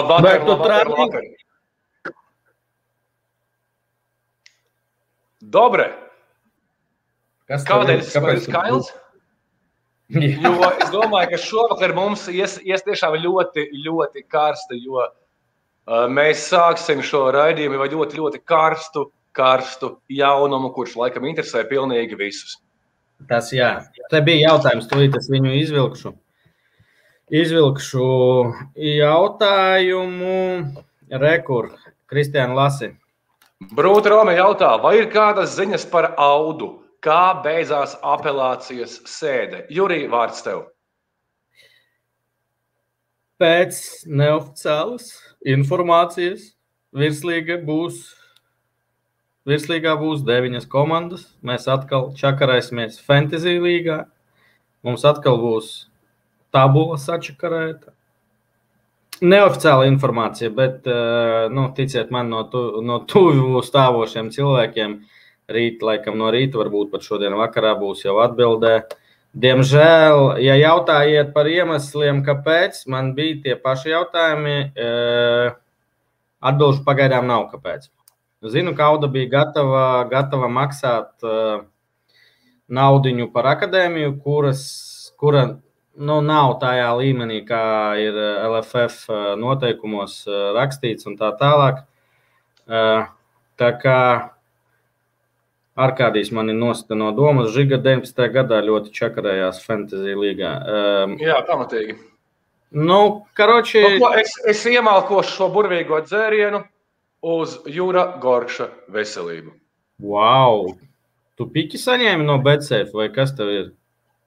Labvakar, labvakar, labvakar. Dobre. Kas Kādēļ tas ir skaidrs? Jo es domāju, ka šovakar mums ies, ies tiešām ļoti, ļoti karsta, jo mēs sāksim šo raidījumu ar ļoti, ļoti karstu, karstu jaunumu, kurš laikam interesē pilnīgi visus. Tas jā. Te bija jautājums, tūlīt es viņu izvilkšu. Izvilkšu jautājumu. Rekur, Kristiāna Lasi. Brūta Rome jautā, vai ir kādas ziņas par audu? Kā beidzās apelācijas sēde? Jurija, vārds tev. Pēc neoficiālas informācijas virslīga būs. Virslīgā būs deviņas komandas. Mēs atkal čakarēsimies Fantasy līgā. Mums atkal būs tabula sačakarēta. Neoficiāla informācija, bet, eh, nu, ticiet man, no, tu, no tuvu stāvošiem cilvēkiem, rīt, laikam no rīta, varbūt pat šodien vakarā būs jau atbildē. Diemžēl, ja jautājiet par iemesliem, kāpēc, man bija tie paši jautājumi, eh, atbilžu pagaidām nav kāpēc. Zinu, ka Auda bija gatava, gatava maksāt uh, naudu par akadēmiju, kuras, kura nu, nav tajā līmenī, kā ir LFF uh, noteikumos uh, rakstīts un tā tālāk. Tā kā Arkādijs man ir nostāja no domas, Žiga 19. gadā ļoti čakarējās Fantasy līgā. Um, Jā, pamatīgi. nu, karoči, Nu, ko, es, es iemalkošu šo burvīgo dzērienu uz jūra gorša veselību. wow! Tu piķi saņēmi no Betsefa vai kas tev ir?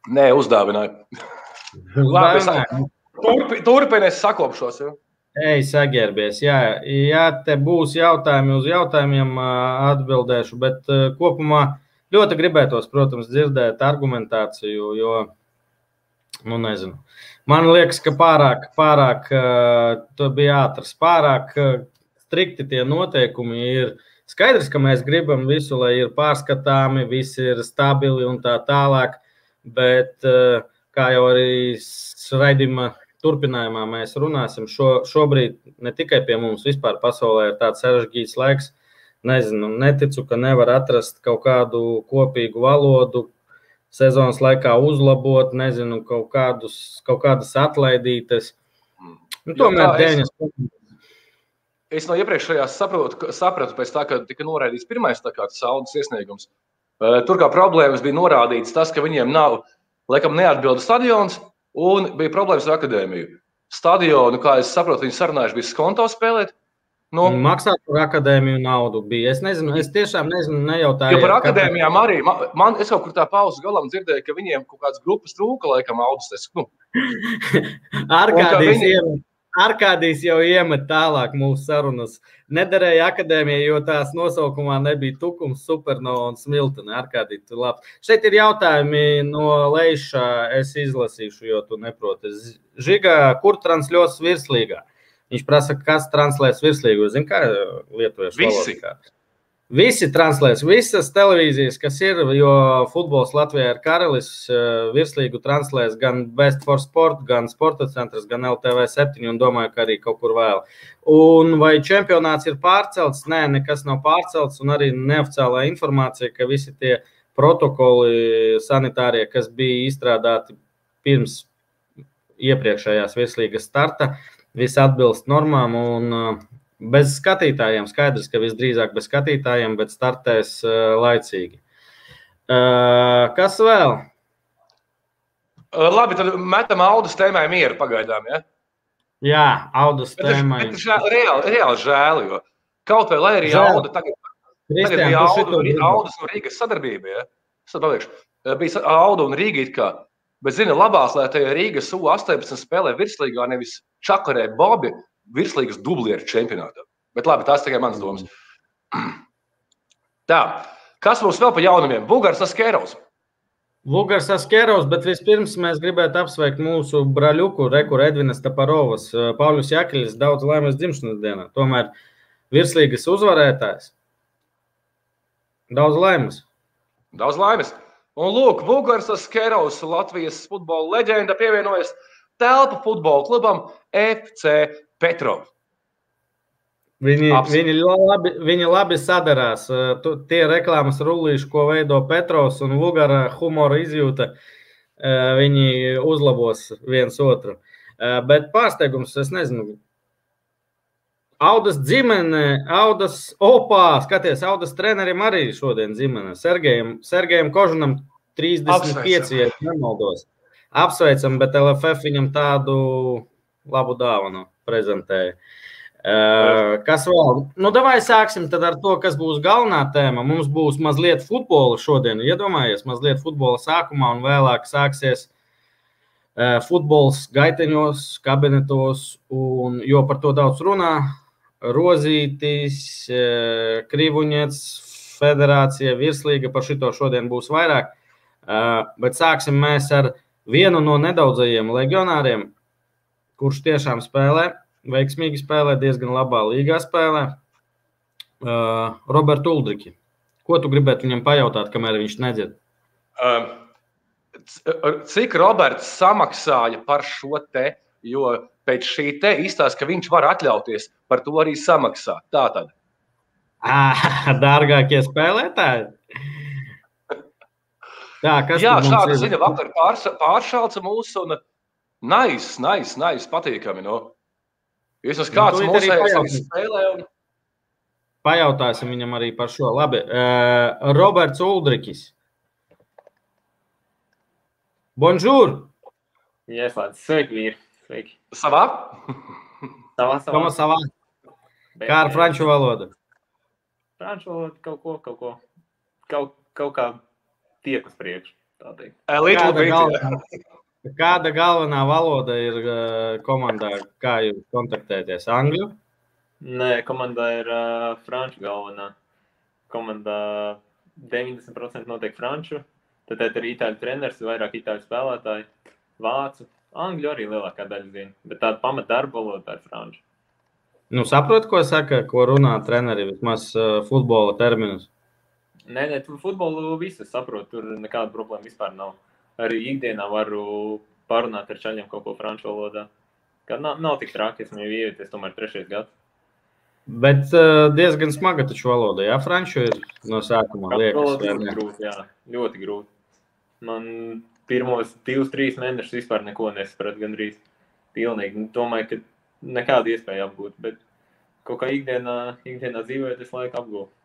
Nē, uzdāvināju. Labi? Turpi, turpini, es sakopšos. Ja? Ej, saģērbies. Jā, ja te būs jautājumi uz jautājumiem, atbildēšu. Bet kopumā ļoti gribētos, protams, dzirdēt argumentāciju, jo, nu, nezinu. Man liekas, ka pārāk, pārāk tu biji ātrs, pārāk strikti tie noteikumi ir. Skaidrs, ka mēs gribam visu, lai ir pārskatāmi, viss ir stabili un tā tālāk. Bet, ā, kā jau arī raidījuma turpinājumā mēs runāsim. Šo, šobrīd ne tikai pie mums, vispār pasaulē ir tāds sarežģīts laiks. Nezinu, neticu, ka nevar atrast kaut kādu kopīgu valodu, sezonas laikā uzlabot, nezinu, kaut, kādus, kaut kādas atlaidītas. Nu, Jo tomēr kā es-. Es no iepriekšējās saprotu, ka- sapratu, pēc tā, kad tika noraidīts pirmais saudas iesniegums. Tur kā problēmas bija norādīts tas, ka viņiem nav, laikam, neatbilda stadions un bija problēmas ar akadēmiju. Stadionu, kā es saprotu, viņi sarunājuši bija skonto spēlēt. Nu, Maksāt par akadēmiju naudu bija. Es nezinu, es tiešām nezinu, nejautāju. Jo par akadēmijām arī man, man es kaut kur tā pauzes galam dzirdēju, ka viņiem kaut kādas grupas trūka, laikam, audustes. Nu, Arkādijs, viņi- iemet, Arkādijs jau iemet tālāk mūsu sarunas. Nederēja akadēmija, jo tās nosaukumā nebija tukums, supernova un smiltene. Arkādijs, tu labs. Šeit ir jautājumi no Leiša. Es izlasīšu, jo tu neproti. Žiga, kur transļos virslīgā? Viņš prasa, kas translēs virslīgu. Zini, kā lietuviešu Visi. valodā? Visi translēs, visas televīzijas, kas ir, jo futbols Latvijā ir karalis, eh, virslīgu translēs gan Best for Sport, gan Sporta centrs, gan LTV 7 un domāju, ka arī kaut kur vēl. Un vai čempionāts ir pārcelts? Nē, nekas nav pārcelts un arī neoficiālā informācija, ka visi tie protokoli sanitārie, kas bija izstrādāti pirms iepriekšējās virslīgas starta, viss atbilst normām un uh, bez skatītājiem. Skaidrs, ka visdrīzāk bez skatītājiem, bet startēs uh, laicīgi. Uh, kas vēl? Eh, Labi, tad metam audus tēmai mieru pagaidām. Ja? Jā, Bet, es- tēmai. bet žēl, reāli, reāli žēl, jo kaut vai lai arī Žēl. auda tagad, tagad Kristiān, bija auda, šito un- Rīgas sadarbība. Ja? Es. Eh, Bija auda un Rīga it kā. Bet, zini, labās, lai tajā Rīgas U18 spēlē virslīgā, nevis čakarē Bobi virslīgas dublieru čempionātā. Bet labi, tās tikai manas domas. Tā, kas mums vēl pa jaunumiem? Bulgārs Askerovs. Lugars Askerovs, bet vispirms mēs gribētu apsveikt mūsu brāļuku, Reku Edvinas Taparovas, Pauļus Jakļs, daudz laimes dzimšanas dienā. Tomēr virslīgas uzvarētājs. Daudz laimes. Daudz laimes. Un lūk, Bulgārs Askerovs, Latvijas futbola leģenda, pievienojas telpu futbola klubam FC Petrovu. Viņi, Absolūti. viņi, labi, viņi labi sadarās. Uh, tu- Tie reklāmas rullīši, ko veido Petrovs un Lugara humora izjūta, uh, viņi uzlabos viens otru. Uh, Bet pārsteigums, es nezinu, Audas ģimene, Audas opā, skaties, Audas trenerim arī šodien ģimene. Sergejam, Sergejam Kožanam 35, Apsveicam. ja nemaldos. Apsveicam, bet LFF viņam tādu labu dāvanu prezentēja. Uh, kas vēl? Nu, davai sāksim ar to, kas būs galvenā tēma. Mums būs mazliet futbola šodien. Iedomājies, mazliet futbola sākumā un vēlāk sāksies uh, futbols gaiteņos, kabinetos, un, jo par to daudz runā. Rozītis, uh, Krivuņets, federācija, virslīga par šito šodien būs vairāk. Bet sāksim mēs ar vienu no nedaudzajiem legionāriem, kurš tiešām spēlē veiksmīgi spēlē, diezgan labā līgā spēlē. Uh, Roberts Uldriki. Ko tu gribētu viņam pajautāt, kamēr viņš nedzird? Um, c- Cik Roberts samaksāja par šo te? Jo pēc šī te izstāsta, ka viņš var atļauties par to arī samaksāt. Tā tad. Ah, dārgākie spēlētāji! Tā, kas Jā, šāda ziņa vakar pāršāca mūsu un nais, nais, nais, patīkami. Nu. Vismaz Nu, kāds arī mūsu pajautāsim. spēlē. Un... Pajautāsim viņam arī par šo. Labi, uh, Roberts Uldrikis. Bonjour! Ieslēdz, sveiki, vīri. Sveiki. Savā? Savā, savā. Kā savā? Kā ar eh, franču valodu? Franču valodu kaut ko, kaut ko. Kaut, kaut kā tiek uz priekšu, tā teikt. Little Kāda galvenā, valoda ir uh, komandā? Kā jūs kontaktēties? Angļu? Nē, komanda ir uh, franču galvenā. Komandā 90% notiek franču. Tad tad ir itāļu treneris, vairāk itāļu spēlētāji, vācu, angļu arī lielākā daļa zina. Bet tāda pamatdarba valoda ir franču. Nu, saprot, ko saka, ko runā treneri, vismaz uh, futbola terminus. Nē, nē, tu futbolu visu saproti. Tur nekāda problēma vispār nav. Arī ikdienā varu parunāt ar čaļiem kaut ko franču valodā. Kā nav, nav tik traki, esmu jau ievies, tomēr trešais gads. Bet uh, diezgan smaga taču valoda, jā, franču ir no sākuma liekas. Ļoti grūti, jā, ļoti grūti. Man pirmos divus, trīs mēnešus vispār neko nesapratu, gandrīz pilnīgi. Nu, Domāju, ka nekāda iespēja apgūt, bet kaut kā ikdienā, ikdienā dzīvojot, es laiku apgūstu.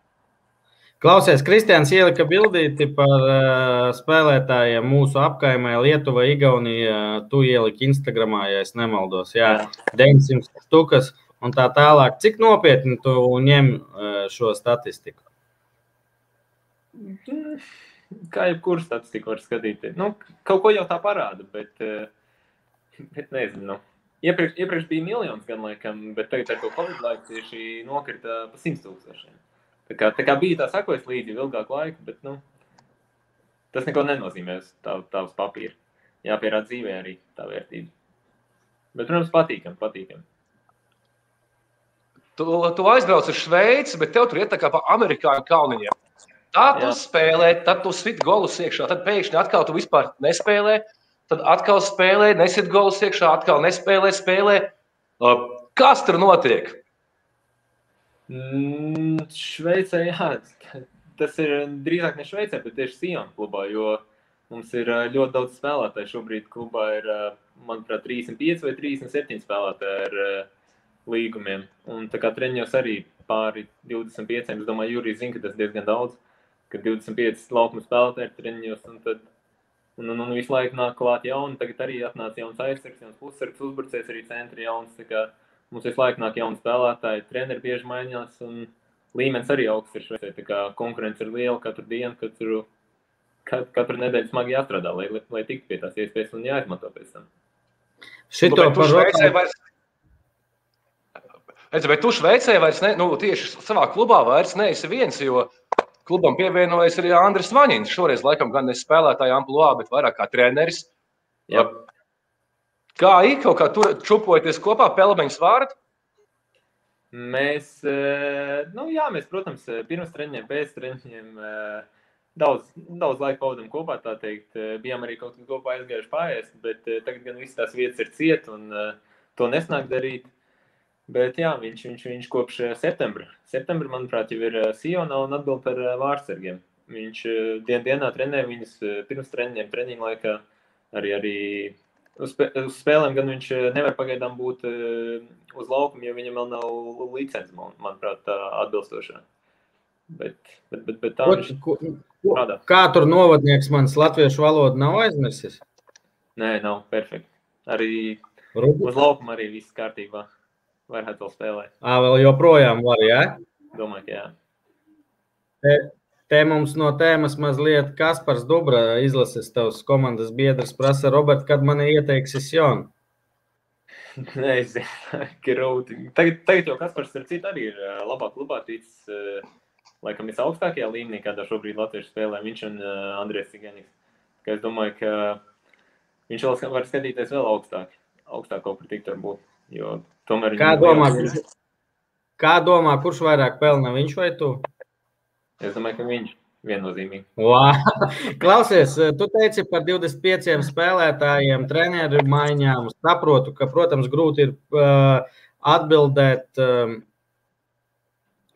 Klausies, Kristians ielika bildīti par uh, spēlētājiem mūsu apkaimē Lietuva, Igaunija. Tu ieliki Instagramā, ja es nemaldos. Jā, 900 stukas un tā tālāk. Cik nopietni tu ņem uh, šo statistiku? Kā jebkurā statistikā var skatīties. Nu, kaut ko jau tā parāda, bet, eh, bet nezinu. Nu. Iepriekš, iepriekš bija miljons, gan laikam, bet tagad ar to Covid laiku tieši nokrita pa 100 tūkstošiem. Tā kā, tā kā bija tā sakojis līdzi ilgāku laiku, bet nu, tas neko nenozīmē uz tā, uz papīra. Jāpierāda dzīvē arī tā vērtība. Bet, protams, patīkami, patīkami. Tu, tu aizbrauc uz Šveici, bet tev tur iet tā kā pa amerikāņu kalniņiem. Tā tu Jā. spēlē, tad tu sit golus iekšā, tad pēkšņi atkal tu vispār nespēlē, tad atkal spēlē, nesit golus iekšā, atkal nespēlē, spēlē. Uh, Kas tur notiek? Mm, Šveicē, jā, tas ir drīzāk ne Šveicē, bet tieši Sionā klubā, jo mums ir ļoti daudz spēlētāju. Šobrīd klubā ir, manuprāt, 35 vai 37 spēlētāji ar līgumiem. Un tā kā treniņos arī pāri 25, es domāju, Jurijs zina, ka tas diezgan daudz, ka 25 laukuma spēlētāji ir treniņos. Un tad Un, un, un visu laiku nāk klāt jauni. Tagad arī atnāca jauns aizsargs, jauns pussargs, uzbrucējs, arī centri jauns. Tā kā Mums visu laiku nāk jauni spēlētāji, treneri bieži mainās, un līmenis arī augsts ir Šveicē. Tā kā konkurence ir liela katru dienu, katru, kat- katru nedēļu smagi jāstrādā, lai, lai, lai tiktu pie tās iespējas un jāizmanto pēc tam. Šito Nu, par Šveicē vairs. Redz, bet tu Šveicē vairs ne, nu, tieši savā klubā vairs neesi viens, jo klubam pievienojas arī Andris Vaņins. Šoreiz laikam gan ne spēlētāja amplitūdā, bet vairāk kā treneris. Jā. Kā īstenībā kaut kā tur čupojoties kopā, Pelmeņas vārdu. Mēs, eh, nu, jā, mēs, protams, eh, pirms treniņiem, pēc treniņiem eh, daudz, daudz laika pavadām kopā. tā teikt. Bijām arī kaut kur kopā aizgājuši pāriest, bet tagad gan visas tās vietas ir ciet un to nesnāk darīt. Bet jā, viņš, viņš, viņš kopš septembra. Septembra, manuprāt, jau ir Sionā un atbild par vārdsargiem. Viņš dien, dienā trenē viņus pirms treniņiem, treniņa laikā arī, arī uz, uz spēlēm gan viņš nevar pagaidām būt uz laukuma, jo viņam vēl nav licences, man, manuprāt, atbilstošā. Bet, bet, bet, bet tā Ko, viņš ko, strādā. kā tur novadnieks manas latviešu valodu nav aizmirsis? Nē, nav perfekti. Arī Rubi? uz laukuma arī viss kārtībā. Varētu vēl spēlēt. Ā, vēl joprojām var, jā? Domāju, ka jā. Te, te mums no tēmas mazliet Kaspars Dubra izlases tavs komandas biedrs prasa, Robert, kad man ieteiksi Jonu? Nezinu, grūti. Tagad, tagad jau Kaspars ar citu arī ir ā, labā klubā ticis, laikam vis augstākajā līmenī, kādā šobrīd Latviešu spēlē viņš un ā, Andries Ciganis. Es domāju, ka viņš vēl var skatīties vēl augstāk. Augstāk kaut kur tikt varbūt. Jo tomēr Kā domā, kā domā, kurš vairāk pelna, viņš vai tu? Es domāju, ka viņš viennozīmīgi. Wow. Klausies, tu teici par 25 spēlētājiem, treneru maiņām. Saprotu, ka, protams, grūti ir uh, atbildēt um,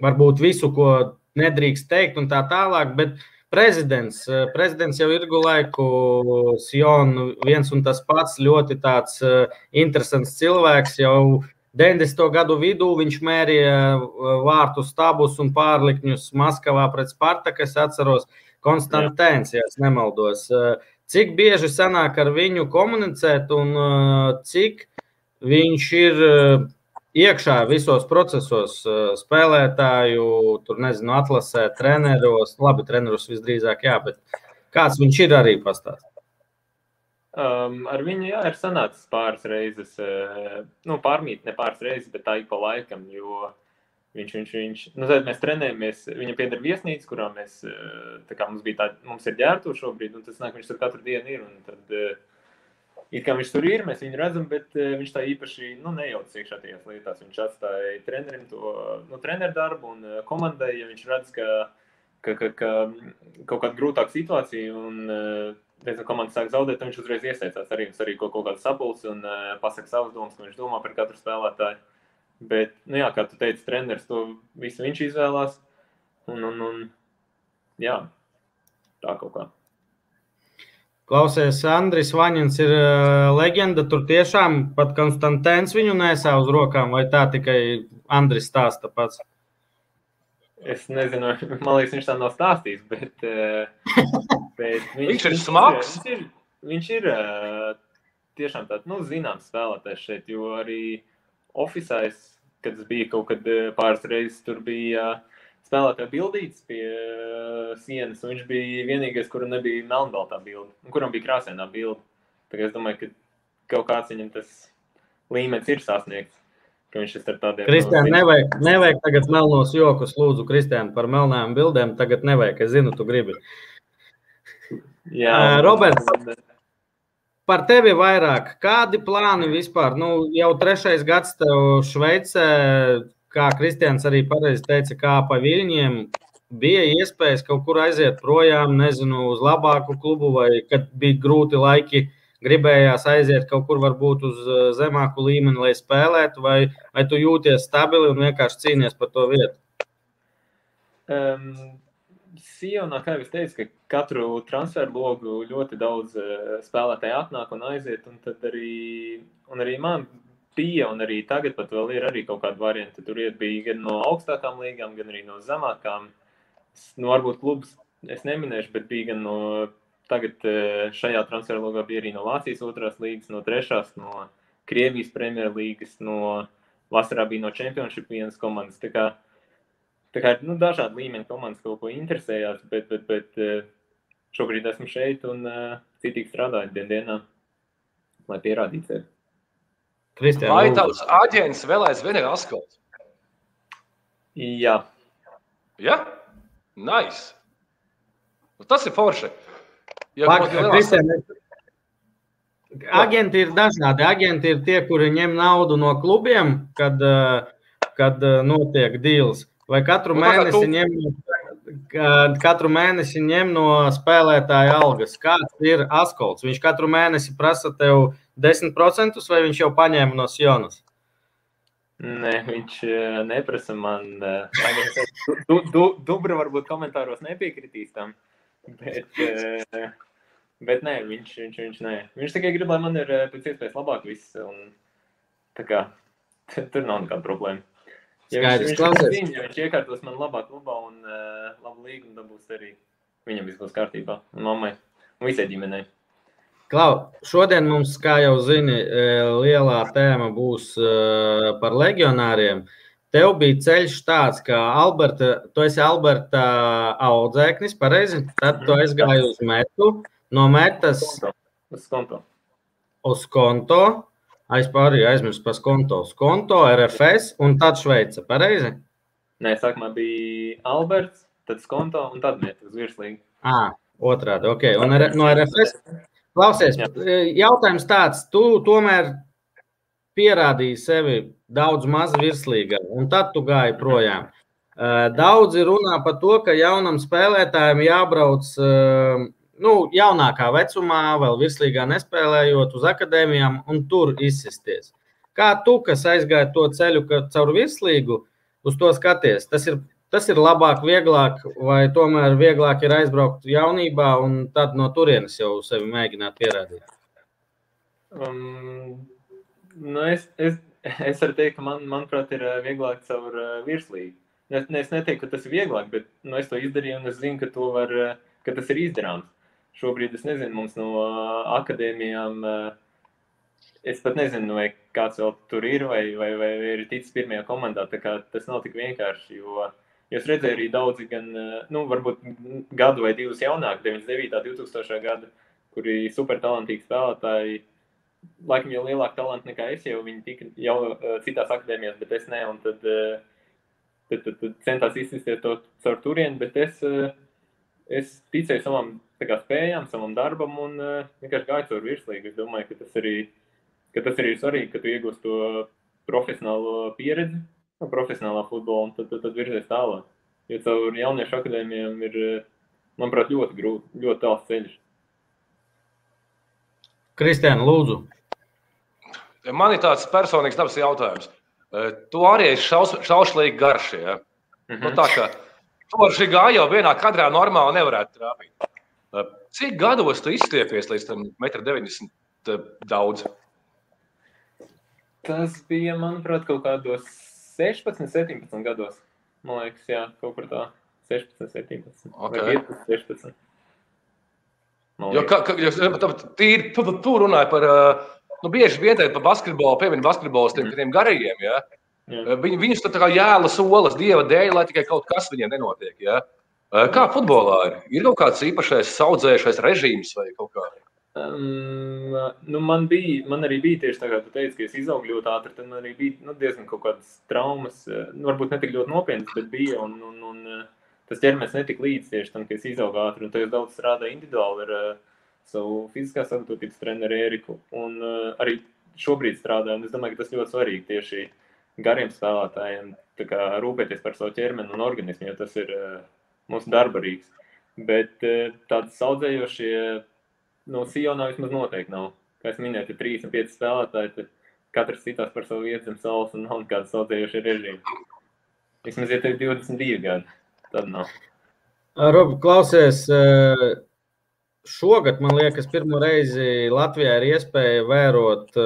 varbūt visu, ko nedrīkst teikt, un tā tālāk. Bet prezidents, uh, prezidents jau ilgu laiku, Sionu, viens un tas pats ļoti tāds uh, interesants cilvēks. Jau 90. gadu vidū viņš mērīja uh, vārtu stabus un pārlikņus Maskavā pret Spartaku. Es atceros, Konstantēns, ja nemaldos. Uh, Cik bieži sanāk ar viņu komunicēt, un uh, cik viņš ir iekšā visos procesos, spēlētāju, tur nezinu, atlasē, treneros, labi, treneros visdrīzāk, jā, bet kāds viņš ir arī pastāstīt? Um, ar viņu jā, ir sanācis pāris reizes, uh, nu, pārmīt, ne pāris reizes, bet tā ik pa laikam. Jo viņš, viņš, viņš nu, zēt, mēs trenējamies, viņam pieder viesnīca, kurā mēs, uh, tā kā mums bija tā, mums ir ģērbtu šobrīd, un tas nāk, viņš tur katru dienu ir. Un tad, uh, it kā viņš tur ir, mēs viņu redzam, bet uh, viņš tā īpaši nu, nejaucas iekšā tajās lietās. Viņš atstāja trenerim to nu, treneru darbu un uh, komandai, ja viņš redz, ka, ka, ka, ka kaut kāda grūtāka situācija un uh, Reizē komanda sāk zaudēt, viņš uzreiz iesaistās arī, arī kaut, kaut kādu sapulci un uh, pasakā savas domas, ko viņš domā par katru spēlētāju. Bet, nu, jā, kā tu teici, treneris to visu viņš izvēlās. Un, un, un jā, tā kaut kā. Klausies, Andris Vaņins ir uh, leģenda. Tur tiešām pat Konstantēns viņu nesā uz rokām, vai tā tikai Andris stāsta pats? Es nezinu, man liekas, viņš tā nav stāstījis, bet, uh, bet Viņš ir smags. Viņš ir, viņš ir uh, tiešām tāds nu, zināms spēlētājs šeit, jo arī oficiālais, kad es biju kaut kad uh, pāris reizes, tur bija spēlētāja bildīts pie sienas, un viņš bija vienīgais, kuram nebija melnbaltā bilde, un kuram bija krāsainā bilde. Tagad es domāju, ka kaut kāds viņam tas līmenis ir sasniegts. Ka Viņš ir tādiem Kristiāna, nu, nevajag, nevajag tagad melnos jokus. Lūdzu, Kristiāna, par melnām bildēm. Tagad nevajag, es zinu, tu gribi. Jā, un- Roberts. Par tevi vairāk. Kādi plāni vispār? Nu, jau trešais gads tev Šveicē, kā Kristians arī pareizi teica, kā pa viļņiem. Bija iespējas kaut kur aiziet projām, nezinu, uz labāku klubu, vai kad bija grūti laiki, gribējās aiziet kaut kur varbūt uz uh, zemāku līmeni, lai spēlētu, vai, vai tu jūties stabili un vienkārši cīnies par to vietu? Um, Sionā, kā jau es teicu, ka katru transferu logu ļoti daudz uh, spēlētāju atnāk un aiziet. Un tad arī, un arī man bija, un arī tagad pat vēl ir arī kaut kāda varianta. Tur bija gan no augstākām līgām, gan arī no zemākām. Nu, varbūt klubs es neminēšu, bet bija gan no tagad uh, šajā transferu logā bija arī no Vācijas otrās līgas, no trešās, no Krievijas premjerlīgas, no vasarā bija no Championship vienas komandas. Tā kā Tā kā nu, dažādi līmeņi komandas kaut ko interesējās, bet, bet, bet eh, šobrīd esmu šeit un uh, citīgi strādāju dienas dienā, lai pierādītu sevi. Kristian, Vai tavs aģents vēl aizvien ir Askols? Jā, Ja? Nice. Nu, tas ir forši. Agenti ir dažādi. Agenti ir tie, kuri ņem naudu no klubiem, kad, eh, kad eh, notiek deals. Vai katru Nu, mēnesi tu- ņem, ka- katru mēnesi ņem no spēlētāja algas? Kāds ir Askolts? Viņš katru mēnesi prasa tev 10% vai viņš jau paņēma no Sionas? Nē, viņš uh, neprasa man. Du, du, Dubra varbūt komentāros nepiekritīs tam. Uh, bet nē, viņš, viņš, viņš, nē. viņš tikai grib, lai man ir uh, pēc iespējas labāk viss. Un, kā tur nav nekāda problēma. Ja Skaidrs, viņš, viņš, viņš, ja viņš iekārtos man labā klubā un uh, labu līgumu dabūs arī. Viņam viss būs kārtībā. Un mammai. Un visai ģimenei. Klau, šodien mums, kā jau zini, lielā tēma būs par legionāriem. Tev bija ceļš tāds, ka Alberta, tu esi Alberta audzēknis, pareizi? Tad tu aizgāji uz metu, no metas Konto. Uz konto. uz konto, aizpār arī aizmirst par konto, uz konto, RFS un tad Šveice, pareizi? Nē, sākumā bija Alberts, tad skonto un tad met uz virslīgu. Ā, otrādi, ok. Un no RFS Klausies, Jā. jautājums tāds, tu tomēr pierādīji sevi daudz maz virslīgā, un tad tu gāji projām. Daudzi runā par to, ka jaunam spēlētājam jābrauc nu, jaunākā vecumā, vēl virslīgā nespēlējot uz akadēmijām un tur izsisties. Kā tu, kas aizgāji to ceļu, caur virslīgu uz to skaties, tas ir, tas ir labāk, vieglāk, vai tomēr vieglāk ir aizbraukt jaunībā un tad no turienes jau sevi mēģināt pierādīt? Um, nu es, es, es varu teikt, ka man, manuprāt, ir uh, vieglāk caur uh, virslīgu. Es, ne, es neteiktu, ka tas ir vieglāk, bet nu, es to izdarīju un es zinu, ka, var, uh, ka tas ir izdarāms. Šobrīd es nezinu, mums no uh, akadēmijām. Uh, es pat nezinu, vai kāds vēl tur ir, vai, vai, vai ir ticis pirmajā komandā. Tas nav tik vienkārši. Jo, jo es redzēju arī daudzi, gan, nu, varbūt gadu vai divus jaunākus, 99. un 2000. gada, kuri ir super talantīgi spēlētāji. Laikam jau lielāka talanta nekā es, jo viņi tika jau uh, citās akadēmijās, bet es ne. un Tad, uh, tad, tad, tad centās izsist to caur turieni, bet es, uh, es ticēju savam kā, spējām, savam darbam un uh, vienkārši gāju caur virslīgu. Es domāju, ka tas arī, ka tas arī ir svarīgi, ka tu iegūsi to profesionālo pieredzi, no profesionālā futbola un tad, tad, tad virzies tālāk. Jo caur jauniešu akadēmijām ir, manuprāt, ļoti grūti, ļoti tāls ceļš. Kristiāna, lūdzu. Man ir tāds personīgs dabas jautājums. Eh, Tu arī esi šaus, šaušlīgi garš. Ja? Mhm. Nu, tā kā tu ar šī gāju jau vienā kadrā normāli nevarētu trāpīt. Eh, Cik gados tu izstiepies līdz tam 1,90 m daudz? Tas bija, manuprāt, kaut kādos 16, 17 gados. Man liekas, jā, kaut kur tā 16, 17. Ok. Vai 15, 16. Man Jo, ka, ka, jo, tīri, tu, tu, tu runāji par, eh, nu, bieži vien par basketbolu, piemēram, basketbolistiem, Mhm. tiem garajiem. Ja? Eh, Viņi, viņus tā kā jēla solas dieva dēļ, lai tikai kaut kas viņiem nenotiek. Ja? Eh, Kā futbolā ir? Ir kaut kāds īpašais audzējušais režīms vai kaut kā? Um, nu man, bija, man arī bija tieši tā, kā tu teici, ka es izaugu ļoti ātri. Tad man arī bija nu, diezgan kaut kādas traumas. Nu, varbūt ne tik ļoti nopietnas, bet bija. Un, un, un tas ķermenis netika līdz tieši tam, ka es izaugu ātri. Un tad es daudz strādāju individuāli ar uh, savu fiziskās sagatavotības treneru Eriku. Un uh, arī šobrīd strādāju. Un es domāju, ka tas ļoti svarīgi tieši gariem spēlētājiem tā kā rūpēties par savu ķermeni un organismu, jo tas ir uh, mūsu darba rīks. Bet uh, tādas audzējošie no Sionā vismaz noteikti nav. Kā es minēju, ir 3 un 5 spēlētāji. Tad katrs citās par savu vietu zem saules un nav nekādas audzējošie režīmi. Vismaz, ja tev ir 22 gadi, tad nav. Robi, klausies, eh, šogad, man liekas, pirmo reizi Latvijā ir iespēja vērot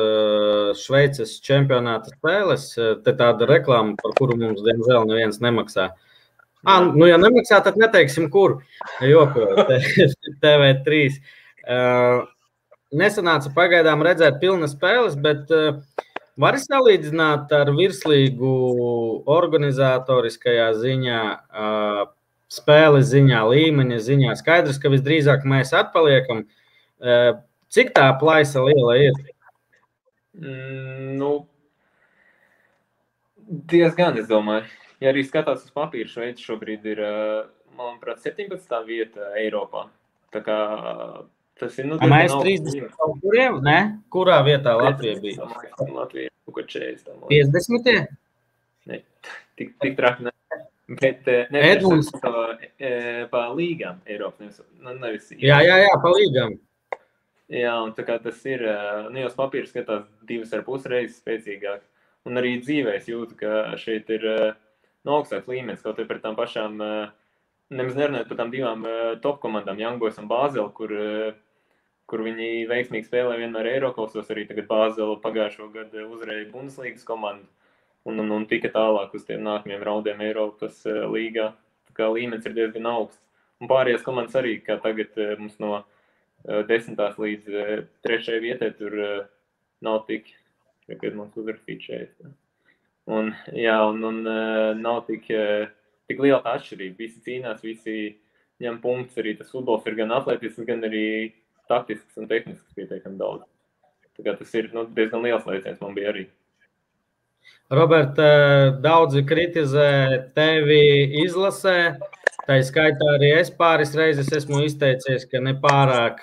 Šveices čempionāta spēles. Te tāda reklāma, par kuru mums, diemžēl, neviens nemaksā. Ah, nu, ja nemaksā, tad neteiksim, kur. Jokoju, TV3. Uh, nesanāca pagaidām redzēt pilnas spēles, bet uh, var salīdzināt ar virslīgu organizatoriskajā ziņā, spēles ziņā, līmeņa ziņā. Skaidrs, ka visdrīzāk mēs atpaliekam. Cik tā plaisa liela ir? Mm, nu, diezgan, es domāju. Ja arī skatās uz papīra, Šveice šobrīd ir, manuprāt, 17. vieta Eiropā. Tā kā tas ir. Nu, Mēs augsts 30 līmenis. kaut kuriem, ne? Kurā vietā Latvija bija? Latvija kaut kur 40. man liekas. 50. Ne, tik, tik traki. Ne. Bet, eh, ne, Edmunds. pa, eh, pa līgām Eiropas. Nu, nevis, Jā, jā, jā, palīdzam. Jā, un tā kā tas ir, eh, nu jau uz papīra skatās divas ar pus reizes spēcīgāk. un arī dzīvē es jūtu, ka šeit ir no augstāks līmenis, kaut arī par tām pašām, nemaz nerunājot par tām divām top komandām, Jangos un Bāzeli, kur, kur viņi veiksmīgi spēlē vienmēr Eiropasos, arī tagad Bāzeli pagājušo gadu uzvarēja Bundeslīgas komandu un, un, un tika tālāk uz tiem nākamajiem raundiem Eiropas uh, līgā. Tā kā līmenis ir diezgan augsts. Un pārējās komandas arī, kā tagad uh, mums no uh, desmitās līdz trešajai vietai tur nav tik, kad mums uzrakstīt šeit. Un, jā, un, un nav tik, tik liela atšķirība. Visi cīnās, visi ņem punktus. Arī tas futbols ir gan atletisks, gan arī taktisks un tehnisks pietiekami daudz. Tas ir nu, diezgan liels lēciens man bija arī. Roberta, daudzi kritizē tevi izlasē. Tā skaitā arī es pāris reizes esmu izteicies, ka nepārāk.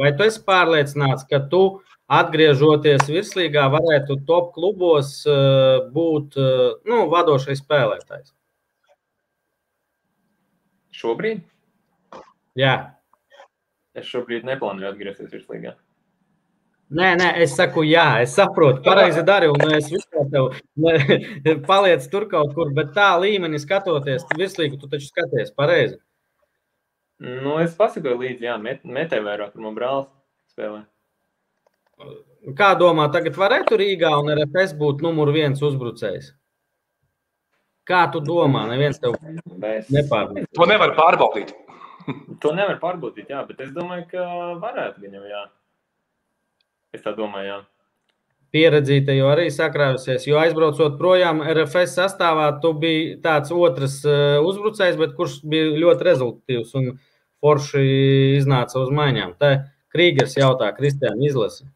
Vai tu esi pārliecināts, ka tu, atgriežoties virslīgā, varētu top klubos būt nu, vadošais spēlētājs? Šobrīd? Jā. Es šobrīd neplānoju atgriezties virslīgā. Nē, nē, es saku, jā, es saprotu, pareizi dari, un es vispār tev paliec tur kaut kur, bet tā līmenī skatoties, tu virslīgi, tu taču skaties pareizi. Nu, es pasakoju līdzi, jā, met, metē vairāk, kur man brālis spēlē. Kā domā, tagad varētu Rīgā un RFS būt numur viens uzbrucējs? Kā tu domā? Neviens tev nepārbaudīs. To nevar pārbaudīt. to nevar pārbaudīt, jā, bet es domāju, ka varētu viņam, jā. Es tā domāju, jā. Pieredzīte jau arī sakrājusies, jo aizbraucot projām RFS sastāvā, tu biji tāds otrs uzbrucējs, bet kurš bija ļoti rezultatīvs un forši iznāca uz maiņām. Te Krīgers jautā, Kristiāna izlasi.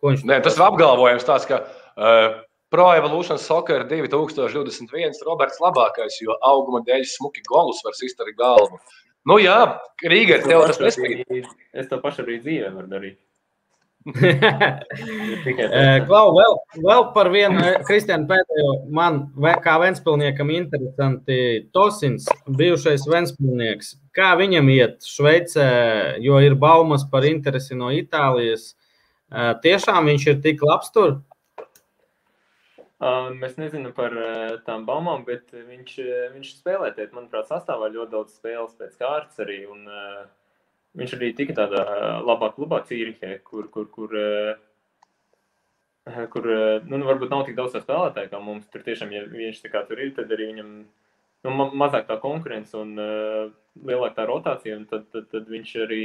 Ko viņš Nē, tas ir apgalvojums tāds, ka uh, Pro Evolution Soccer 2021 Roberts labākais, jo auguma dēļ smuki golus var sist ar galvu. Nu jā, Krīgers, tev tas nespēj. Es to pašu arī dzīvē varu darīt. Klau, vēl, vēl par vienu, Kristiānu pēdējo, man kā Ventspilniekam interesanti, Tosins, bijušais Ventspilnieks, kā viņam iet Šveicē, jo ir baumas par interesi no Itālijas. Tiešām viņš ir tik labs tur? Uh, mēs nezinām par uh, tām baumām, bet viņš, viņš spēlē, tiet, manuprāt, sastāvā ļoti daudz spēles pēc kārtas arī. Un, uh, Viņš arī tika tādā labā klubā, Cīrihē, kur, kur, kur, kur nu, varbūt nav tik daudz spēlētāju kā mums. Tur tiešām, ja viņš tā kā tur ir, tad arī viņam nu, ma mazāk tā konkurence un uh, lielāka tā rotācija. Tad, tad, tad viņš arī,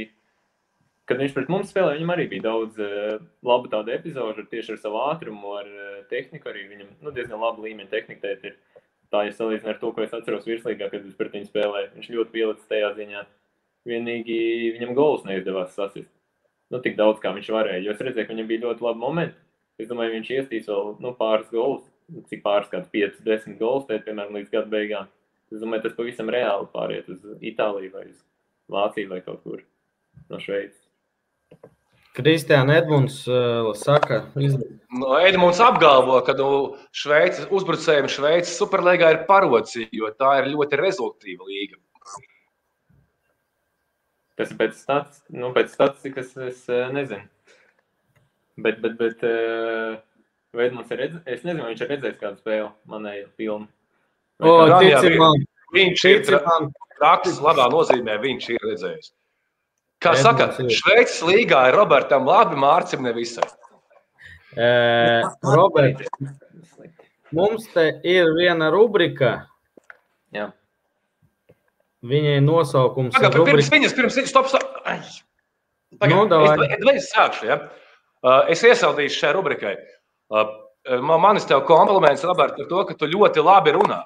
kad viņš pret mums spēlēja, viņam arī bija daudz uh, labu tādu epizodu tieši ar savu ātrumu, ar uh, tehniku. Arī viņam nu, diezgan laba līmeņa tehnika. Ir. Tā, ja salīdzinām ar to, ko es atceros virslīgā, kad es pret viņu spēlēju, viņš ļoti pielicis tajā ziņā. Vienīgi viņam gols neizdevās sasist. Nu, tik daudz, kā viņš varēja. Jo es redzēju, ka viņam bija ļoti labi momenti. Es domāju, viņš iestīs vēl nu, pāris gols, cik pāris kāds 5, 10 gols, tēt, piemēram, līdz gada beigām. Es domāju, tas pavisam reāli pāriet uz Itāliju vai uz Vāciju vai kaut kur no Šveices. Kristiāna Edmunds uh, saka, no, Edmunds apgalvo, ka nu, Šveices uzbrucējiem Šveices superlīgā ir parodcija, jo tā ir ļoti rezultātīva līga. Tas ir pēc, stats, nu, pēc statistikas, es uh, nezinu. Bet, bet, bet uh, Veidmans ir redzējis, es nezinu, vai viņš ir redzējis kādu spēli manēju filmu. O, tici man. Viņš ir traks, labā nozīmē, viņš ir redzējis. Kā Edmunds saka. Šveices līgā ir Robertam labi, Mārcim nevisai. Uh, Robert, mums te ir viena rubrika. Jā. Viņai nosaukums Pagad, ir. Pirms viņas, pirms viņas, stop, stop. Pagad, no, es, es, es sākšu, ja? Es iesaldīšu šai rubrikai. Manis tev kompliments, Robert, par to, ka tu ļoti labi runā.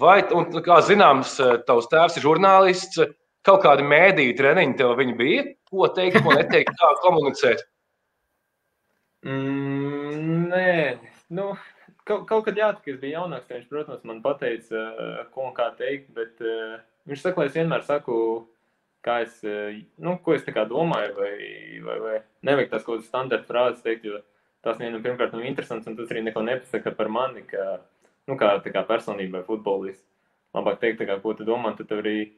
Vai, un, kā zināms, tavs tēvs ir žurnālists, kaut kādi mēdīju treniņi tev bija? Ko teikt, ko neteikt, kā komunicēt? Mm, nē, nu, kaut, kaut kad jā, kad es biju jaunāks, viņš, protams, man pateica, ko un kā teikt, bet uh, Viņš saka, lai es vienmēr saku, kā es, eh, nu, ko es domāju, vai, vai, vai nevajag tās kaut kādas standarta frāzes teikt, jo tas vienam pirmkārt nav interesants, un tas arī neko nepasaka par mani, kā, nu, kā, kā personību vai futbolistu. Labāk teikt, kā, ko tu domā, tad arī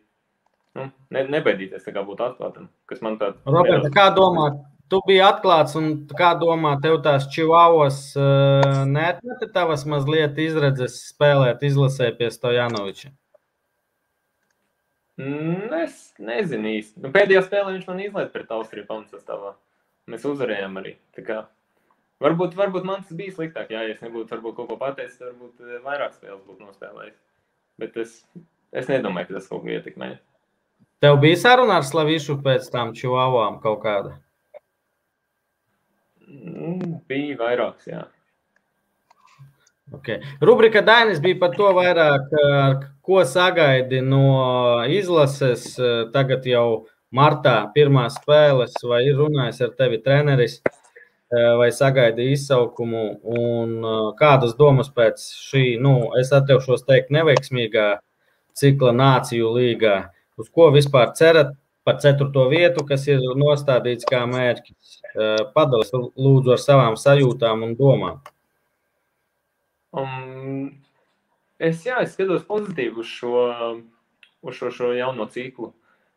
nu, ne, nebaidīties būt atklātam. Kas man tāds - Roberta, kā domā, tu biji atklāts un kā domā, tev tās čivāvos uh, neatmeta tavas mazliet izredzes spēlēt izlasē pie Stojanoviča? Mm, es nezinu īsti. Nu, pēdējā spēlē viņš man izlaiž pret Austriju pamatsastāvā. Mēs uzvarējām arī. Kā, varbūt, varbūt man tas bija sliktāk. Jā, ja es nebūtu varbūt kaut ko pateicis, varbūt eh, vairāk spēles būtu nospēlējis. Bet es, es nedomāju, ka tas kaut ko ietekmē. Tev bija saruna ar Slavišu pēc tam čivāvām kaut kāda? Mm, bija vairāks, jā. Okay. Rubrika Dainis bija par to vairāk, ko sagaidi no izlases. Tagad jau martā pirmās spēles, vai ir runājis ar tevi treneris, vai sagaidi izsaukumu, un kādas domas pēc šī, nu, es atteikšos teikt, neveiksmīgā cikla nāciju līgā, uz ko vispār cerat par ceturto vietu, kas ir nostādīts kā mērķis. Padalies lūdzu ar savām sajūtām un domām. Um, es, jā, es skatos pozitīvi uz šo, uz šo, šo jauno ciklu.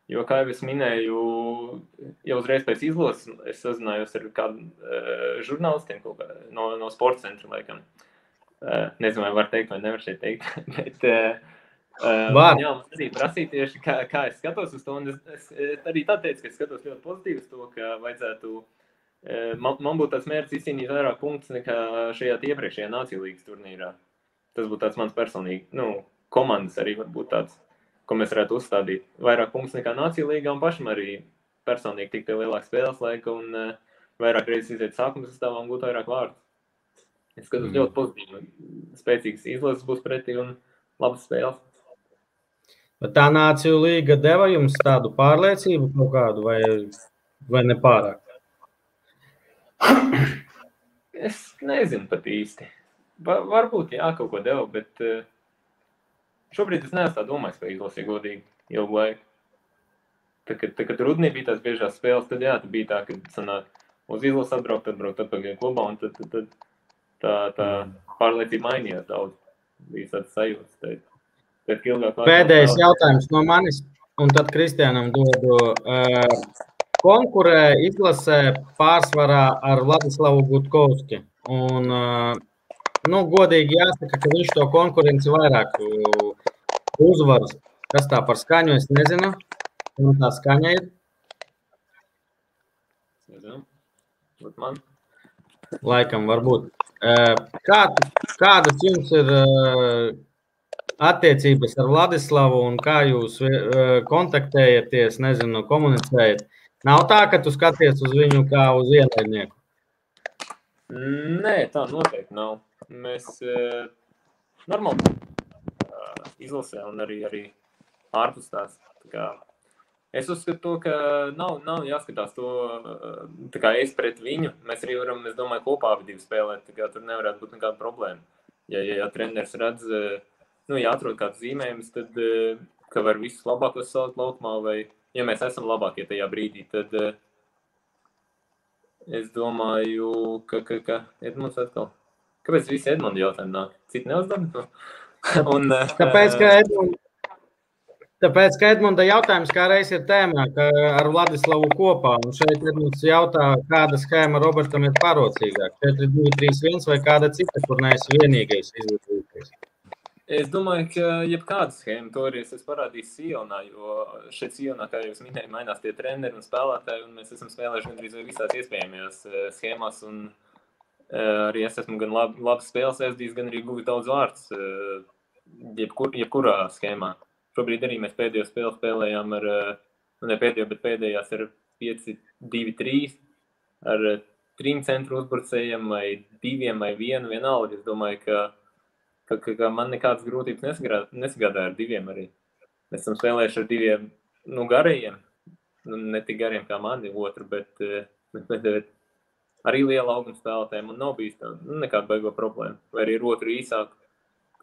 Jo, kā jau es minēju, jau uzreiz pēc izlases es sazinājos ar kādu uh, žurnālistiem kā, no, no sporta centra. Laikam. Uh, nezinu, vai var teikt, vai nevar šeit teikt. Bet, uh, Uh, jā, man arī prasīja tieši, kā, kā es skatos uz to. Es, es, es arī tā teicu, ka es skatos ļoti pozitīvi uz to, ka vajadzētu. Man, man būtu tāds mērķis izcīnīt vairāk punktus nekā šajā iepriekšējā Nācijas līnijas turnīrā. Tas būtu tāds mans personīgi, nu, komandas arī varbūt tāds, ko mēs varētu uzstādīt. Vairāk punktus nekā Nācijas līnijā un pašam arī personīgi tikt pie lielāka spēles laika un vairāk reizes iziet sākuma sastāvā un gūt vairāk vārdu. Es skatos mm. ļoti pozitīvi. Spēcīgas izlases būs pretī un labas spēles. Bet tā nāciju līga deva jums tādu pārliecību kaut kādu vai, vai nepārāk? Es nezinu pat īsti. Va, varbūt jā, kaut ko deva, bet uh, šobrīd es neesmu tā domājis, ka izlasīju godīgi ilgu laiku. Tad, kad, tad, kad rudnī bija tās biežās spēles, tad jā, tad bija tā, ka sanāk uz izlases atbraukt, atbraukt atpakaļ klubā, un tad, tad, tad tā, tā pārliecība mainījās daudz. Bija tāds sajūts. Teikt. Pēdējais jautājums no manis, un tad Kristianam dodu. Konkurē izlasē pārsvarā ar Vladislavu Gutkovski. Un, nu, godīgi jāsaka, ka viņš to konkurenci vairāk uzvaras. Kas tā par skaņu, es nezinu. Un tā skaņa ir? Nezinu. Bet man. Laikam, varbūt. Kā, kādas jums ir attiecības ar Vladislavu un kā jūs eh, kontaktējaties, nezinu, komunicējat. Nav tā, ka tu skaties uz viņu kā uz ienaidnieku. Nē, tā noteikti nav. Mēs uh, normāli uh, izlasē un arī, arī ārpus tās. Tā kā, es uzskatu, to, ka nav, nav jāskatās to uh, kā es pret viņu. Mēs arī varam, es domāju, kopā abi spēlēt. Tur nevarētu būt nekāda problēma. Ja, ja, ja treneris redz, uh, nu, ja atrod kāds zīmējums, tad eh, ka var visus labākos salikt laukumā, vai ja mēs esam labākie tajā brīdī, tad eh, es domāju, ka, ka, ka Edmunds atkal. Kāpēc visi Edmunds jautājumi nāk? Citi neuzdod? Un, Tāpēc, ka Edmunds. Tāpēc, ka Edmunda jautājums kā reiz ir tēmā, ar Vladislavu kopā, un šeit Edmunds jautā, kāda schēma Robertam ir parocīgāka. 4, 2, 3, 1 vai kāda cita, kur neesi vienīgais izvēlēties. Es domāju, ka jebkāda schēma to arī es parādīšu Sionā, jo šeit Sionā, kā jau minēju, mainās tie treneri un spēlētāji, un mēs esam spēlējuši gandrīz visās iespējamajās uh, schēmās, un uh, arī es esmu gan lab, labs spēles aizdījis, gan arī guvis daudz vārds uh, jebkur, jebkurā schēmā. Šobrīd arī mēs pēdējo spēli spēlējām ar, nu ne pēdējo, bet pēdējās ar 5-2-3, ar trim centru uzbrucējiem vai diviem vai vienu vienalga. Es domāju, ka ka, ka, ka man nekādas grūtības nesagādāja ar diviem arī. Mēs esam spēlējuši ar diviem nu, garajiem, nu, ne tik gariem kā mani, otru, bet, eh, bet, bet, bet arī liela auguma spēlētājiem man nav bijis tā, nu, nekāda baigo problēma. Vai arī ar otru īsāku.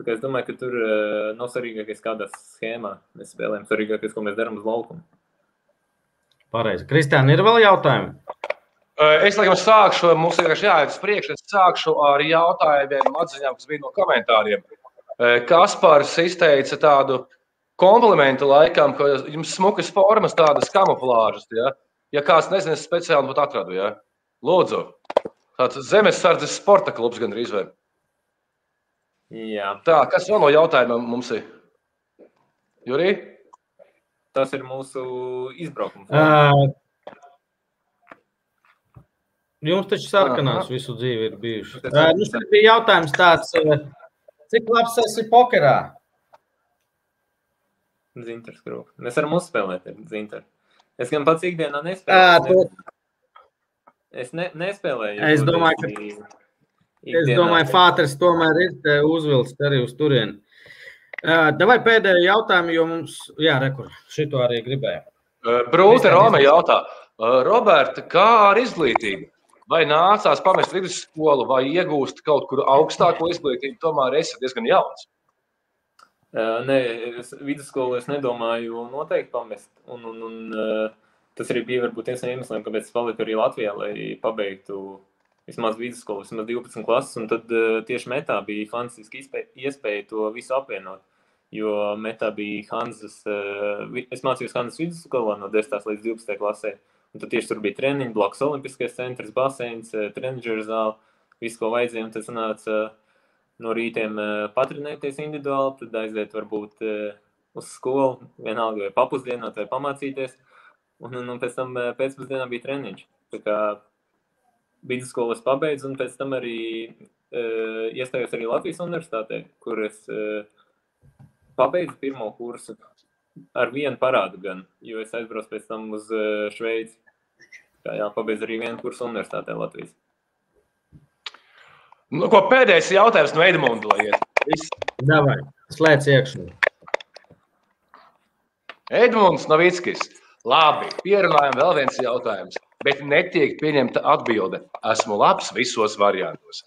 Es domāju, ka tur uh, nav svarīgākais kādā schēmā. Mēs spēlējam svarīgākais, ko mēs darām uz laukuma. Pareizi. Kristiāna, ir vēl jautājumi? Es laikam sākšu, mums vienkārši jāiet uz priekšu. Es sākšu ar jautājumiem, atziņām, kas bija no komentāriem. Kaspars izteica tādu komplimentu laikam, ka jums smukas formas, tādas kamuflāžas. Ja? Ja kāds nezina, es speciāli pat atradu. Ja? Lūdzu, tāds zemesardzes sporta klubs gandrīz vai. Jā, Tā, kas vēl no jautājumiem mums ir? Jurī? tas ir mūsu izbraukums. Uh, jums taču sarkanās Aha. visu dzīvi ir bijušas. Uh, nu, šeit bija jautājums tāds, uh, cik labs esi pokerā? Zintars grūti. Mēs varam uzspēlēt ar Zintaru. Es gan pats ikdienā Ā, nespēlēju. to- Es ne, nespēlēju. Es domāju, ka- tieši Es ikdienā- domāju, Fāters tomēr ir uzvilcis arī uz turieni. Uh, Davai pēdējo jautājumu, jo mums, jā, rekur, šito arī gribēju. Brūte Vispār Roma jautā, "Uh, Roberta, kā ar izglītību? Vai nācās pamest vidusskolu vai iegūst kaut kur augstāko izglītību? Tomēr esi diezgan jauns. Uh, nē, es vidusskolu es nedomāju noteikti pamest. Un, un, un, uh, tas arī bija varbūt viens no iemesliem, kāpēc es paliku arī Latvijā, lai pabeigtu vismaz vidusskolu, vismaz 12 klases. Un tad uh, tieši metā bija fantastiski iespēja, to visu apvienot. Jo metā bija Hanzas, uh, es mācījos Hanzas vidusskolā no 10. līdz 12. klasē. Un tad tieši tur bija treniņi, blakus Olimpiskais centrs, baseins, uh, treniņģeru zāle, viss, ko vajadzēja. Un tas nāca uh, no rītiem uh, patrenēties individuāli, tad aiziet varbūt uz skolu, vienalga vai papusdienot vai pamācīties. Un, un, un pēc tam pēcpusdienā bija treniņš. Tā kā vidusskolu es pabeidzu, un pēc tam arī uh, iestājos arī Latvijas universitātē, kur es uh, pabeidzu pirmo kursu ar vienu parādu gan, jo es aizbraucu pēc tam uz uh, Šveici. Tā jā, pabeidzu arī vienu kursu universitātē Latvijas. Nu, ko pēdējais jautājums no Edmunds, lai iet. Viss. Davai, slēdz iekšā. Edmunds Novickis. Labi, pierunājam vēl viens jautājums, bet netiek pieņemta atbilde. Esmu labs visos variantos.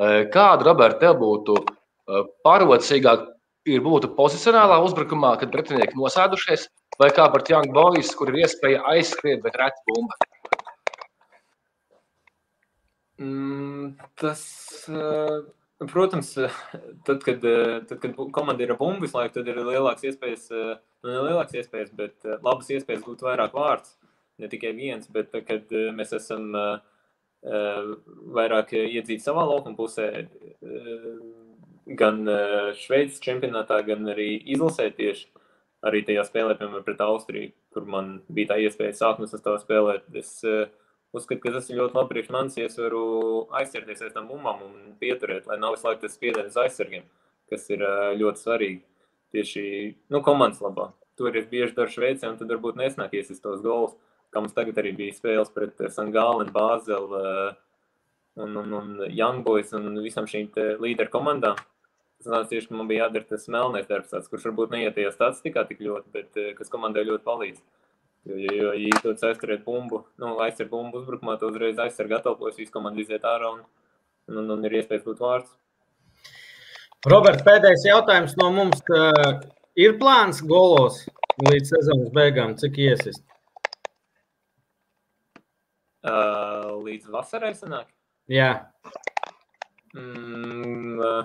Eh, Kāda, Roberta, tev būtu eh, parocīgāk ir būt pozicionālā uzbrukumā, kad pretinieki nosēdušies, vai kā par Young Boys, kur ir iespēja aizskriet, bet reti bumba? Mm, tas, eh, protams, eh, tad, kad, eh, tad, kad komanda ir ar bumbu visu laiku, tad ir lielāks iespējas, nu, ne lielāks iespējas, bet labas iespējas gūt vairāk vārdus. Ne tikai viens, bet kad mēs esam vairāk iedzīti savā laukuma pusē, gan Šveices čempionātā, gan arī izlasē tieši. Arī tajā spēlē, piemēram, pret Austriju, kur man bija tā iespēja no tā spēlēt. Es uh, uzskatu, ka tas ir ļoti labi priekš manis, ja es varu aizķerties aiz tam bumbām un pieturēt, lai nav visu laiku tas spiediens uz aizsargiem, kas ir ļoti svarīgi tieši nu, komandas labā. Tur ir bieži daži Šveicē, un tad varbūt nesnākies uz tos gols, kā mums tagad arī bija spēles pret Sangālu, Bāzeli un, un, un Young Boys un visam šīm līderu komandām. Tas nāca tieši, ka man bija jādara tas melnais darbs, tāds, kurš varbūt neiet tajā statistikā tik ļoti, bet kas komandai ļoti palīdz. Jo, jo, ja izdodas aizturēt bumbu, nu, aizsargt bumbu uzbrukumā, tad uzreiz aizsargt gatavojas, visu komandu iziet ārā un, un, un, un ir iespējas būt vārds. Robert, pēdējais jautājums no mums. Ir plāns golos līdz sezonas beigām, cik iesist? Uh, līdz vasarai sanāk. Jā, Mm, uh,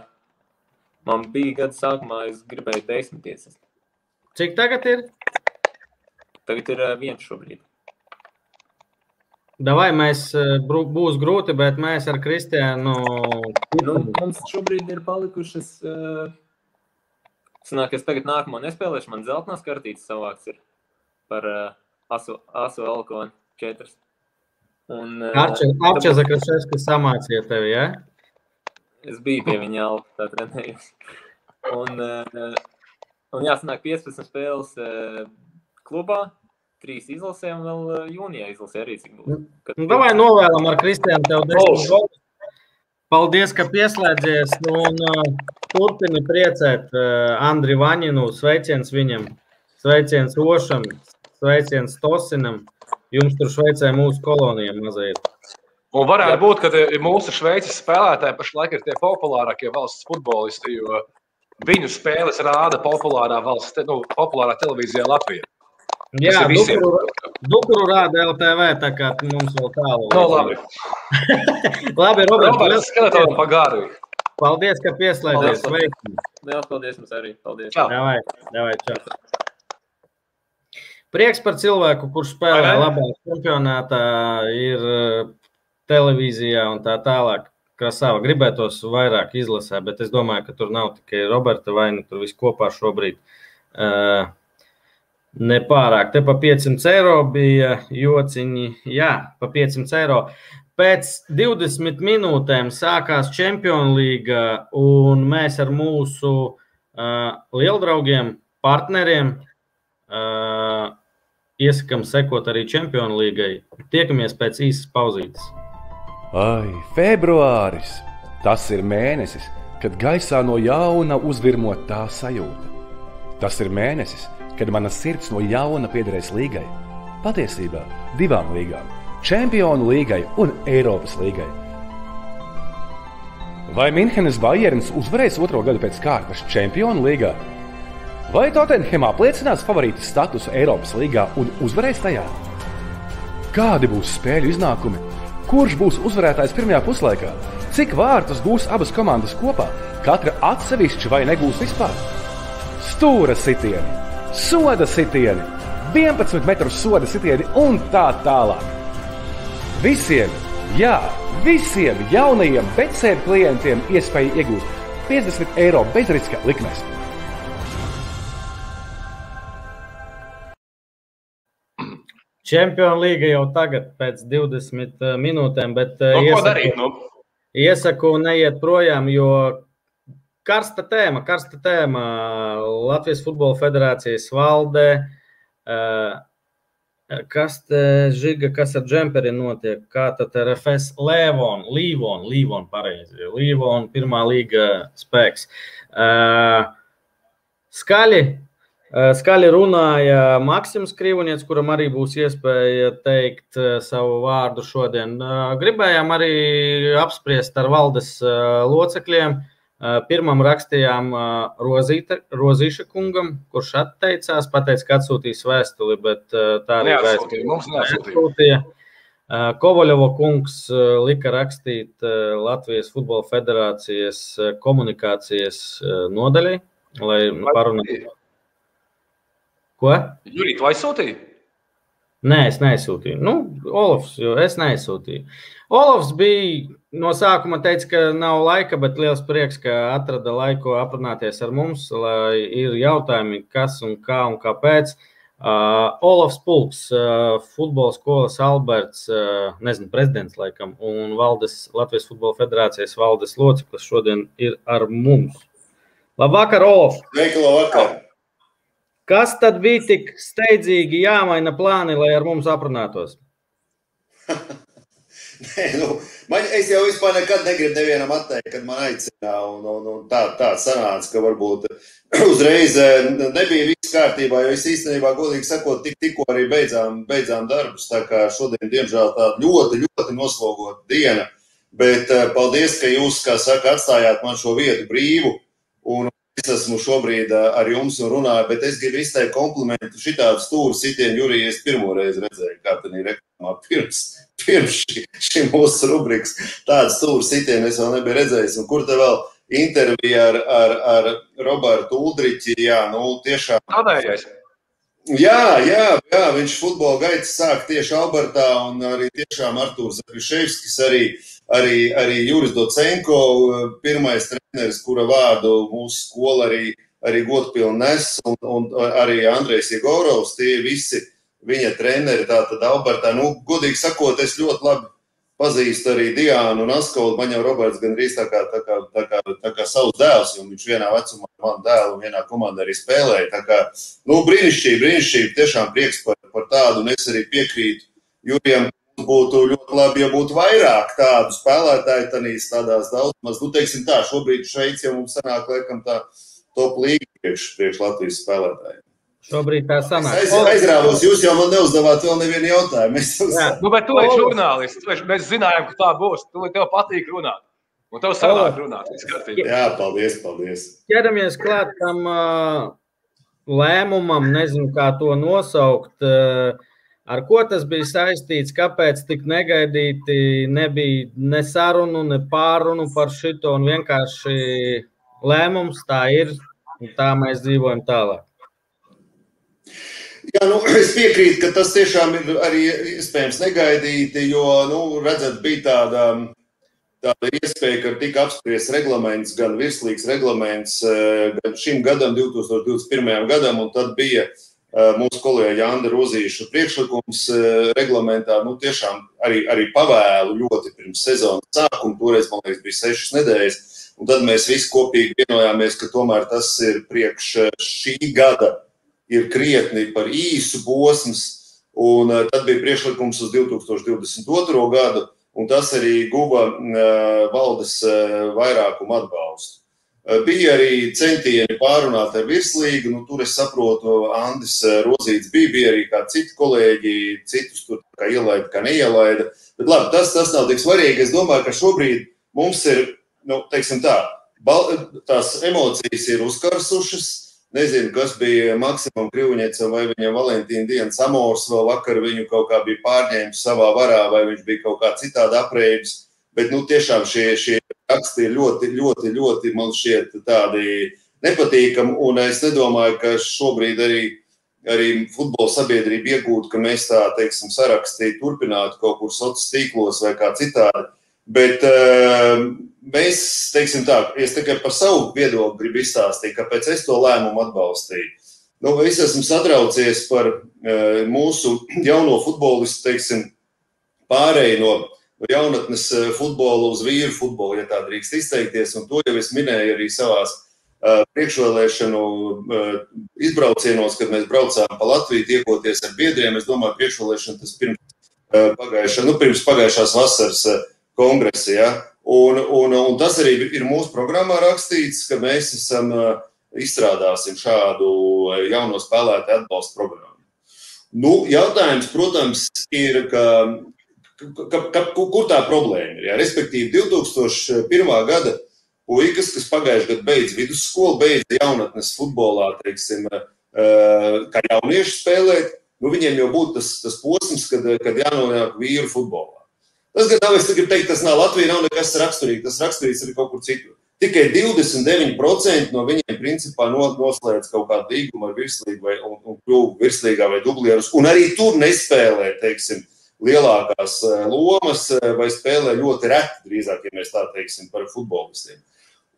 man bija gada sākumā, es gribēju desmit iesist. cik tagad ir? Tagad ir uh, viens šobrīd. Davai, mēs, brū- būs grūti, bet mēs ar Kristiānu. Nu, mums šobrīd ir palikušas. Uh, Sanāk, es tagad nākamo nespēlēšu. Man zeltainās kartītes savāks ir par uh, asu, asu alkoholu četras. Un, uh, Apčeza, kas šeit samācīja tevi, ja? Es biju pie viņa jau tā trenējos. Un, uh, un jāsanāk 15 spēles uh, klubā, 3 izlasē un vēl uh, jūnijā izlasē arī cik būs. Kad- Nu, davai novēlam ar Kristiānu tev desmit golus. Paldies, ka pieslēdzies un uh, turpini priecēt uh, Andri Vaņinu. Sveiciens viņam, sveiciens Ošam, sveiciens Tosinam. Jums tur Šveicē mūsu kolonijām mazliet. Un varētu būt, ka mūsu šveicis spēlētāji pašlaik ir tie populārākie valsts futbolisti, jo viņu spēles rāda populārā valsts, nu, populārā televīzijā Latvijā. Jā. Dukuru, Dukuru rāda LTV, tā kā mums vēl tālu. No, labi. labi Robert, Roberts liels skeletonam pa garu. paldies, ka pieslēdzies. Paldies. Sveiki. Liels paldies jums arī. Paldies. Čau. Davai, davai, čau. Prieks par cilvēku, kurš spēlē labāk čempionātā, ir uh, televīzijā un tā tālāk. Krasāva gribētos vairāk izlasē, bet es domāju, ka tur nav tikai Roberta vai nu tur viss kopā šobrīd. Uh, nepārāk. Te pa 500 eiro bija jociņi. Jā, pa 500 eiro. Pēc 20 minūtēm sākās Champions League, un mēs ar mūsu uh, lieldraugiem, partneriem uh, iesakām sekot arī Champions League. Tiekamies pēc īsas pauzītes. Ai, februāris! Tas ir mēnesis, kad gaisā no jauna uzvirmo tā sajūta. Tas ir mēnesis, kad mana sirds no jauna piederēs līgai. Patiesībā divām līgām - Čempionu līgai un Eiropas līgai. Vai Minhenes Bayerns uzvarēs otro gadu pēc kārtas Čempionu līgā? Vai Tottenham apliecinās favorīta statusu Eiropas līgā un uzvarēs tajā? Kādi būs spēļu iznākumi? Kurš būs uzvarētājs pirmajā puslaikā? Cik vārtus gūs abas komandas kopā? Katra atsevišķi vai negūs vispār? Stūra sitieni! Soda sitieni, 11 metru soda sitieni un tā tālāk. Visiem, jā, visiem jaunajiem BCM klientiem iespēja iegūt 50 eiro bezriska likmes. Čempionu līga jau tagad, pēc 20 eh, minūtēm, bet no, eh, iesaku, darīt, nu? iesaku neiet projām, jo karsta tēma, karsta tēma Latvijas Futbola Federācijas valdē. Eh, kas te žiga, kas ar džemperi notiek? Kā tad RFS Lēvon, Līvon, Līvon pareizi, Līvon pirmā līga spēks. Eh, skaļi, eh, skaļi runāja Maksims Krīvuniets, kuram arī būs iespēja teikt savu vārdu šodien. Gribējām arī apspriest ar valdes locekļiem, Pirmam rakstījām Rozīta, Rozīša kungam, kurš atteicās, pateica, ka atsūtīs vēstuli, bet tā arī vēstuli mums neatsūtīja. Kovaļova kungs lika rakstīt Latvijas Futbola Federācijas komunikācijas nodaļai, lai parunātu. Ko? Jurīt, vai sūtīja? Nē, es neizsūtīju. Nu, Olofs, jo es neizsūtīju. Olofs bija no sākuma teica, ka nav laika, bet liels prieks, ka atrada laiku aprunāties ar mums, lai ir jautājumi, kas un kā un kāpēc. Uh, Olofs Pulks, uh, futbola skolas Alberts, uh, nezinu, prezidents laikam, un valdes, Latvijas Futbola Federācijas valdes loceklis šodien ir ar mums. Labvakar, Olof! Sveiki, labvakar! Kas tad bija tik steidzīgi jāmaina plāni, lai ar mums aprunātos? Nē, nu, man, es jau vispār nekad negribu nevienam atteikt, kad man aicina. Un, un, un tā, tā sanāca, ka varbūt uzreiz eh, nebija viss kārtībā. Jo es īstenībā, godīgi sakot, tik, tikko arī beidzām, beidzām darbus. Tā kā šodien, diemžēl, tāda ļoti, ļoti noslogota diena. Bet eh, paldies, ka jūs, kā saka, atstājāt man šo vietu brīvu. Un, Es esmu šobrīd ar jums un runāju, bet es gribu izteikt komplimentu. Šitādu stūri sitienu Juriju es pirmo reizi redzēju, kā tā reklāmā pirms, pirms šī, šī mūsu rubrikas. Tādu stūri sitienu es vēl nebiju redzējis. Un kur te vēl intervija ar, ar, ar Robertu Uldriķi, jā, nu tiešām. Tādējais. Jā, jā, jā, viņš futbola gaitas sāk tieši Albertā un arī tiešām Artūrs Zapiševskis arī. Uh, arī, arī Juris Docenko, pirmais treneris, kura vārdu mūsu skola arī, arī godpilni nes, un, un arī Andrejs Jegorovs, tie visi viņa treneri, tātad Albertā, nu, godīgi sakot, es ļoti labi pazīstu arī Diānu un Askolu. Man jau Roberts gandrīz tā kā, tā kā, tā kā, tā kā savs dēls, jo viņš vienā vecumā man dēlu un vienā komandā arī spēlēja. Tā kā, nu, brīnišķīgi, brīnišķīgi, tiešām prieks par, par tādu, un es arī piekrītu Jurijam, būtu ļoti labi, ja būtu vairāk tādu spēlētāju tādās, daudzumās. Nu, teiksim tā, šobrīd Šveice jau mums sanāk, laikam, tā top līga priekš, priekš Latvijas spēlētājiem. Šobrīd tā sanāk. Es aizrāvos, jūs jau man neuzdevāt vēl nevienu jautājumu. Es Jā, nu, bet tu esi žurnālists, mēs zinājām, ka tā būs. Tu tev patīk runāt. Un tev sanāk runāt. Jā, paldies, paldies. Ķeramies klāt tam lēmumam, nezinu, kā to nosaukt. Ar ko tas bija saistīts? Kāpēc tik negaidīti nebija ne sarunu, ne pārunu par šito un vienkārši lēmums tā ir un tā mēs dzīvojam tālāk? Jā, nu, es piekrītu, ka tas tiešām ir arī iespējams negaidīti, jo, nu, redzat, bija tāda, tāda iespēja, ka tika apspriests reglaments, gan virslīgs reglaments eh, gan šim gadam, 2021. gadam, un tad bija eh, mūsu kolēģa Anda Rozīša priekšlikums eh, reglamentā, nu, tiešām arī, arī pavēlu ļoti pirms sezonas sākuma, toreiz, man liekas, bija sešas nedēļas, un tad mēs visi kopīgi vienojāmies, ka tomēr tas ir priekš šī gada ir krietni par īsu posms, un eh, tad bija priekšlikums uz 2022. gadu, un tas arī guva eh, valdes eh, vairākumu atbalstu. Bija arī centieni pārunāt ar virslīgu, nu, tur es saprotu, Andris Rozīts bija, bija arī kā citi kolēģi, citus tur kā ielaida, kā neielaida. Bet labi, tas, tas nav tik svarīgi. Es domāju, ka šobrīd mums ir, nu, teiksim tā, tās emocijas ir uzkarsušas, Nezinu, kas bija Maksimam Krivņēcam vai viņam Valentīna dienas amors, vēl vakar viņu kaut kā bija pārņēmis savā varā, vai viņš bija kaut kā citādi apreibis. Bet, nu, tiešām šie, šie raksti ir ļoti, ļoti, ļoti, man šķiet, tādi nepatīkami. Un es nedomāju, ka šobrīd arī, arī futbola sabiedrība iegūtu, ka mēs tā, teiksim, sarakstī turpinātu kaut kur sociālos tīklos vai kā citādi. Bet uh, mēs, teiksim tā, es tikai par savu viedokli gribu izstāstīt, kāpēc es to lēmumu atbalstīju. Nu, es esmu satraucies par uh, mūsu jauno futbolistu, teiksim, pārēju no jaunatnes eh, futbola uz vīru futbolu, ja tā drīkst izteikties. Un to jau es minēju arī savās uh, priekšvēlēšanu uh, izbraucienos, kad mēs braucām pa Latviju, tiekoties ar biedriem. Es domāju, priekšvēlēšana tas pirms, uh, pagājušā, nu, pirms pagājušās vasaras kongresa. Ja? Un, un, un tas arī ir mūsu programmā rakstīts, ka mēs esam izstrādāsim šādu jauno spēlētāju atbalsta programmu. Nu, jautājums, protams, ir, ka, ka, ka, kur tā problēma ir. Ja? Respektīvi, 2001. gada puikas, kas pagājušajā gadā beidza vidusskolu, beidza jaunatnes futbolā, teiksim, kā jaunieši spēlēt, nu, viņiem jau būtu tas, tas posms, kad, kad jānonāk vīru futbolā. Tas gan nav, es gribu teikt, tas nav Latvija, nav nekas raksturīgs. Tas raksturīgs arī kaut kur citur. Tikai 29% no viņiem principā noslēdz kaut kādu līgumu ar virslīgu vai kļuvu virslīgā vai dublierus, un arī tur nespēlē, teiksim, lielākās eh, lomas eh, vai spēlē ļoti reti, drīzāk, ja mēs tā teiksim, par futbolistiem.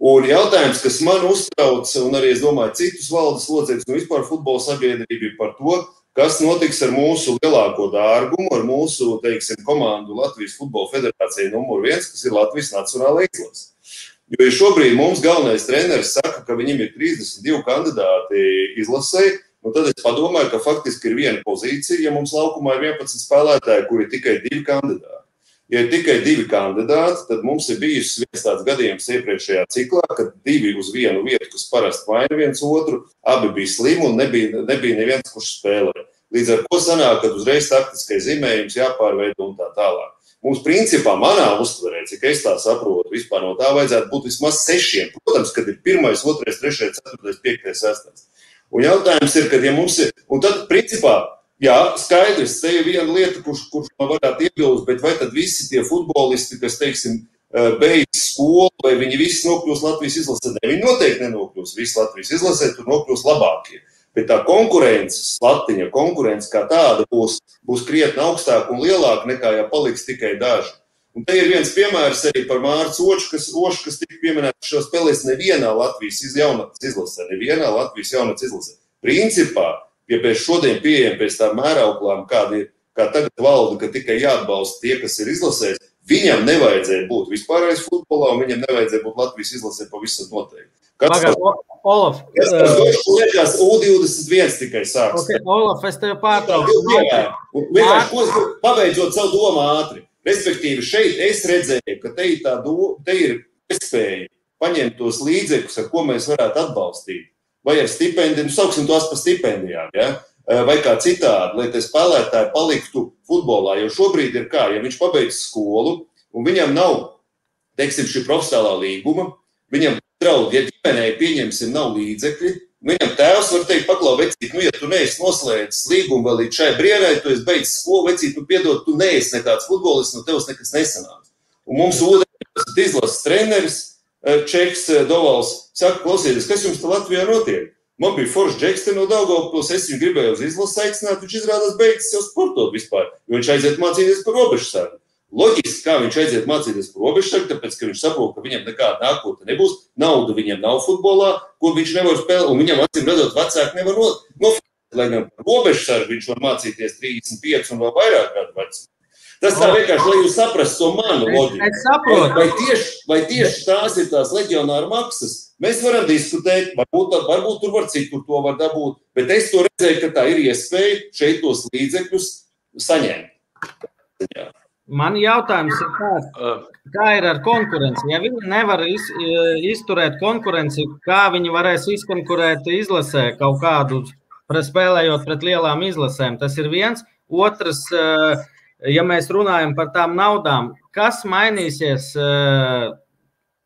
Un jautājums, kas man uztrauc, un arī es domāju, citus valdes locekļus un vispār futbola sabiedrību ir par to, Kas notiks ar mūsu lielāko dārgumu, ar mūsu teiksim, komandu Latvijas Futbola Federācija numur viens, kas ir Latvijas Nacionāla izlase? Jo ja šobrīd mums galvenais treneris saka, ka viņam ir 32 kandidāti izlasē, nu tad es padomāju, ka faktiski ir viena pozīcija, ja mums laukumā ir 11 spēlētāji, kur ir tikai divi kandidāti. Ja ir tikai divi kandidāti, tad mums ir bijis viens tāds gadījums iepriekšējā ciklā, kad divi uz vienu vietu, kas parasti vaina viens otru, abi bija slimi un nebija, nebija neviens, kurš spēlē. Līdz ar to sanāk, ka uzreiz taktiskais zīmējums jāpārveido un tā tālāk. Mums, principā, manā uztverē, cik es tā saprotu, vispār no tā vajadzētu būt vismaz sešiem. Protams, kad ir pirmais, otrais, trešais, ceturtais, piektais, sestais. Un jautājums ir, kad ja mums ir, un tad, principā, jā, skaidrs, te ir viena lieta, kurš, kurš man varētu iebilst, bet vai tad visi tie futbolisti, kas, teiksim, eh, beidz skolu, vai viņi visi nokļūs Latvijas izlasē? Ne, viņi noteikti nenokļūs visi Latvijas izlasē, tur nokļūs labākie. Bet tā konkurences latiņa, konkurence kā tāda būs, būs krietni augstāka un lielāka nekā, ja paliks tikai daži. Un te ir viens piemērs arī par Mārciņu Ošu, kas, Ošu, kas tika pieminēts šo spēlēs nevienā Latvijas jaunatnes izlasē. Nevienā Latvijas jaunatnes izlasē. Principā, ja pēc šodien pieejam pēc tām mērauklām, kāda ir, kā tagad valda, ka tikai jāatbalsta tie, kas ir izlasēs, viņam nevajadzēja būt vispārējais futbolā, un viņam nevajadzēja būt Latvijas izlasē pavisam noteikti. Kāds Pagad, Olaf, es liekas, U21 tikai sāks. Okay, Olaf, es tev pārtraucu. Vienkārši, pabeidzot savu domu ātri. Respektīvi, šeit es redzēju, ka te ir tā do, te ir iespēja paņemt tos līdzekļus, ar ko mēs varētu atbalstīt. Vai ar stipendiju, nu, sauksim tos par stipendijām, ja? vai kā citādi, lai tie spēlētāji paliktu futbolā. Jo šobrīd ir kā, ja viņš pabeidz skolu un viņam nav, teiksim, šī profesionālā līguma, viņam draud, ja ģimenei pieņemsim, nav līdzekļi. Viņam tēvs var teikt, paklau, vecīt, nu, ja tu neesi noslēdzis līgumu vēl līdz šai brīvai, tu esi beidzis skolu, vecīt, nu, piedod, tu neesi nekāds futbolists, no tevis nekas nesanāks. Un mums otrs izlases treneris, eh, Čeks eh, Dovals, saka, klausieties, kas jums te Latvijā notiek? Man bija foršs džeks no Daugavpils, es viņu gribēju uz izlases aicināt, viņš izrādās beidzis jau sportot vispār, jo viņš aiziet mācīties par robežsargu. Loģiski, kā viņš aiziet mācīties par robežsargu, tāpēc, ka viņš saprot, ka viņam nekāda nākotne nebūs, nauda viņam nav futbolā, ko viņš nevar spēlēt, un viņam acīm redzot vecāki nevar nofilmēt, lai gan robežsargu viņš var mācīties 35 un vēl vairāk gadu vecumā. Tas tā vienkārši, lai jūs saprastu to manu loģiku. Es saprotu. Vai tieši, vai tieši tās ir tās leģionāra maksas? Mēs varam diskutēt, varbūt, varbūt tur var citur to var dabūt, bet es to redzēju, ka tā ir iespēja šeit tos līdzekļus saņemt. Jā. Man jautājums ir tāds, kā ir ar konkurenci? Ja viņi nevar iz, izturēt konkurenci, kā viņi varēs izkonkurēt izlasē kaut kādu, spēlējot pret lielām izlasēm? Tas ir viens. Otrs, uh, ja mēs runājam par tām naudām, kas mainīsies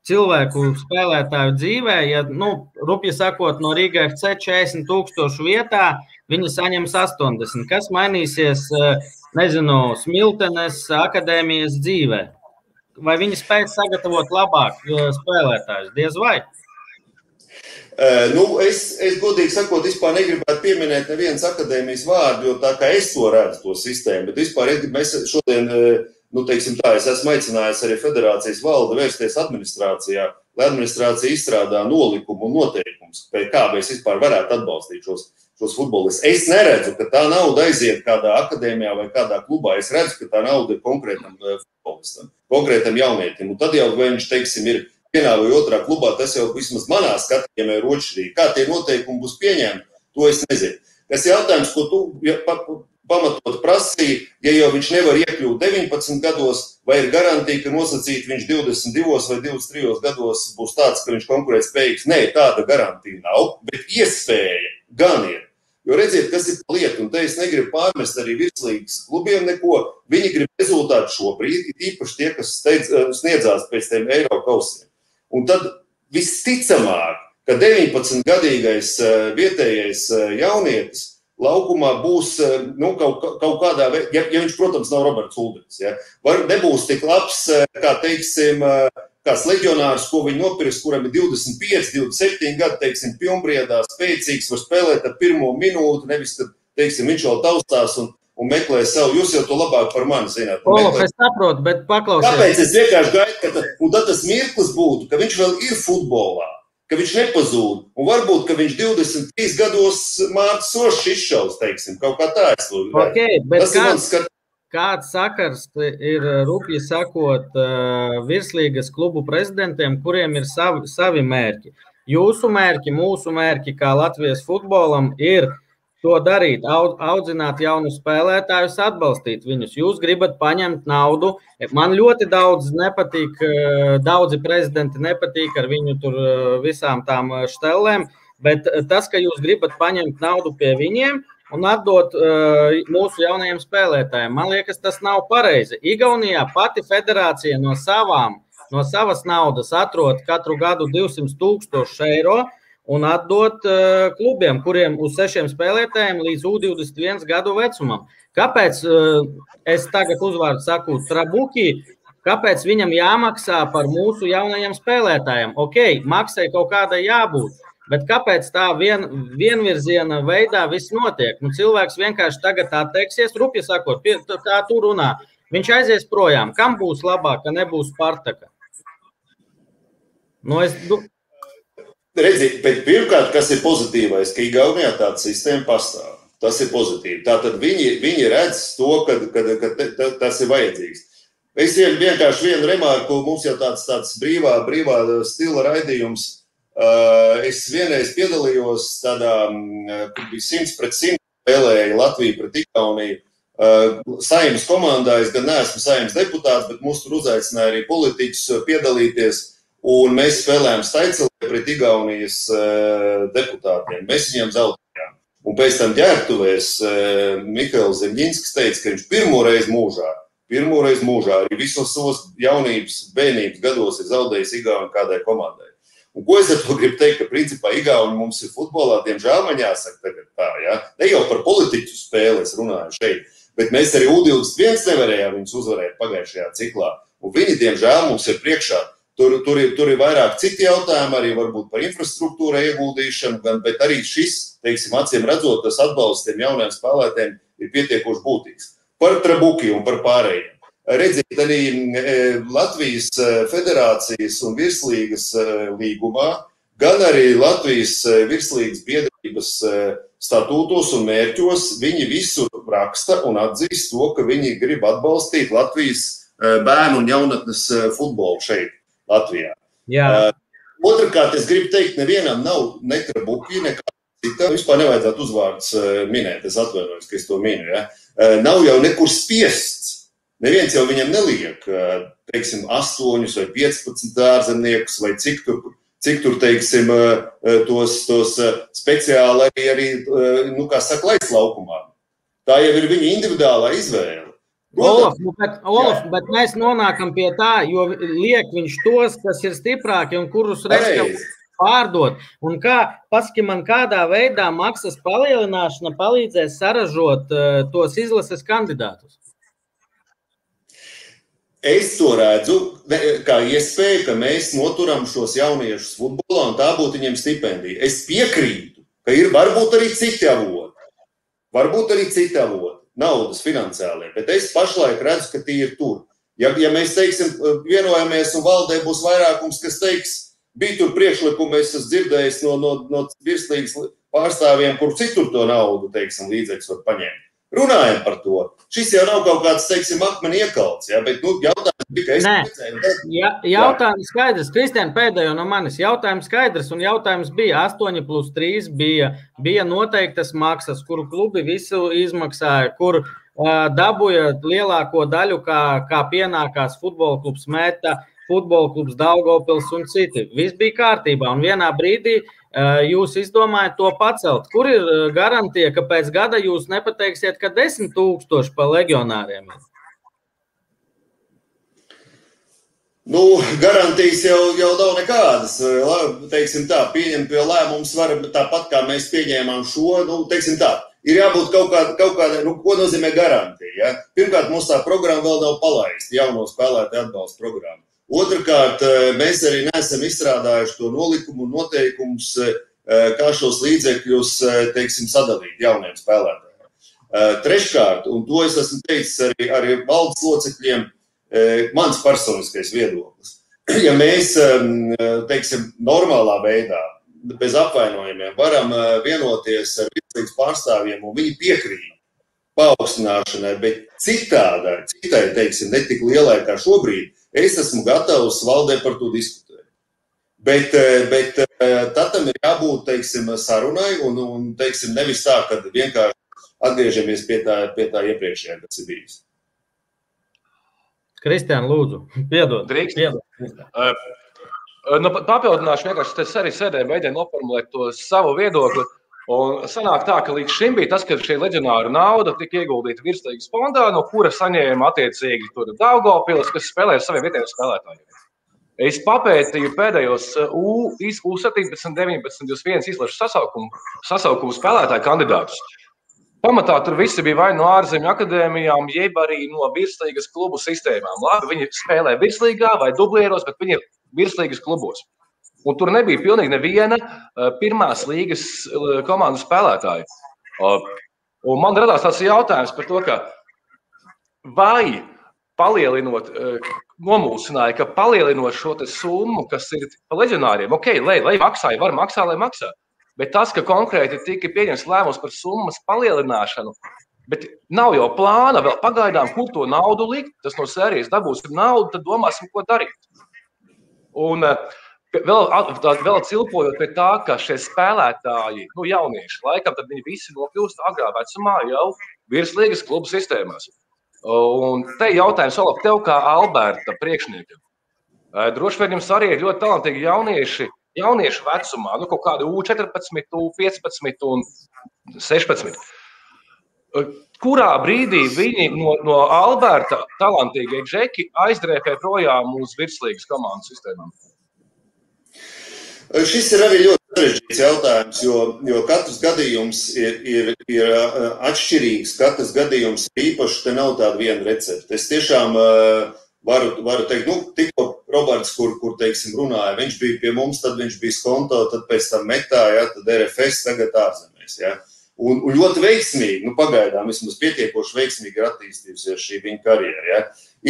cilvēku spēlētāju dzīvē, ja, nu, rupji sakot, no Rīgā FC 40 tūkstošu vietā viņi saņems 80. Kas mainīsies, nezinu, Smiltenes akadēmijas dzīvē? Vai viņi spēs sagatavot labāk spēlētājus? Diez vai? Uh, nu, es, es godīgi sakot, vispār negribētu pieminēt nevienas akadēmijas vārdu, jo tā kā es to redzu, to sistēmu, bet vispār mēs šodien, nu, teiksim tā, es esmu aicinājis arī federācijas valde vērsties administrācijā, lai administrācija izstrādā nolikumu un noteikumus, kā mēs vispār varētu atbalstīt šos, šos futbolistus. Es neredzu, ka tā nauda aiziet kādā akadēmijā vai kādā klubā. Es redzu, ka tā nauda ir konkrētam futbolistam, konkrētam jaunietim. Un tad jau, vai viņš, teiksim, ir vienā vai otrā klubā, tas jau vismaz manā skatījumā ir otršķirīgi. Kā tie noteikumi būs pieņemti, to es nezinu. Tas jautājums, ko tu ja, pa, pamatot prasīji, ja jau viņš nevar iekļūt 19 gados, vai ir garantija, ka nosacīt viņš 22 vai 23 gados būs tāds, ka viņš konkurēt spējīgs? Nē, tāda garantija nav, bet iespēja gan ir. Jo redziet, kas ir lieta, un te es negribu pārmest arī virslīgas klubiem neko. Viņi grib rezultātu šobrīd, īpaši tie, kas steidz, sniedzās pēc tiem Eiropas kausiem. Un tad visticamāk, ka 19-gadīgais vietējais jaunietis laukumā būs nu, kaut, kaut kādā veidā, ja, ja viņš, protams, nav Roberts Ulrichs. Ja, var, nebūs tik labs, kā teiksim, kāds leģionārs, ko viņi nopirks, kuram ir 25, 27 gadi, teiksim, pilnbriedā, spēcīgs, var spēlēt ar pirmo minūti, nevis, ka, teiksim, viņš vēl taustās un un meklē savu. Jūs jau to labāk par mani zināt. Olof, es saprotu, bet paklausies. Kāpēc es vienkārši gaidu, ka tad, un tad tas mirklis būtu, ka viņš vēl ir futbolā, ka viņš nepazūd. Un varbūt, ka viņš 23 gados Mārcis Sošs izšaus, teiksim, kaut kā tā es to okay, tas kāds, ir mans skat... Kāds sakars ir, rupji sakot, virslīgas klubu prezidentiem, kuriem ir savi, savi mērķi? Jūsu mērķi, mūsu mērķi, kā Latvijas futbolam, ir uh, to darīt, audzināt jaunus spēlētājus, atbalstīt viņus. Jūs gribat paņemt naudu. Man ļoti daudz nepatīk, eh, daudzi prezidenti nepatīk ar viņu tur eh, visām tām eh, štelēm, bet tas, ka jūs gribat paņemt naudu pie viņiem un atdot mūsu jaunajiem spēlētājiem, man liekas, tas nav pareizi. Igaunijā pati federācija no savām, no savas naudas atrod katru gadu 200 tūkstošu eiro un atdot uh, klubiem, kuriem uz sešiem spēlētājiem līdz U21 gadu vecumam. Kāpēc uh, es tagad uzvārdu saku Trabuki? Kāpēc viņam jāmaksā par mūsu jaunajiem spēlētājiem? Ok, maksai kaut kādai jābūt. Bet kāpēc tā vien, vienvirziena veidā viss notiek? Nu, cilvēks vienkārši tagad tā teiksies, rupji sakot, pie, tā tur runā. Viņš aizies projām. Kam būs labāk, ka nebūs Spartaka? Nu, es, Redziet, pirmkārt, kas ir pozitīvais, ka Igaunijā tāda sistēma pastāv. Tas ir pozitīvi. Tātad viņi, viņi redz to, ka, ka, ka te, ta, tas ir vajadzīgs. Es vienkārši vienu remarku, mums jau tāds, tāds brīvā, brīvā stila raidījums. Es vienreiz piedalījos tādā, kur bija 100 pret 100 spēlēja Latviju pret Igauniju. Saimnes komandā es gan neesmu saimnes deputāts, bet mūs tur uzaicināja arī politiķus piedalīties. Un mēs spēlējām Staicelē pret Igaunijas uh, deputātiem. Mēs viņiem zaudējām. Un pēc tam ģērbtuvēs uh, Mikls Zemģinskis teica, ka viņš pirmo reizi mūžā, pirmo reizi mūžā arī visos savos jaunības, bērnības gados ir zaudējis Igauni kādai komandai. Un ko es ar to gribu teikt, ka principā Igauni mums ir futbolā, diemžēl man jāsaka tagad tā, ja? ne jau par politiķu spēli es runāju šeit, bet mēs arī U21 nevarējām viņus uzvarēt pagājušajā ciklā. Un viņi, diemžēl, mums ir priekšā Tur, tur, ir, tur ir vairāk citi jautājumi, arī par infrastruktūra ieguldīšanu, gan, bet arī šis, teiksim, acīm redzot, tas atbalsts tiem jauniem spēlētājiem ir pietiekoši būtīgs. Par trabuki un par pārējiem. Redziet, arī e, Latvijas e, federācijas un virslīgas e, līgumā, gan arī Latvijas virslīgas biedrības statūtos un mērķos viņi visur raksta un atzīst to, ka viņi grib atbalstīt Latvijas bērnu un jaunatnes futbolu šeit, Latvijā. Jā. Otrakārt, es gribu teikt, nevienam nav netrabuki, nekā cita. Vispār nevajadzētu uzvārdus minēt, es atvainojos, ka es to minu. Ja? Nav jau nekur spiests Neviens jau viņam neliek, teiksim, 8 vai 15 ārzemniekus vai cik tur, cik tur teiksim, tos, tos speciāli arī, nu, kā saka, laist laukumā. Tā jau ir viņa individuālā izvēle. Olaf, nu, bet, Olaf, bet mēs nonākam pie tā, jo liek viņš tos, kas ir stiprāki un kurus reizes pārdot. Un kā, paski man kādā veidā maksas palielināšana palīdzēs saražot uh, tos izlases kandidātus? Es to redzu kā iespēju, ka mēs noturam šos jauniešus futbolā, un tā būtu viņiem stipendija. Es piekrītu, ka ir varbūt arī citi avoti, varbūt arī citi avoti, naudas finansiālie, bet es pašlaik redzu, ka tie ir tur. Ja, ja mēs teiksim, vienojamies, un valdē būs vairākums, kas teiks, bija tur priekšlikumi, es esmu dzirdējis no, no, no virslīgas pārstāvjiem, kur citur to naudu, teiksim, līdzekļus var paņemt. Runājam par to. Šis jau nav kaut kāds, teiksim, akmeni iekalts, ja, bet nu, jautājums bija, ka es redzēju. Tad... Ja, jautājums skaidrs, Kristian, pēdējo no manis. Jautājums skaidrs, un jautājums bija 8 plus 3 bija, bija noteiktas maksas, kuru klubi visu izmaksāja, kur uh, dabūja lielāko daļu, kā, kā pienākās futbola klubs Meta, futbola klubs Daugopils un citi. Viss bija kārtībā, un vienā brīdī uh, jūs izdomājat to pacelt. Kur ir garantija, ka pēc gada jūs nepateiksiet, ka 10 tūkstoši pa legionāriem ir? Nu, garantijas jau, jau nav nekādas. Teiksim tā, pieņemt pie lēmums var tāpat, kā mēs pieņēmām šo. Nu, teiksim tā, ir jābūt kaut kādai, kaut kāda, nu, ko nozīmē garantija. Ja? Pirmkārt, mums tā programma vēl nav palaista, jauno spēlētāju atbalsta programma. Otrakārt, eh, mēs arī neesam izstrādājuši to nolikumu un noteikumus, eh, kā šos līdzekļus eh, teiksim, sadalīt jauniem spēlētājiem. Treškārt, un to es esmu teicis arī, arī valdes locekļiem, mans personiskais viedoklis. Ja mēs, teiksim, normālā veidā, bez apvainojumiem, varam vienoties ar līdzīgas pārstāvjiem un viņi piekrīt paaugstināšanai, bet citādai, citai, teiksim, netik lielai kā šobrīd, Es esmu gatavs valdē par to diskutēt. Bet, eh, bet eh, tad tam ir jābūt teiksim, sarunai, un, un teiksim, nevis tā, ka vienkārši atgriežamies pie tā, pie tā iepriekšējā, kas ir bijis. Kristiāna, lūdzu, piedod. Drīkst. Piedod. Uh, nu, papildināšu vienkārši, es arī sēdēju, mēģināju noformulēt to savu viedokli. Un sanāk tā, ka līdz šim bija tas, ka šī leģionāra nauda tika ieguldīta virslīgas fondā, no kura saņēma attiecīgi Daugopils, kas spēlē ar saviem vietējiem spēlētājiem. Es papētīju pēdējos U17, 19, 21 izlašu sasaukumu, sasaukumu spēlētāju kandidātus. Pamatā tur visi bija vai no ārzemju akadēmijām, jeb arī no virslīgas klubu sistēmām. Labi, viņi spēlē virslīgā vai dublieros, bet viņi ir virslīgas klubos. Un tur nebija pilnīgi neviena uh, pirmās līgas uh, komandas spēlētāja. Uh, man radās tāds jautājums par to, ka vai palielinot, nomulsināja, ka palielinot šo summu, kas ir leģionāriem, ok, lai, lai maksāja, var maksāt, lai maksā. Bet tas, ka konkrēti tika pieņemts lēmums par summas palielināšanu, bet nav jau plāna vēl pagaidām, kur to naudu likt. Tas no sērijas dabūsim naudu, tad domāsim, ko darīt. Un, uh, Vēl, vēl cilpojot pie tā, ka šie spēlētāji, nu, jaunieši, laikam, tad viņi visi nokļūst agrā vecumā jau virslīgas klubu sistēmās. Un te jautājums, Olaf, tev kā Alberta priekšniekam. Droši vien jums arī ir ļoti talantīgi jaunieši, jauniešu vecumā, nu, kaut kādi U14, U15 un 16. Kurā brīdī viņi no, no Alberta talantīgie džeki aizdrēpē projām uz virslīgas komandas sistēmām? Šis ir arī ļoti sarežģīts jautājums, jo, jo katrs gadījums ir, ir, ir atšķirīgs. Katrs gadījums ir īpašs, te nav tāda viena recepte. Es tiešām varu, varu teikt, nu, tikko Roberts, kur, kur teiksim, runāja, viņš bija pie mums, tad viņš bija skonto, tad pēc tam metā, ja, tad RFS tagad ārzemēs. Ja. Un, un ļoti veiksmīgi, nu, pagaidām vismaz pietiekoši veiksmīgi ir attīstījusies šī viņa karjera. Ja.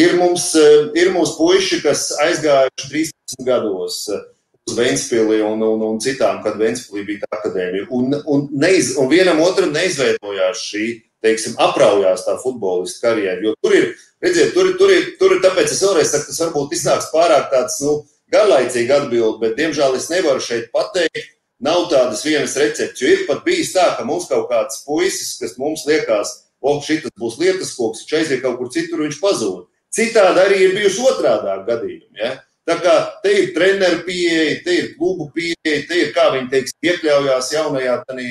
Ir, mums, ir mums puiši, kas aizgājuši 13 gados uz Vēnspili un, un, un citām, kad Vēnspilī bija tā akadēmija. Un, un, neiz, un vienam otram neizveidojās šī, teiksim, apraujās tā futbolista karjera. Jo tur ir, redziet, tur, tur, ir, tur ir, tāpēc es vēlreiz saku, tas varbūt iznāks pārāk tāds, nu, garlaicīgi atbild, bet, diemžēl, es nevaru šeit pateikt, nav tādas vienas receptes. Jo ir pat bijis tā, ka mums kaut kāds puisis, kas mums liekas, o, šis būs lietas koks, viņš aiziet kaut kur citur, viņš pazūd. Citādi arī ir bijuši otrādā gadījumi. Ja? Tā kā te ir treneru pieeja, te ir klubu pieeja, te ir kā viņi teiks, iekļaujās jaunajā tanī,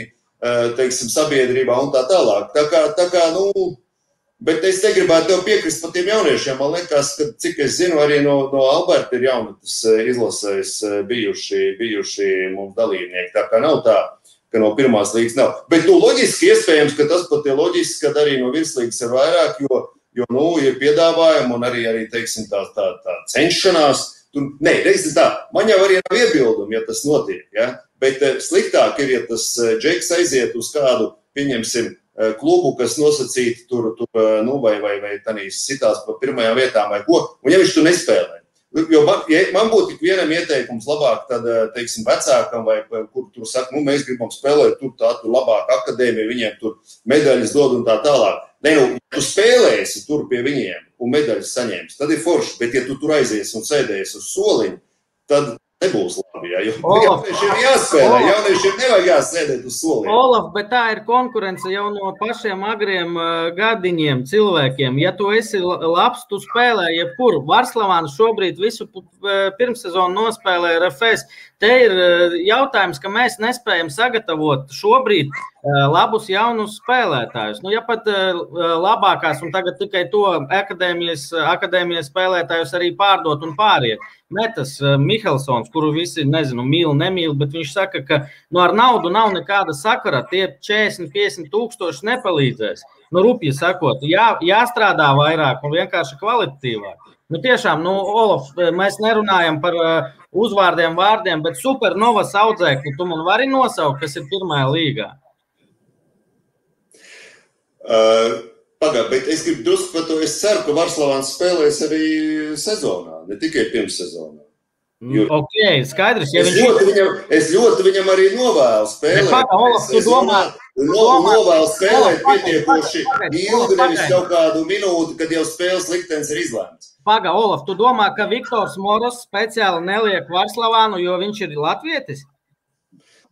teiksim, sabiedrībā un tā tālāk. Tā kā, tā kā, nu, bet es negribētu tev piekrist par tiem jauniešiem. Man liekas, ka, cik es zinu, arī no, no Alberta ir jaunatas izlasēs bijuši, bijuši mums dalībnieki. Tā kā nav tā, ka no pirmās līgas nav. Bet, nu, loģiski iespējams, ka tas pat ir loģiski, ka arī no virslīgas ir vairāk, jo, jo, nu, ir piedāvājumi un arī, arī teiksim, tā, tā, tā cenšanās Tur, nē, reizes tā, man jau arī nav iebildumi, ja tas notiek. Ja? Bet sliktāk ir, ja tas džeks aiziet uz kādu, pieņemsim, klubu, kas nosacīti tur, tur nu, vai, vai, vai tādīs citās pa pirmajām vietām vai ko, un ja viņš tur nespēlē. Jo man, ja man būtu tik vienam ieteikums, labāk, tad, teiksim, vecākam, vai kur tur saka, nu, mēs gribam spēlēt, tur tā, tur labāk akadēmija, viņiem tur medaļas dod un tā tālāk. Nē, nu, ja tu spēlēsi tur pie viņiem un medaļas saņemsi, tad ir forši. Bet, ja tu tur aizies un sēdēsi uz soliņa, tad nebūs labi. Ja? Jo Olaf, jauniešiem ir jāspēlē, Olaf. jauniešiem nevajag jāsēdēt uz soliņa. Olaf, bet tā ir konkurence jau no pašiem agriem uh, gadiņiem, cilvēkiem. Ja tu esi la- labs, tu spēlē jebkuru. Varslavāns šobrīd visu uh, pirmssezonu nospēlē RFS. Te ir uh, jautājums, ka mēs nespējam sagatavot šobrīd uh, labus jaunus spēlētājus. Nu, ja pat uh, labākās, un tagad tikai to akadēmijas, akadēmijas spēlētājus arī pārdot un pāriet. Metas Mihelsons, kuru visi nezinu, mīl, nemīl, bet viņš saka, ka nu, ar naudu nav nekāda sakara. Tie 40, 50 tūkstoši nepalīdzēs. Nu, rupji sakot, jā, jāstrādā vairāk un vienkārši kvalitatīvāk. Nu, tiešām, nu, Olaf, mēs nerunājam par uh, uzvārdiem, vārdiem, bet supernovas audzēkli tu man vari nosaukt, kas ir pirmajā līgā. Uh, Pagaidiet, bet es gribu drusku par to. Es ceru, ka Varslavāns spēlēs arī sezonā, ne tikai pirmssezonā. Jo- Mm, Ok, skaidrs, ja Es viņš ļoti viņam, es ļoti viņam arī novēlu spēlēt. Paga, Olaf, tu domā- no, domā- novēlu spēlēt pietiekoši ilgi, nevis kaut kādu minūti, kad jau spēles liktenis ir izlēmts. Paga, Olaf, tu domā, ka Viktors Moros speciāli neliek Varslavānu, jo viņš ir latvietis?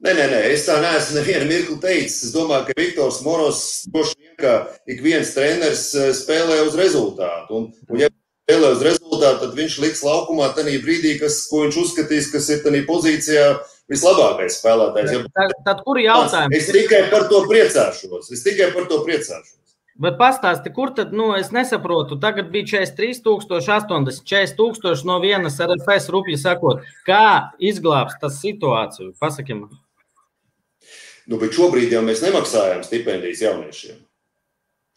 Nē, nē, nē, es tā neesmu nevienu mirkli teicis. Es domāju, ka Viktors Moros droši vien, ka ik viens treneris eh, spēlē uz rezultātu. Un, un ja spēlē uz rezultātu, tad viņš liks laukumā tajā brīdī, kas, ko viņš uzskatīs, kas ir tajā pozīcijā vislabākais spēlētājs. Ja Tad, tad kur jautājums? Es tikai par to priecāšos. Es tikai par to priecāšos. Bet pastāsti, kur tad, nu, es nesaprotu, tagad bija 43,080, 40,000 no vienas RFS rupji sakot, kā izglābs tas situāciju? Pasakim, man. Nu, bet šobrīd jau mēs nemaksājam stipendijas jauniešiem.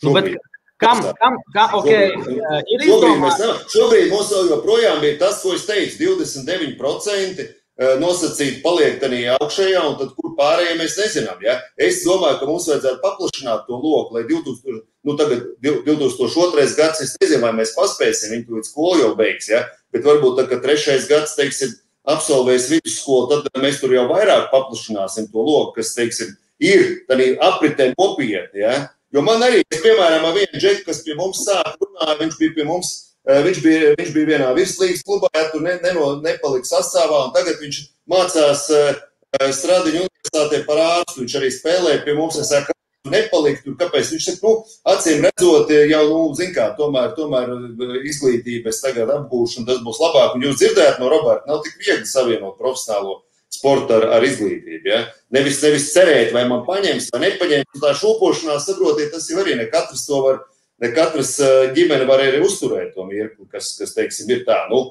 Nu, bet kam, kam, kam okay, Šobrīd- eh, ir Šobrīd, mēs nevar- šobrīd mums joprojām ir tas, ko es teicu, 29% eh, nosacīti paliek tajā augšējā, un tad, kur pārējie mēs nezinām. Ja? Es domāju, ka mums vajadzētu paplašināt to loku, lai 2000, nu, tagad, 2002. gads, es nezinu, vai mēs paspēsim, viņi līdz skolu jau beigs, ja? bet varbūt tā, ka trešais gads, teiksim, absolvēs vidusskolu, tad mēs tur jau vairāk paplašināsim to loku, kas, teiksim, ir tādā apritē nopietni. Ja? Jo man arī, es, piemēram, ar vienu džeku, kas pie mums sāk runāt, viņš bija pie mums, eh, viņš bija, viņš bija vienā virslīgas klubā, ja tur ne, neno, nepalika sastāvā, un tagad viņš mācās eh, Stradiņu universitātē par ārstu. Viņš arī spēlēja pie mums, es saku, tu nepaliki tur, kāpēc? Viņš saka, nu, acīm redzot, jau, nu, zin kā, tomēr, tomēr eh, izglītība es tagad apgūšu, un tas būs labāk. Un jūs dzirdējāt no Roberta, nav tik viegli savienot profesionālo sportu ar, ar izglītību. Ja? Nevis, nevis cerēt, vai man paņems vai nepaņems. Tā šūpošanās, saprotiet, tas jau arī ne katrs to var, ne katrs eh, ģimene var arī uzturēt to mirkli, kas, kas teiksim, ir tā. Nu,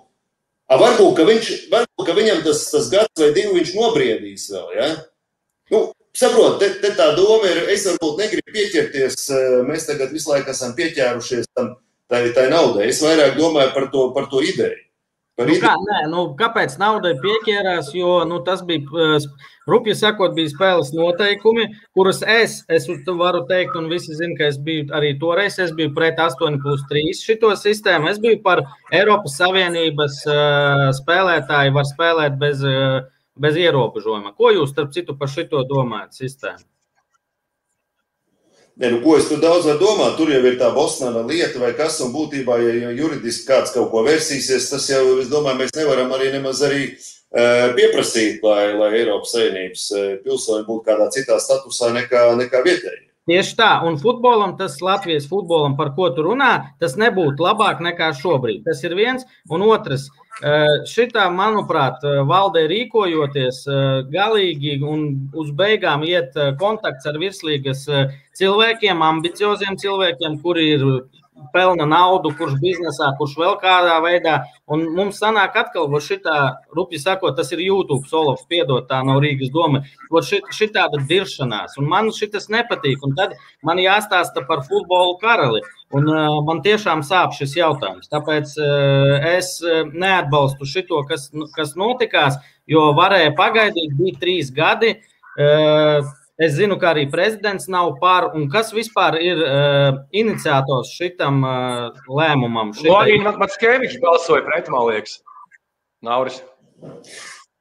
a, varbūt, ka, viņš, varbūt, ka viņam tas, tas gads vai divi viņš nobriedīs vēl. Ja? Nu, Saprotiet, te, te tā doma ir, es varbūt negribu pieķerties, eh, mēs tagad visu laiku esam pieķērušies tam, tai, tai naudai. Es vairāk domāju par to, par to ideju. Nu, kā, nē, nu, kāpēc naudai pieķērās? Jo nu, tas bija, rupi sakot, bija spēles noteikumi, kurus es, es varu teikt, un visi zina, ka es biju arī toreiz, es biju pret 8 plus 3 šito sistēmu. Es biju par Eiropas Savienības uh, spēlētāju, var spēlēt bez, uh, bez ierobežojuma. Ko jūs, starp citu, par šito domājat sistēmu? Ne, nu, ko es tur daudz varu domāt? Tur jau ir tā Bosnāna lieta vai kas, un būtībā, ja juridiski kāds kaut ko vērsīsies, tas jau, es domāju, mēs nevaram arī nemaz arī uh, pieprasīt, lai, lai Eiropas Savienības pilsoņi būtu kādā citā statusā nekā, nekā vietēji. Tieši tā, un futbolam, tas Latvijas futbolam, par ko tu runā, tas nebūtu labāk nekā šobrīd. Tas ir viens, un otrs. Šitā, manuprāt, valdē rīkojoties galīgi un uz beigām iet kontakts ar virslīgas cilvēkiem, ambicioziem cilvēkiem, kuri ir pelna naudu, kurš biznesā, kurš vēl kādā veidā. Un mums sanāk atkal, ka šitā, rupi sakot, tas ir YouTube solovs, piedod, tā nav Rīgas doma. Šit, šitāda diršanās, un man šitas nepatīk. Un tad man jāstāsta par futbolu karali. Un uh, man tiešām sāp šis jautājums. Tāpēc uh, es neatbalstu šito, kas, kas notikās, jo varēja pagaidīt, bija trīs gadi. Uh, Es zinu, ka arī prezidents nav par. Un kas vispār ir uh, iniciators šitam uh, lēmumam? Lorija Matskevičs balsoja pret, man liekas, Nauris.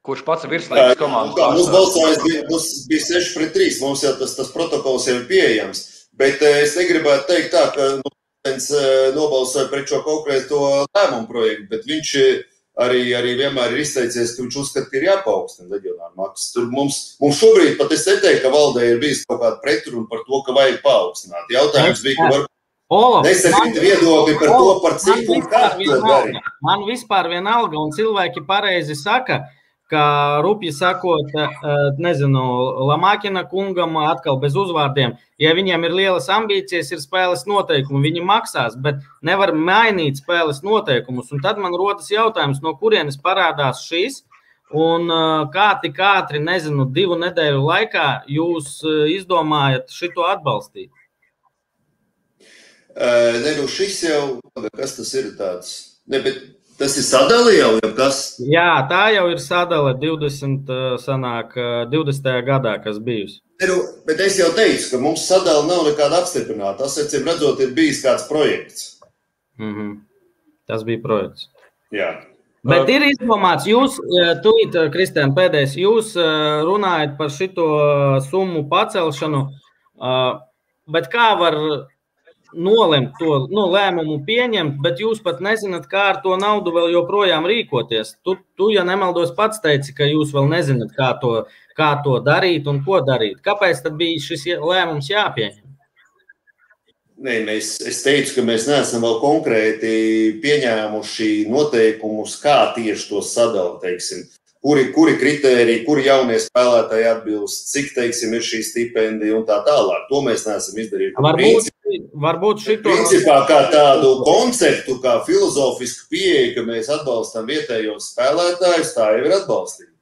Kurš pats ir virslīgas komandas? Jā, mums balsojums bija, mums bija 6 pret 3. Mums jau tas, tas protokols jau ir pieejams. Bet es negribētu teikt tā, ka nu, viens uh, nobalsoja pret šo konkrēto lēmumu projektu, bet viņš ir arī, arī vienmēr ir izteicies, ka viņš uzskata, ka ir jāpaukstina leģionāra maksa. Tur mums, mums šobrīd pat es neteiktu, ka valdē ir bijis kaut kāda pretruna par to, ka vajag paaugstināt. Jautājums bija, ka var. Nesakrīt viedokļi par to, par cik un kā to darīt. Man vispār vienalga, un cilvēki pareizi saka, ka rupji sakot, eh, nezinu, Lamakina kungam atkal bez uzvārdiem, ja viņiem ir lielas ambīcijas, ir spēles noteikumi, viņi maksās, bet nevar mainīt spēles noteikumus. Un tad man rodas jautājums, no kurienes parādās šīs. Un eh, kā tik ātri, nezinu, divu nedēļu laikā jūs izdomājat šo atbalstīt? Nē, nu šis jau, kas tas ir tāds? Ne, bet Tas ir sadalījums jau, jau kas? Jā, tā jau ir sadale 20. Sanāk, 20. gadā, kas bijusi. Nu, bet es jau teicu, ka mums sadala nav nekāda apstiprināta. Tas, acīm redzot, ir bijis kāds projekts. Mm -hmm. Tas bija projekts. Jā. Bet ir izdomāts, jūs, tūlīt, Kristēn, pēdējais, jūs runājat par šito summu pacelšanu, bet kā var nolemt to nu, lēmumu pieņemt, bet jūs pat nezināt, kā ar to naudu vēl joprojām rīkoties. Tu, tu ja nemaldos, pats teici, ka jūs vēl nezināt, kā to, kā to darīt un ko darīt. Kāpēc tad bija šis lēmums jāpieņem? Nē, mēs, es teicu, ka mēs neesam vēl konkrēti pieņēmuši noteikumus, kā tieši to sadalīt kuri, kuri kriteriji, kuri jaunie spēlētāji atbilst, cik teiksim, ir šī stipendija un tā tālāk. To mēs neesam izdarījuši. Varbūt, varbūt šito... Principā kā tādu konceptu, kā filozofisku pieeju, ka mēs atbalstam vietējos spēlētājus, tā jau ir atbalstīta.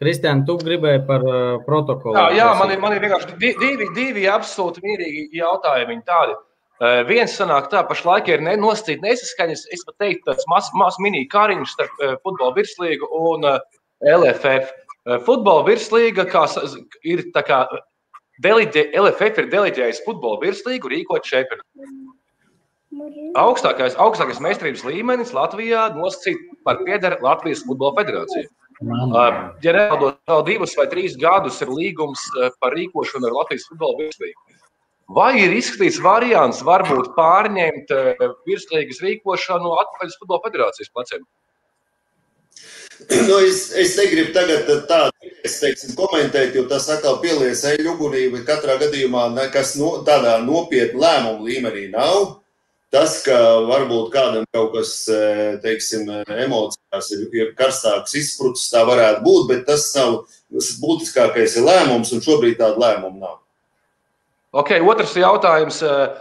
Kristiāna, tu gribēji par uh, protokolu. Jā, jā man, ir, man ir vienkārši divi, divi absolūti mierīgi jautājumi. Tādi. Uh, viens sanāk tā, pašlaik ir nenosacīta nesaskaņas. Es pat teiktu, tāds mazs mas mini kāriņš starp uh, futbola virslīgu un uh, LFF. Futbola virslīga kā, ir tā kā deliģē, LFF ir deliģējis futbola virslīgu rīkot čempionātu. Augstākais, augstākais meistarības līmenis Latvijā nosacīts par pieder Latvijas futbola federāciju. Ja nemaldos, vēl divus vai trīs gadus ir līgums par rīkošanu ar Latvijas futbola virslīgu. Vai ir izskatīts variants, varbūt pārņemt eh, virslīgas rīkošanu atpakaļ uz Futbola federācijas pleciem? Nu, es, es negribu tagad tādu teiksim, komentēt, jo tas atkal pielies eļļu ugunī, bet katrā gadījumā nekas no, tādā nopietna lēmuma līmenī nav. Tas, ka varbūt kādam kaut kas, eh, teiksim, emocijās ir, ir karstāks izprucis, tā varētu būt, bet tas nav būtiskākais lēmums, un šobrīd tāda lēmuma nav. Okay, otrs jautājums eh,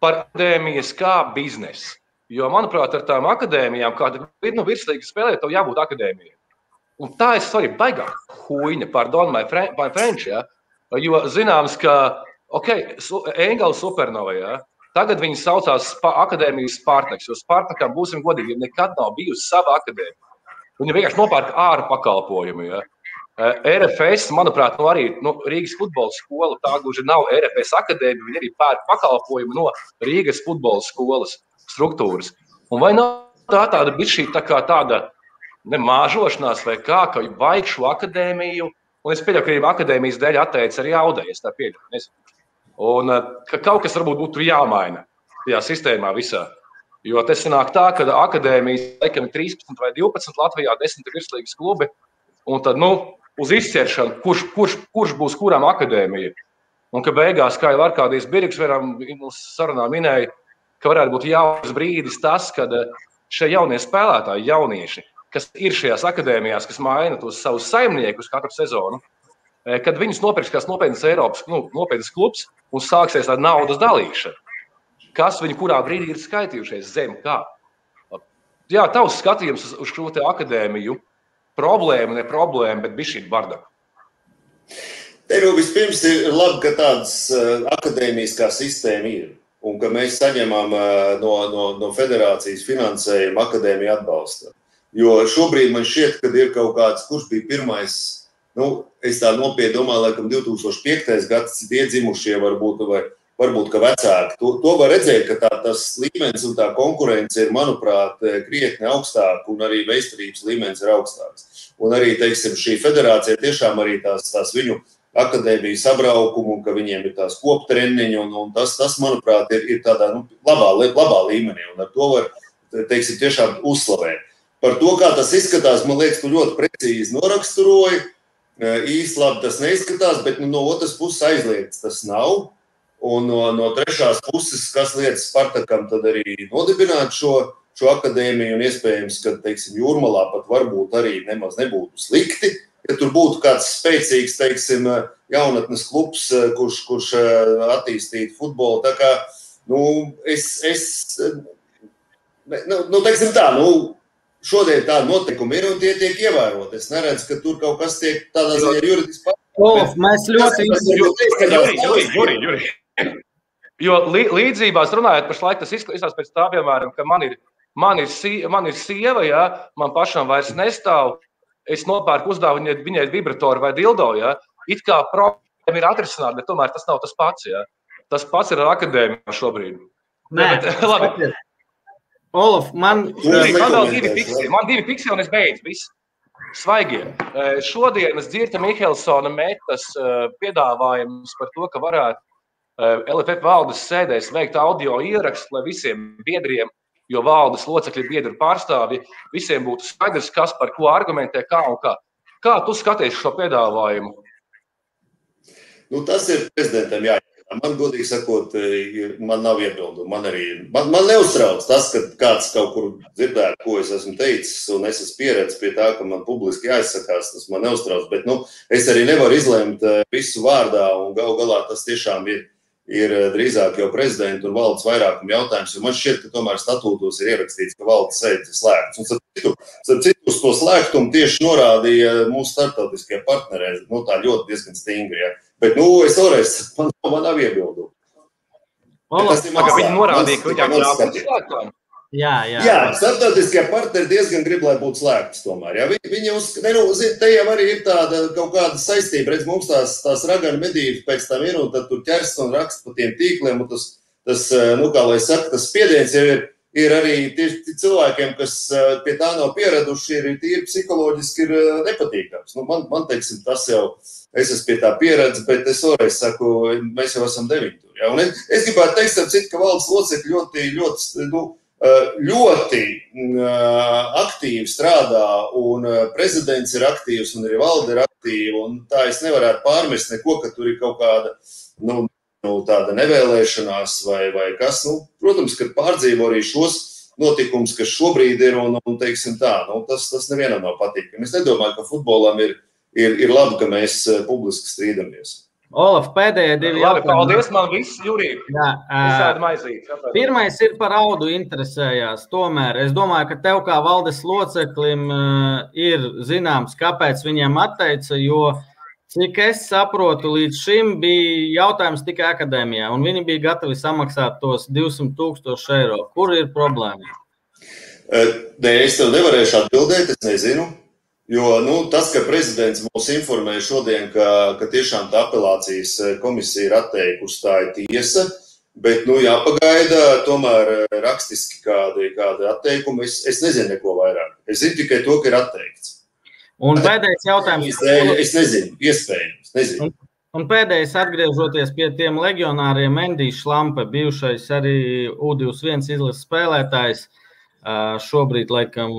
par akadēmijas kā biznesu. Jo, manuprāt, ar tām akadēmijām, kāda ir nu, virslīga spēlē, tev jābūt akadēmijai. Un tā ir arī baigā huīņa, pardon, my, my French. Ja? Jo zināms, ka okay, Engela supernovā, ja? Tagad viņi saucās Spa Akadēmijas Spartaks, jo Spartakam, būsim godīgi, nekad nav bijusi sava akadēmija. Viņi vienkārši nopērk ārā pakalpojumu. Ja. RFS, manuprāt, nu arī nu, Rīgas futbola skola. Tā gluži nav RFS akadēmija. Viņi arī pērk pakalpojumu no Rīgas futbola skolas struktūras. Un vai nav tā tāda bišķī tā kā tāda nemāžošanās vai kā, ka šo akadēmiju, un es pieļauju, ka arī akadēmijas dēļ atteicis arī audējies, tā pieļauju. Un ka kaut kas varbūt būtu jāmaina tajā sistēmā visā. Jo tas sanāk tā, ka akadēmijas laikam ir 13 vai 12 Latvijā, 10 virslīgas klubi, un tad, nu, uz izķeršanu, kurš, kurš, kurš būs kuram akadēmija. Un ka beigās, kā jau Arkādijas Birks varam sarunā minēja, ka varētu būt jauns brīdis tas, kad šie jaunie spēlētāji, jaunieši, kas ir šajās akadēmijās, kas maina tos savus saimniekus katru sezonu, kad viņus nopirks kāds nopietns Eiropas nu, nopietns klubs un sāksies ar naudas dalīšanu. Kas viņi kurā brīdī ir skaitījušies zem kā? Jā, tavs skatījums uz šo akadēmiju problēma, ne problēma, bet bija šī barda. Te jau vispirms ir labi, ka tādas uh, akadēmijas kā sistēma ir. Un ka mēs saņemam uh, no, no, no federācijas finansējumu akadēmiju atbalstu. Jo šobrīd man šķiet, ka ir kaut kāds, kurš bija pirmais, nu, es tā nopietni domāju, laikam 2005. gads, tie dzimušie varbūt, vai varbūt vecāki. To, to var redzēt, ka tā, tas līmenis un tā konkurence ir, manuprāt, krietni augstāk, un arī veistarības līmenis ir augstāks. Un arī teiksim, šī federācija tiešām arī tās, tās viņu akadēmijas sabraukumu, ka viņiem ir tās koptreniņi, un, un tas, tas, manuprāt, ir, ir tādā nu, labā, labā līmenī, un ar to var, teiksim, tiešām uzslavēt. Par to, kā tas izskatās, man liekas, tu ļoti precīzi noraksturoji. Īsti labi tas neizskatās, bet nu, no otras puses aizliegts tas nav. Un no, no trešās puses, kas liekas Spartakam, tad arī nodibināt šo, šo akadēmiju. Un iespējams, ka teiksim, jūrmalā pat varbūt arī nemaz nebūtu slikti. Ja tur būtu kāds spēcīgs, teiksim, jaunatnes klubs, kurš, kurš attīstītu futbolu. Tā kā nu, es, es nu, nu, teiksim tā, nu, šodien tādi notikumi ir un tie tiek ievēroti. Es neredzu, ka tur kaut kas tiek tādā ziņā juridiski pārāk. Mēs ļoti īsti. Jo līdzībās runājot, pašlaik tas izskatās pēc tā, piemēram, ka man ir, man ir, sie, man ir sieva, ja man pašam vairs nestāv. Es nopērku uzdāvinu viņai vibratoru vai dildo. Ja? It kā problēma ir atrisināta, bet tomēr tas nav tas pats. Ja? Tas pats ir ar akadēmiju šobrīd. Nē, ja, bet, labi. Olaf, man, man vēl divi pikseli, man divi pikseli un es beidzu. Viss. Svaigie. Šodienas Dzirta Mihelsona metas piedāvājums par to, ka varētu LFF valdes sēdēs veikt audio ierakstu, lai visiem biedriem, jo valdes locekļi, biedru pārstāvji, visiem būtu skaidrs, kas par ko argumentē, kā un kā. Kā tu skaties šo piedāvājumu? Nu, tas ir prezidentam jāiet. Man, godīgi sakot, man nav iebildumu. Man arī man, man neuztrauc tas, ka kāds kaut kur dzirdētu, ko es esmu teicis, un es esmu pieredzējis pie tā, ka man publiski jāizsakās. Tas man neuztrauc. Bet nu, es arī nevaru izlemt visu vārdā, un gal galā tas tiešām ir ir eh, drīzāk jau prezidenta un valdes vairākuma jautājums. Man šķiet, ka tomēr statūtos ir ierakstīts, ka valdes sēdes ir slēgtas. Un, citu, citu uz to slēgtumu tieši norādīja mūsu starptautiskie partneri. Nu, tā ļoti diezgan stingri. Ja. Bet, nu, es vēlreiz, man, man nav iebildumu. Tas ir mans, viņi norādīja, ka viņam jābūt slēgtām. Jā, jā. jā starptautiskie partneri diezgan grib, lai būtu slēgts. Tomēr, jā. Viņi, viņi uz, ne, nu, zin, te jau arī ir tāda kaut kāda saistība. Redz, mums tās, tās raganu medības pēc tam ir, un tad tur ķers un raksta pa tiem tīkliem. Tas, tas, nu, kā lai saka, tas spiediens jau ir, ir arī tieši cilvēkiem, kas pie tā nav pieraduši, ir tīri psiholoģiski ir nepatīkams. Nu, man, man teiksim, tas jau, es esmu pie tā pieredzes, bet es vēlreiz saku, mēs jau esam deviņi tur. Ja? Un es, es gribētu teikt, citu, ka valsts locekļi ļoti, ļoti, nu, ļoti aktīvi strādā, un prezidents ir aktīvs, un arī valde ir aktīva. Tā es nevarētu pārmest neko, ka tur ir kaut kāda nu, nu, tāda nevēlēšanās vai, vai kas. Nu, protams, ka pārdzīvo arī šos notikumus, kas šobrīd ir, un, un tā, nu, tas, tas nevienam nav patīkami. Es nedomāju, ka futbolam ir, ir, ir labi, ka mēs publiski strīdamies. Olaf, pēdējie divi jautājumi. Paldies, man viss, Jurija. Jā, uh, pirmais ir par audu interesējās. Tomēr es domāju, ka tev kā valdes loceklim uh, ir zināms, kāpēc viņiem atteica, jo Cik es saprotu, līdz šim bija jautājums tikai akadēmijā, un viņi bija gatavi samaksāt tos 200 tūkstoši eiro. Kur ir problēma? Nē, es tev nevarēšu atbildēt, es nezinu. Jo nu, tas, ka prezidents mūs informēja šodien, ka, ka tiešām tā apelācijas komisija ir atteikusi, tā ir tiesa. Bet, nu, jāpagaida tomēr rakstiski kādi, kādi atteikumi. Es, es nezinu neko vairāk. Es zinu tikai to, ka ir atteikts. Un pēdējais jautājums. Es nezinu, iespējams. Nezinu. Un, un pēdējais, atgriežoties pie tiem legionāriem, Endijs Šlampe, bijušais arī U21 izlases spēlētājs, šobrīd laikam.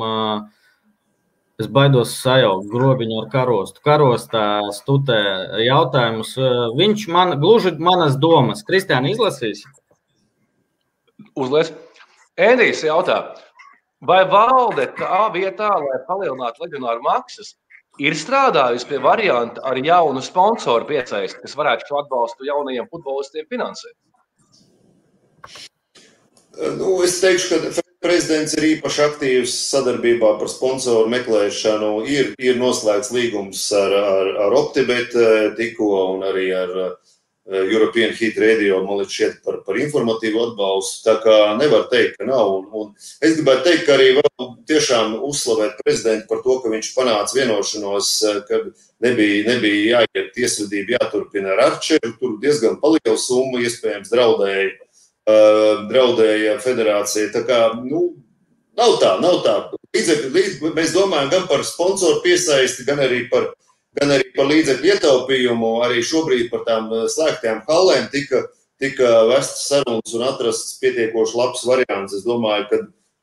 Es baidos sajaukt grobiņu ar karostu. Karostā stutē jautājumus. Viņš man gluži manas domas. Kristiāna izlasīs? Uzlies. Ēdīs jautā, Vai valde tā vietā, lai palielinātu legionāru maksas, ir strādājusi pie varianta ar jaunu sponsoru piesaist, kas varētu šo atbalstu jaunajiem futbolistiem finansēt? Nu, es teikšu, ka prezidents ir īpaši aktīvs sadarbībā par sponsoru meklēšanu. Ir, ir noslēgts līgums ar, ar, ar Optibet eh, tikko un arī ar Eh, European Heat Radio, man liekas, šeit par, par informatīvu atbalstu. Tā kā nevar teikt, ka nav. Un, un es gribētu teikt, ka arī vēl tiešām uzslavēt prezidentu par to, ka viņš panāca vienošanos, eh, ka nebija, nebija jāiet tiesvedība, jāturpina ar Arčeru. Tur diezgan liela summa iespējams draudēja, draudēja federācija. Tā kā, nu, nav tā, nav tā. Līdzekļi, līdz, mēs domājam gan par sponsoru piesaisti, gan arī par gan arī par līdzekļu ietaupījumu. Arī šobrīd par tām eh, slēgtajām halēm tika, tika vestas sarunas un atrasts pietiekoši labs variants. Es domāju, ka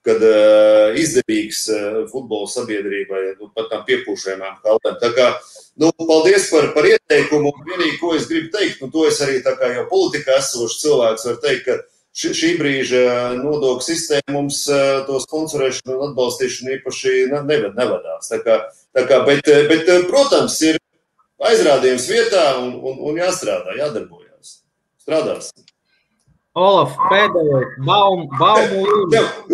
kad uh, izdevīgs uh, futbola sabiedrībai, nu, pat tām piepūšajām halēm. Tā kā, nu, paldies par, par ieteikumu. Vienīgi, ko es gribu teikt, un to es arī tā kā jau politikā esošs cilvēks var teikt, ka ši, šī brīža nodokļu sistēma mums to sponsorēšanu un atbalstīšanu īpaši neved, nevadās. Tā kā, tā kā, bet, bet, protams, ir aizrādījums vietā un, un, un jāstrādā, jādarbojas. Strādāsim. Olaf, pēdējais, baumu.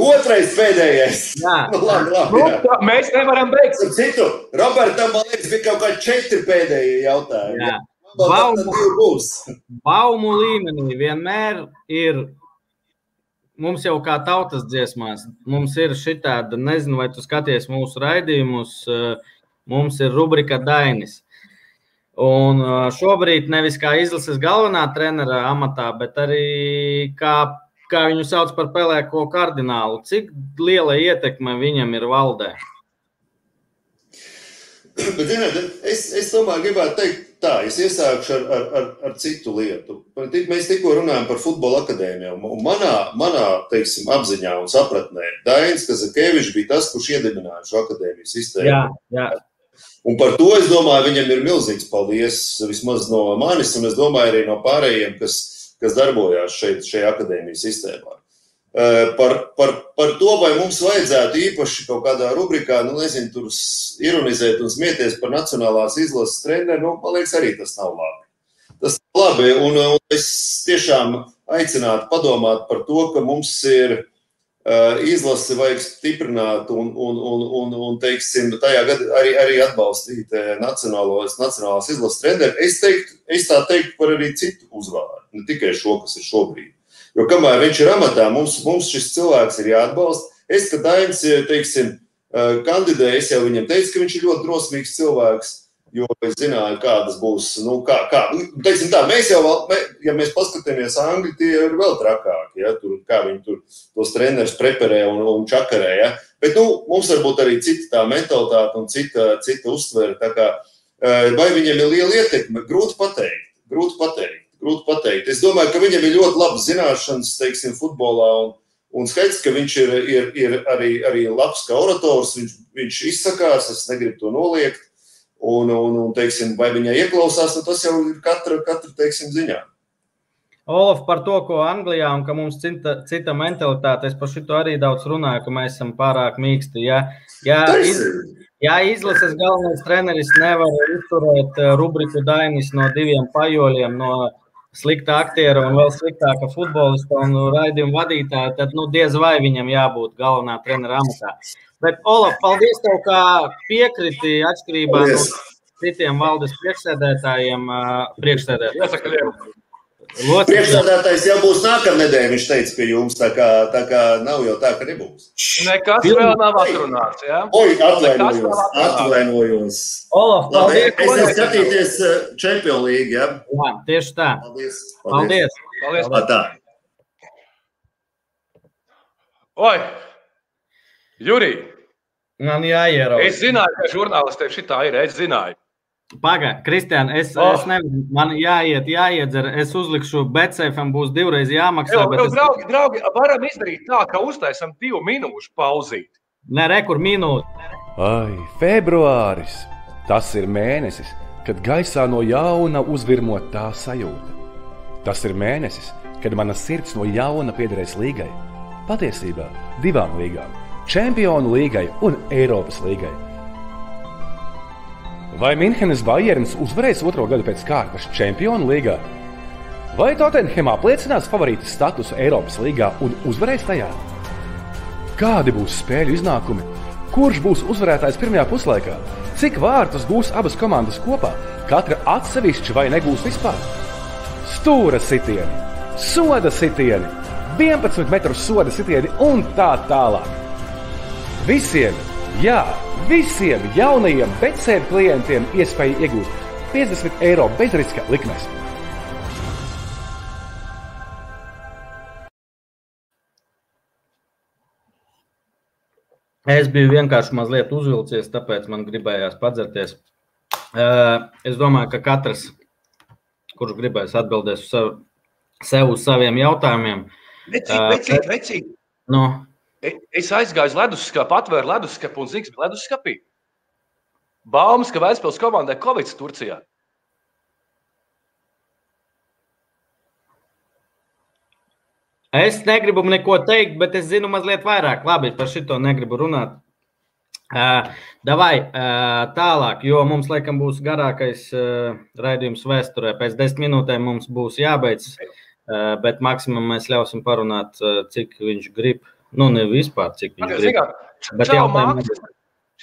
Otrais pēdējais. Jā. Nu, labi, labi, jā. Nu, mēs nevaram beigt. Citu, Robertam, man liekas, bija kaut kādi četri pēdējie jautājumi. Jā. Baumu, baumu līmenī vienmēr ir mums jau kā tautas dziesmās, mums ir šī tāda, nezinu, vai tu skaties mūsu raidījumus, eh, mums ir rubrika Dainis. Un šobrīd nevis kā izlases galvenā trenera amatā, bet arī kā, kā viņu sauc par pelēko kardinālu. Cik liela ietekme viņam ir valdē? Bet, zināt, es, es tomēr gribētu teikt, tā, es iesākšu ar, ar, ar, ar citu lietu. Mēs tikko runājam par futbola akadēmiju. Manā, manā teiksim, apziņā un sapratnē Dainis Kazakevičs bija tas, kurš iedibināja šo akadēmiju sistēmu. Jā, jā. Un par to es domāju, viņam ir milzīgs paldies vismaz no manis, un es domāju arī no pārējiem, kas, kas darbojās šeit, šajā akadēmijas sistēmā. Eh, par, par, par to, vai mums vajadzētu īpaši kaut kādā rubrikā, nu, nezinu, tur ironizēt un smieties par nacionālās izlases treneru, nu, man liekas, arī tas nav labi. Tas nav labi, un, un es tiešām aicinātu padomāt par to, ka mums ir uh, izlase vajag stiprināt un, un, un, un, un teiksim, tajā gadā arī, arī atbalstīt uh, nacionālos, nacionālās izlases treneru. Es, teiktu, es tā teiktu par arī citu uzvārdu, ne tikai šo, kas ir šobrīd. Jo kamēr viņš ir amatā, mums, mums šis cilvēks ir jāatbalsta. Es, kad Dainis, teiksim, kandidēju, es jau viņam teicu, ka viņš ir ļoti drosmīgs cilvēks, jo es zināju, kādas būs, nu, kā, kā teiksim tā, mēs jau, ja mēs paskatāmies Angļu, tie ir vēl trakāki, ja, tur, kā viņi tur tos trenerus preparē un, un čakarē, ja. Bet, nu, mums varbūt arī cita tā mentalitāte un cita, cita uztvere, kā, vai viņiem ir liela ietekme, grūti pateikt, grūti pateikt grūti pateikt. Es domāju, ka viņam ir ļoti labas zināšanas, teiksim, futbolā. Un, un skaidrs, ka viņš ir, ir, ir arī, arī labs kā orators. Viņš, viņš izsakās, es negribu to noliegt. Un, un, un teiksim, vai viņai ieklausās, nu, tas jau ir katra, katra teiksim, ziņā. Olaf, par to, ko Anglijā un ka mums cita, cita mentalitāte, es par šo arī daudz runāju, ka mēs esam pārāk mīksti. Ja, ja, iz, ja izlases galvenais treneris nevar izturēt eh, rubriku Dainis no diviem pajoļiem, no slikta aktiera un vēl sliktāka futbolista un raidījuma vadītāja, tad nu, diez vai viņam jābūt galvenā trenera amatā. Bet, Olaf, paldies tev, kā piekriti atšķirībā no, citiem valdes priekšsēdētājiem. Priekšsēdētājiem. Priekšsēdētājs jau būs nākamā nedēļa, viņš teica pie jums, tā kā, tā kā nav jau tā, ka nebūs. Nekas vēl nav atrunāts. Ja? Oi, atvainojos, atvainojos. Olaf, Labi, paldies! es esmu skatīties Champions League, ja? Jā, tieši tā. Paldies. Paldies! Paldies. Tā, tā. Oi, Jurij, Man jāierauga. es zināju, ka žurnālistiem šitā ir. Es zināju. Pagaid, Kristian, es, Oh. es nevaru, man jāiet, jāiedzer. Es uzlikšu, Betsafam būs divreiz jāmaksā. Jā, bet jau, es- draugi, draugi, varam izdarīt tā, ka uztaisam divu minūšu pauzīt. Nē, rekur minūte. Ai, februāris! Tas ir mēnesis, kad gaisā no jauna uzvirmo tā sajūta. Tas ir mēnesis, kad mana sirds no jauna piederēs līgai. Patiesībā divām līgām - Čempionu līgai un Eiropas līgai. Vai Minhenes Bayerns uzvarēs otro gadu pēc kārtas Čempionu līgā? Vai Tottenham apliecinās favorīta statusu Eiropas līgā un uzvarēs tajā? Kādi būs spēļu iznākumi? Kurš būs uzvarētājs pirmajā puslaikā? Cik vārtus gūs abas komandas kopā? Katra atsevišķi vai negūs vispār? Stūra sitieni, soda sitieni, 11 metru soda sitieni un tā tālāk. Visiem, jā, visiem jaunajiem BCM klientiem iespēja iegūt 50 eiro bezriska likmes. Es biju vienkārši mazliet uzvilcies, tāpēc man gribējās padzerties. Eh, Es domāju, ka katrs, kurš gribēs atbildēs uz sev, sev uz saviem jautājumiem, Vecīt, Ā, vecīt, vecīt. nu, E- Es aizgāju uz leduskapu, atvēru leduskapu un ka leduskapī. Baumas, ka Vēstpils komandai Covid Turcijā. Es negribu neko teikt, bet es zinu mazliet vairāk. Labi, par šito negribu runāt. Uh, davai, uh, tālāk, jo mums laikam būs garākais uh, raidījums vēsturē. Pēc desmit minūtēm mums būs jābeidz, uh, bet maksimum mēs ļausim parunāt, uh, cik viņš grib. Nu, ne vispār, cik viņš grib. Bet Čau, jautājumi- Māks.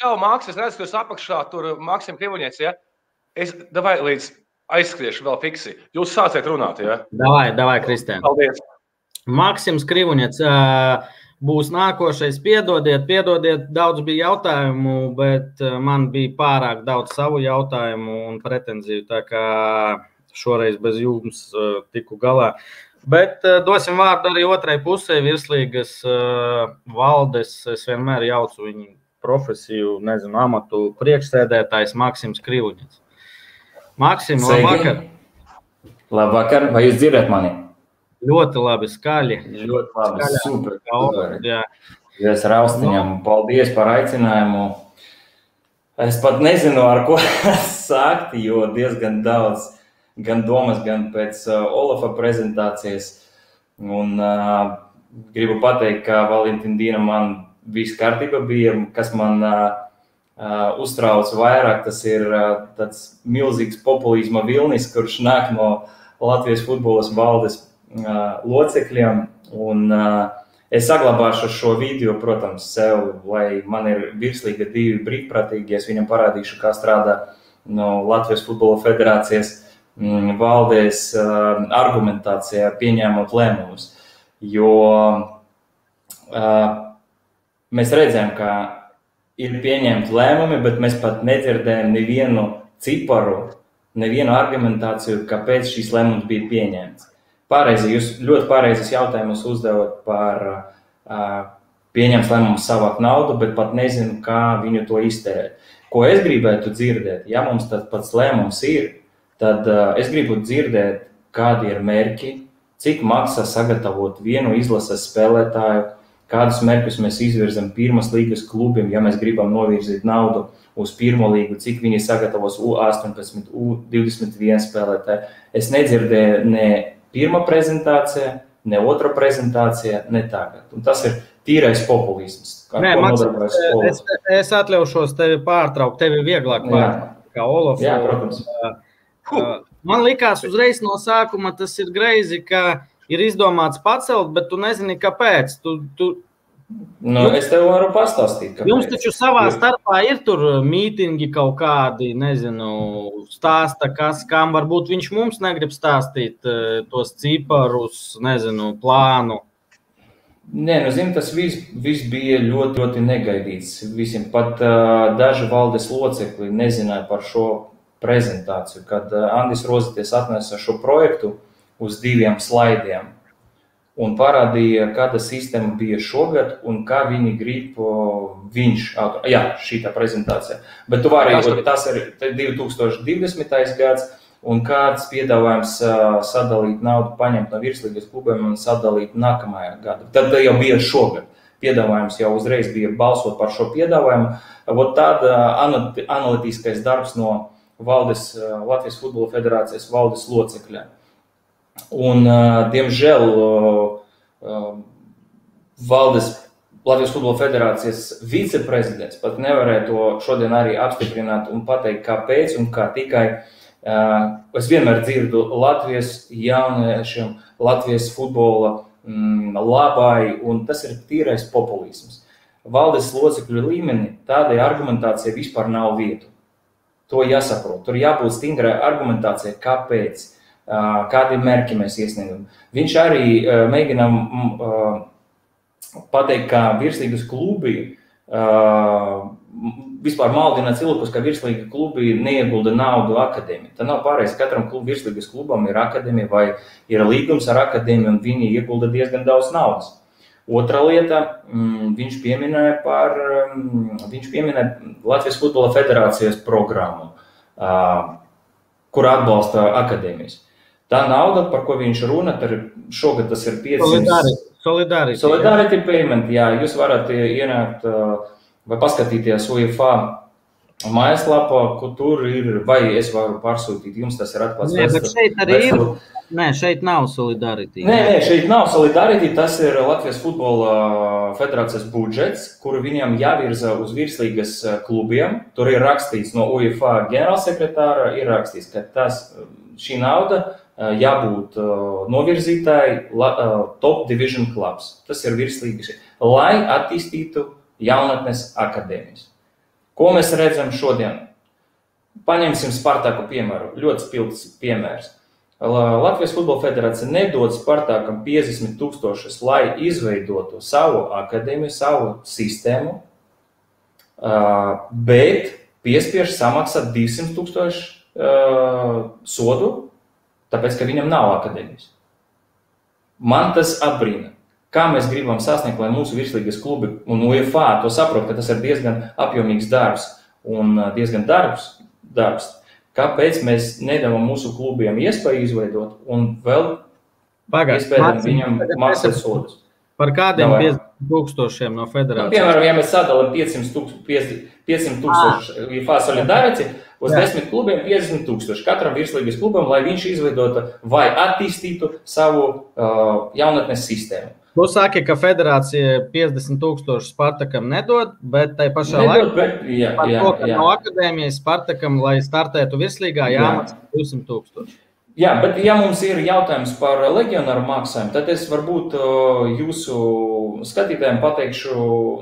Čau, Māks. Es redzu, ka jūs apakšā tur Maksim Krivoņiec, ja? Es davai līdz aizskriešu vēl fiksi. Jūs sāciet runāt, ja? Davai, davai, Kristēn. Paldies. Maksims Krivuņets ā, būs nākošais. Piedodiet, piedodiet, daudz bija jautājumu, bet man bija pārāk daudz savu jautājumu un pretenziju. Tā kā šoreiz bez jums tiku galā. Bet ā, dosim vārdu arī otrai pusē, virslīgas ā, valdes. Es vienmēr jaucu viņu profesiju, nezinu, amatu priekšsēdētājs Maksims Krivuņets. Maksim, labvakar! Labvakar, vai jūs dzirdat mani? Ļoti labi, skaļi. Ļoti labi, Skaļāk. super. Super. Jā. Es raustiņam, paldies par aicinājumu. Es pat nezinu, ar ko sākt, jo diezgan daudz, gan domas, gan pēc uh, Olafa prezentācijas. Un uh, gribu pateikt, ka Valentīna Dīna man viss kārtībā bija, kas man uh, uh, uztrauc vairāk, tas ir uh, tāds milzīgs populisma vilnis, kurš nāk no Latvijas futbolas valdes uh, locekļiem. Un, uh, Es saglabāšu šo video, protams, sev, lai man ir virslīga divi brīvprātīgi. Es viņam parādīšu, kā strādā no Latvijas Futbola Federācijas mm, valdēs argumentācijā, pieņēmot lēmumus. Jo mēs redzam, ka ir pieņemti lēmumi, bet mēs pat nedzirdējam nevienu ciparu, nevienu argumentāciju, kāpēc šīs lēmums bija pieņemts. Pareizi, jūs ļoti pareizes jautājumus uzdevat par uh, pieņemt lēmumu savākt naudu, bet pat nezinu, kā viņu to iztērēt. Ko es gribētu dzirdēt, ja mums tāds pats lēmums ir, tad uh, es gribu dzirdēt, kādi ir mērķi, cik maksā sagatavot vienu izlases spēlētāju, kādus mērķus mēs izvirzam pirmās līgas klubiem, ja mēs gribam novirzīt naudu uz pirmo līgu, cik viņi sagatavos U18, U21 spēlētāju. Es nedzirdēju ne pirmā prezentācija, ne otra prezentācija, ne tagad. Un tas ir tīrais populisms. Nē, Maks, es, es atļaušos tevi pārtraukt. Tev ir vieglāk Jā. pārtraukt kā Olafs. Jā, protams. Uh, Man likās uzreiz no sākuma, tas ir greizi, ka ir izdomāts pacelt, bet tu nezini, kāpēc. Tu, tu Nu, es tev varu pastāstīt, kāpēc. Jums taču savā starpā ir tur mītingi kaut kādi, nezinu, stāsta, kas, kam varbūt viņš mums negrib stāstīt eh, tos ciparus, nezinu, plānu. Nē, nu, zin, tas viss, viss bija ļoti, ļoti negaidīts. Visiem pat uh, daži valdes locekļi nezināja par šo prezentāciju, kad uh, Andris Rozīties atnesa šo projektu uz diviem slaidiem un parādīja, kāda sistēma bija šogad un kā viņi grib viņš, jā, šī tā prezentācija. Bet tu vari, tas ir 2020. gads, un kāds piedāvājums sadalīt naudu, paņemt no virslīgas klubiem un sadalīt nākamajā gadā. Tad jau bija šogad. Piedāvājums jau uzreiz bija balsot par šo piedāvājumu. Vot tāda analītiskais darbs no valdes, Latvijas Futbola Federācijas valdes locekļiem. Un, diemžēl, valdes Latvijas Futbola Federācijas viceprezidents pat nevarēja to šodien arī apstiprināt un pateikt, kāpēc un kā tikai. Es vienmēr dzirdu Latvijas jauniešiem, Latvijas futbola mm, labai, un tas ir tīrais populisms. Valdes locekļu līmenī tādai argumentācijai vispār nav vietu. To jāsaprot. Tur jābūt stingrai argumentācijai, kāpēc kādi mērķi mēs iesniedzam. Viņš arī mēģina pateikt, ka virslīgas klubi vispār maldina cilvēkus, ka virslīga klubi neiegulda naudu akadēmijā. Tā nav pareizi. Katram klubu, virslīgas klubam ir akadēmija vai ir līgums ar akadēmiju, un viņi iegulda diezgan daudz naudas. Otra lieta, viņš pieminēja par viņš pieminēja Latvijas Futbola Federācijas programmu, kur atbalsta akadēmijas. Tā nauda, par ko viņš runā, tad šogad tas ir 500. Solidaritāte. Solidaritāte payment, jā, jūs varat ienākt vai paskatīties UFA mājaslapā, kur tur ir, vai es varu pārsūtīt, jums tas ir atklāts. Nē, bet šeit arī ir. Nē, šeit nav solidaritāte. Nē, nē, šeit nav solidaritāte. Tas ir Latvijas Futbola Federācijas budžets, kuru viņam jāvirza uz virslīgas klubiem. Tur ir rakstīts no UFA ģenerālsekretāra, ir rakstīts, ka tas, šī nauda jābūt novirzītāji top division clubs. Tas ir virslīgas, lai attīstītu jaunatnes akadēmijas. Ko mēs redzam šodien? Paņemsim Spartaku piemēru. Ļoti spilgts piemērs. Latvijas Futbola Federācija nedod Spartakam 50 tūkstošus, lai izveidotu savu akadēmiju, savu sistēmu, bet piespiež samaksāt 200 tūkstošu sodu tāpēc ka viņam nav akadēmijas. Man tas atbrīna. Kā mēs gribam sasniegt, lai mūsu virslīgas klubi un UFA to saprot, ka tas ir diezgan apjomīgs darbs un diezgan darbs, darbs. Kāpēc mēs nedavam mūsu klubiem iespēju izveidot un vēl iespējams viņam maksāt sodus? Par kādiem 50 tūkstošiem no federācijas? Nu, piemēram, ja mēs sadalām 500 tūkstoši UFA solidaritāti, Uz desmit klubiem 50 tūkstoši. Katram virslīgas klubam, lai viņš izveidotu vai attīstītu savu uh, jaunatnes sistēmu. Tu saki, ka federācija 50 tūkstoši Spartakam nedod, bet tai pašā nedod, laikā jā, jā, to, jā. no akadēmijas Spartakam, lai startētu virslīgā, jāmaksā 200 tūkstoši. Jā, bet ja mums ir jautājums par legionāru maksājumu, tad es varbūt jūsu skatītājiem pateikšu,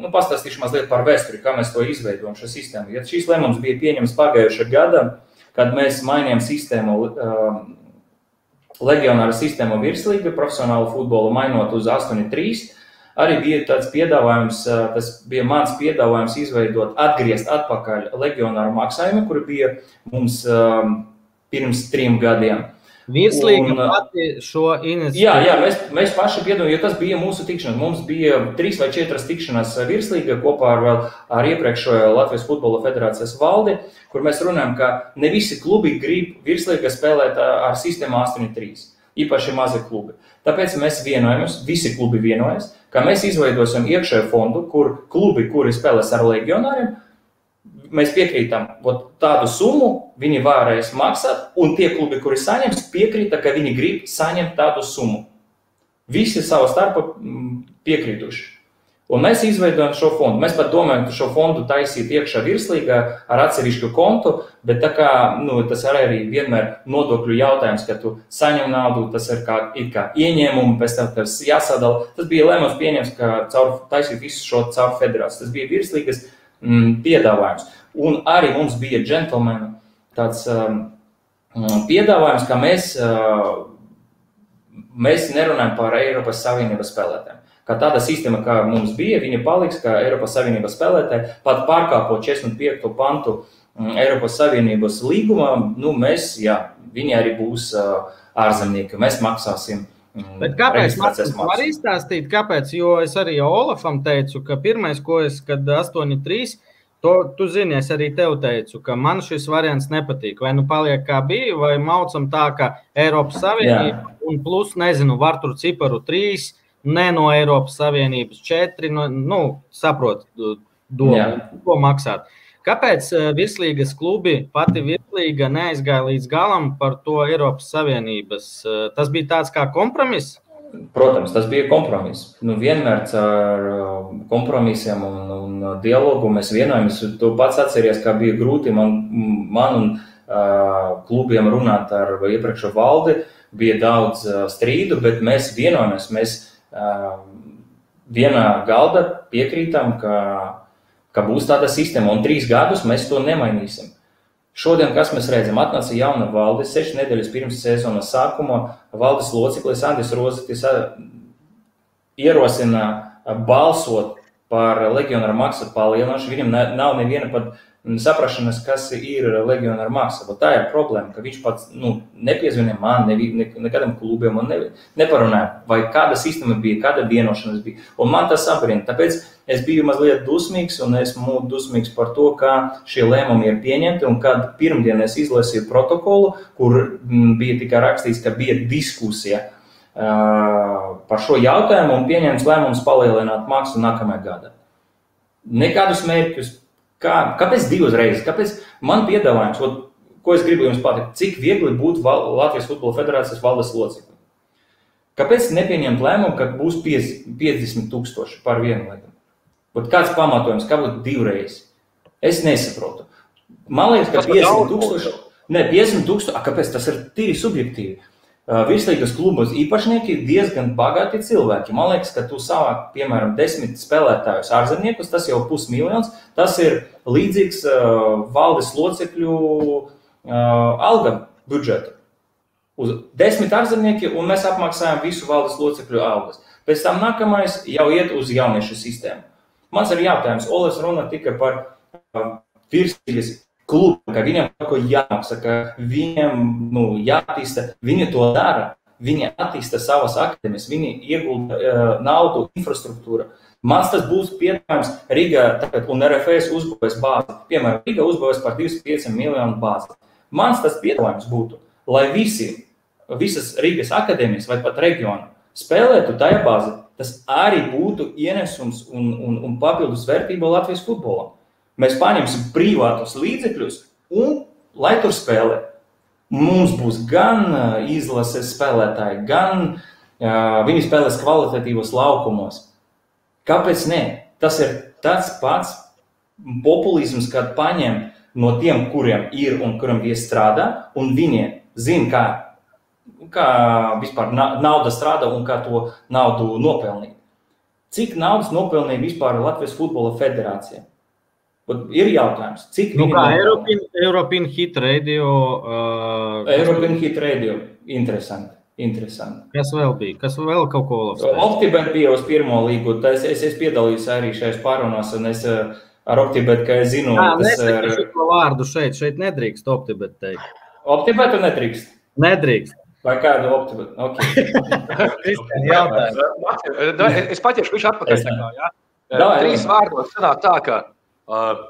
nu, pastāstīšu mazliet par vēsturi, kā mēs to izveidojam, šo sistēmu. Ja šīs lēmums bija pieņemts pagājušā gada, kad mēs mainījām sistēmu, legionāru sistēmu virslīgu, profesionālu futbolu mainot uz 8-3, arī bija tāds piedāvājums, tas bija mans piedāvājums izveidot, atgriezt atpakaļ legionāru maksājumu, kuri bija mums pirms trim gadiem. Virslīga un, pati šo iniciatīvu. Jā, jā mēs, mēs paši piedalījāmies, jo tas bija mūsu tikšanās. Mums bija trīs vai četras tikšanās virslīga kopā ar, ar iepriekšējo Latvijas Futbola Federācijas valdi, kur mēs runājam, ka ne visi klubi grib virslīga spēlēt ar sistēmu 8-3. Īpaši mazi klubi. Tāpēc mēs vienojamies, visi klubi vienojas, ka mēs izveidosim iekšējo fondu, kur klubi, kuri spēlēs ar legionāriem, mēs piekrītam, tādu summu viņi varēs maksāt, un tie klubi, kuri saņems, piekrīta, ka viņi grib saņemt tādu summu. Visi savā starpā mm, piekrītuši. Un mēs izveidojam šo fondu. Mēs pat domājam, ka šo fondu taisīt iekšā virslīgā ar atsevišķu kontu, bet tā kā nu, tas arī ir vienmēr nodokļu jautājums, ka tu saņem naudu, tas ir kā, kā ieņēmumi, pēc tam tas jāsadala. Tas bija lēmums pieņems, ka caur taisīt visu šo caur federāciju. Tas bija virslīgas mm, piedāvājums. Un arī mums bija džentlmenu tāds um, piedāvājums, ka mēs, uh, mēs nerunājam par Eiropas Savienības spēlētājiem ka tāda sistēma, kā mums bija, viņa paliks, kā Eiropas Savienības spēlētāji, pat pārkāpot 45. pantu mm, Eiropas Savienības līgumā, nu, mēs, jā, viņi arī būs ārzemnieki, mēs maksāsim. Mm, Bet kāpēc man var izstāstīt, kāpēc? Jo es arī Olafam teicu, ka pirmais, ko es, kad 8.3. To, tu zini, es arī tev teicu, ka man šis variants nepatīk. Vai nu paliek kā bija, vai maucam tā, ka Eiropas Savienība Jā. un plus, nezinu, var tur ciparu trīs, ne no Eiropas Savienības četri, no, nu, saprot, domu, ko maksāt. Kāpēc eh, virslīgas klubi, pati virslīga neaizgāja līdz galam par to Eiropas Savienības? Eh, tas bija tāds kā kompromiss? Protams, tas bija kompromiss. Nu, vienmēr ar eh, kompromisiem un, un dialogu mēs vienojamies. Tu pats atceries, kā bija grūti man, man un uh, klubiem runāt ar iepriekšējo valdi. Bija daudz uh, strīdu, bet mēs vienojamies. Mēs vienā galda piekrītam, ka, ka būs tāda sistēma, un trīs gadus mēs to nemainīsim. Šodien, kas mēs redzam, atnāca jauna valde, sešas nedēļas pirms sezonas sākuma. Valdes loceklis Andris Rozitis ierosina balsot par leģionāru maksu palielināšanu. Viņam nav neviena pat saprašanas, kas ir leģionāra māksla. Tā ir problēma, ka viņš pats nu, nepiezvanīja man, ne, ne, nekādam klubam, un ne, neparunāja, vai kāda sistēma bija, kāda vienošanās bija. Un man tas saprina. Tāpēc es biju mazliet dusmīgs, un esmu dusmīgs par to, kā šie lēmumi ir pieņemti. Un kad pirmdien es izlasīju protokolu, kur bija tikai rakstīts, ka bija diskusija uh, par šo jautājumu un pieņemts lēmums palielināt mākslu nākamajā gadā. Nekādus mērķus Kā, kāpēc divas reizes? Kāpēc man piedāvājums, ot, ko es gribu jums pateikt, cik viegli būt Latvijas Futbola Federācijas valdes loceklim? Kāpēc nepieņemt lēmumu, ka būs 50 tūkstoši par vienu lietu? Ot, kāds pamatojums, kāpēc divreiz? Es nesaprotu. Man liekas, ka 50 tūkstoši, ne, 50 tūkstoši, kāpēc tas ir tīri subjektīvi? Virslīgas klubas īpašnieki ir diezgan bagāti cilvēki. Man liekas, ka tu savāk, piemēram, desmit spēlētājus ārzemniekus, tas jau pusmiljons. Tas ir līdzīgs uh, valdes locekļu uh, alga budžetu. Uz desmit ārzemnieki, un mēs apmaksājam visu valdes locekļu algas. Pēc tam nākamais jau iet uz jauniešu sistēmu. Mans ir jautājums, Olas runa tikai par uh, virslīgas klubam, ka viņam kaut ko jāmaksā, ka viņiem nu, jāattīsta. Viņi to dara. Viņi attīsta savas akadēmijas, viņi iegulda uh, naudu infrastruktūrā. Mans tas būs piedāvājums Rīgā un RFS uzbūvēs bāzi. Piemēram, Rīga uzbūvēs par 25 miljonu bāzi. Mans tas piedāvājums būtu, lai visi, visas Rīgas akadēmijas vai pat reģiona spēlētu tajā bāzē. Tas arī būtu ienesums un, un, un papildus vērtība Latvijas futbolam. Mēs paņemsim privātus līdzekļus un lai tur spēlē. Mums būs gan izlases spēlētāji, gan uh, viņi spēlēs kvalitatīvos laukumos. Kāpēc ne? Tas ir tāds pats populisms, kad paņem no tiem, kuriem ir un kuriem tie strādā, un viņi zina, kā, kā vispār nauda strādā un kā to naudu nopelnīt. Cik naudas nopelnīja vispār Latvijas Futbola Federācija? Ir jautājums, cik nu, tālu Eiropā hit radio. Uh, Eiropā hit radio. Interesanti. Interesanti. Kas vēl bija? Kas vēl kaut ko labi? Optibet bija uz pirmo līgu. Es, es, es piedalījos arī šajās pārunās, un es uh, ar Optibet, kā es zinu, Jā, tas ir. Es šo vārdu šeit, šeit nedrīkst Optibet teikt. Optibetu nedrīkst? Nedrīkst. Vai kādu optibetu? Okay. es paķeršu viņš atpakaļ. Tā, ja? Trīs vārdos sanāk tā, ka Uh,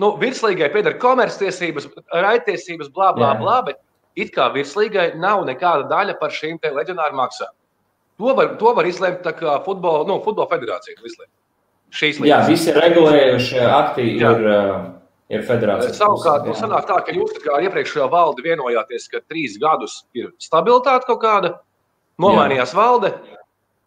nu, virslīgai pieder komerctiesības, raidtiesības, bla, bla, bla, bet it kā virslīgai nav nekāda daļa par šīm leģionāru maksām. To var, to var izlemt futbola, nu, futbola federācija. Šīs lietas. Jā, visi regulējušie akti Jā. ir. Uh, ir federācija. Savukārt, nu, sanāk tā, ka jūs kā iepriekšējā valde vienojāties, ka trīs gadus ir stabilitāte kaut kāda, nomainījās Jā. valde,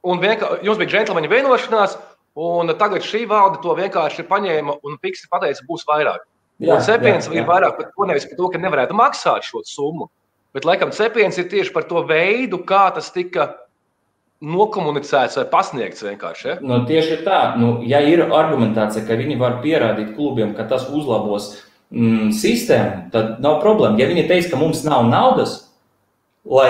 un vienkār, jums bija džentlmeņa vienošanās, Un tagad šī valde to vienkārši paņēma un Piksi pateica, būs vairāk. Jā, cepiens jā, jā. ir vairāk par to nevis par to, ka nevarētu maksāt šo summu, bet laikam cepiens ir tieši par to veidu, kā tas tika nokomunicēts vai pasniegts vienkārši. Ja? Nu, tieši tā, nu, ja ir argumentācija, ka viņi var pierādīt klubiem, ka tas uzlabos mm, sistēmu, tad nav problēma. Ja viņi teiks, ka mums nav naudas, lai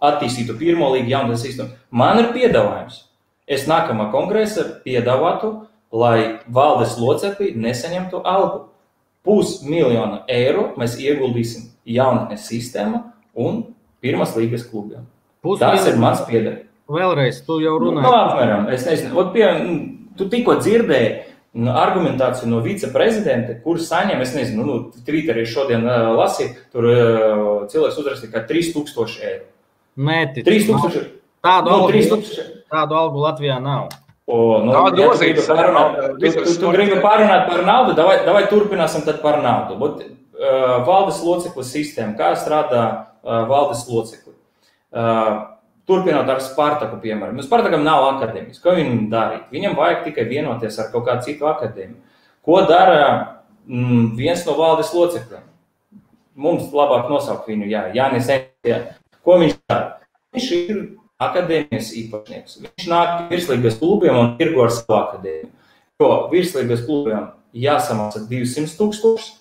attīstītu pirmo līgu jaunu sistēmu, man ir piedāvājums. Es nākamā kongresa piedāvātu, lai valdes locekļi nesaņemtu algu. Pusmiljonu eiro mēs ieguldīsim jaunatnes sistēmu un pirmās līgas klubiem. Tas ir mans piedāvājums. Vēlreiz, tu jau Nu, runāji. nu, apmēram, es nezinu, Ot, pie, nu, tu tikko dzirdēji nu, argumentāciju no viceprezidenta, kurš saņem, es nezinu, nu, Twitterī šodien uh, lasīju, tur uh, cilvēks uzrakstīja, ka 3000 eiro. Neticu. 3000, Tādu, nu, algu, 3000. Tādu algu Latvijā nav. O, nu, saņem parunāt- naudu? Tu, tu, tu gribi parunāt par naudu, davai, davai turpināsim tad par naudu. Ot, uh, valdes locekļu sistēma, kā strādā uh, valdes locekļi. Uh, turpinot ar Spartaku, piemēram. Nu, Spartakam nav akadēmijas. Ko viņam darīt? Viņam vajag tikai vienoties ar kaut kādu citu akadēmiju. Ko dara mm, viens no valdes locekļiem? Mums labāk nosaukt viņu, jā, Jānis Enķis. Ko viņš dara? Viņš ir akadēmijas īpašnieks. Viņš nāk virslīgas klubiem un tirgo ar savu akadēmiju. Jo virslīgas klubiem jāsamaksā 200 tūkstoši,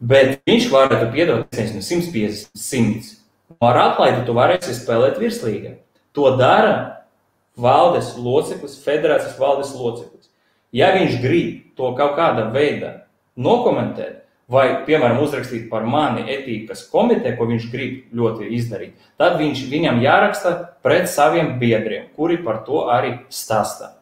bet viņš varētu piedot, es nezinu, 150, 100. Un Ar atlaidi tu varēsi spēlēt virslīgā. To dara valdes loceklis, federācijas valdes loceklis. Ja viņš grib to kaut kādā veidā nokomentēt, vai, piemēram, uzrakstīt par mani etikas komiteju, ko viņš grib ļoti izdarīt, tad viņš, viņam jāraksta pret saviem biedriem, kuri par to arī stāsta.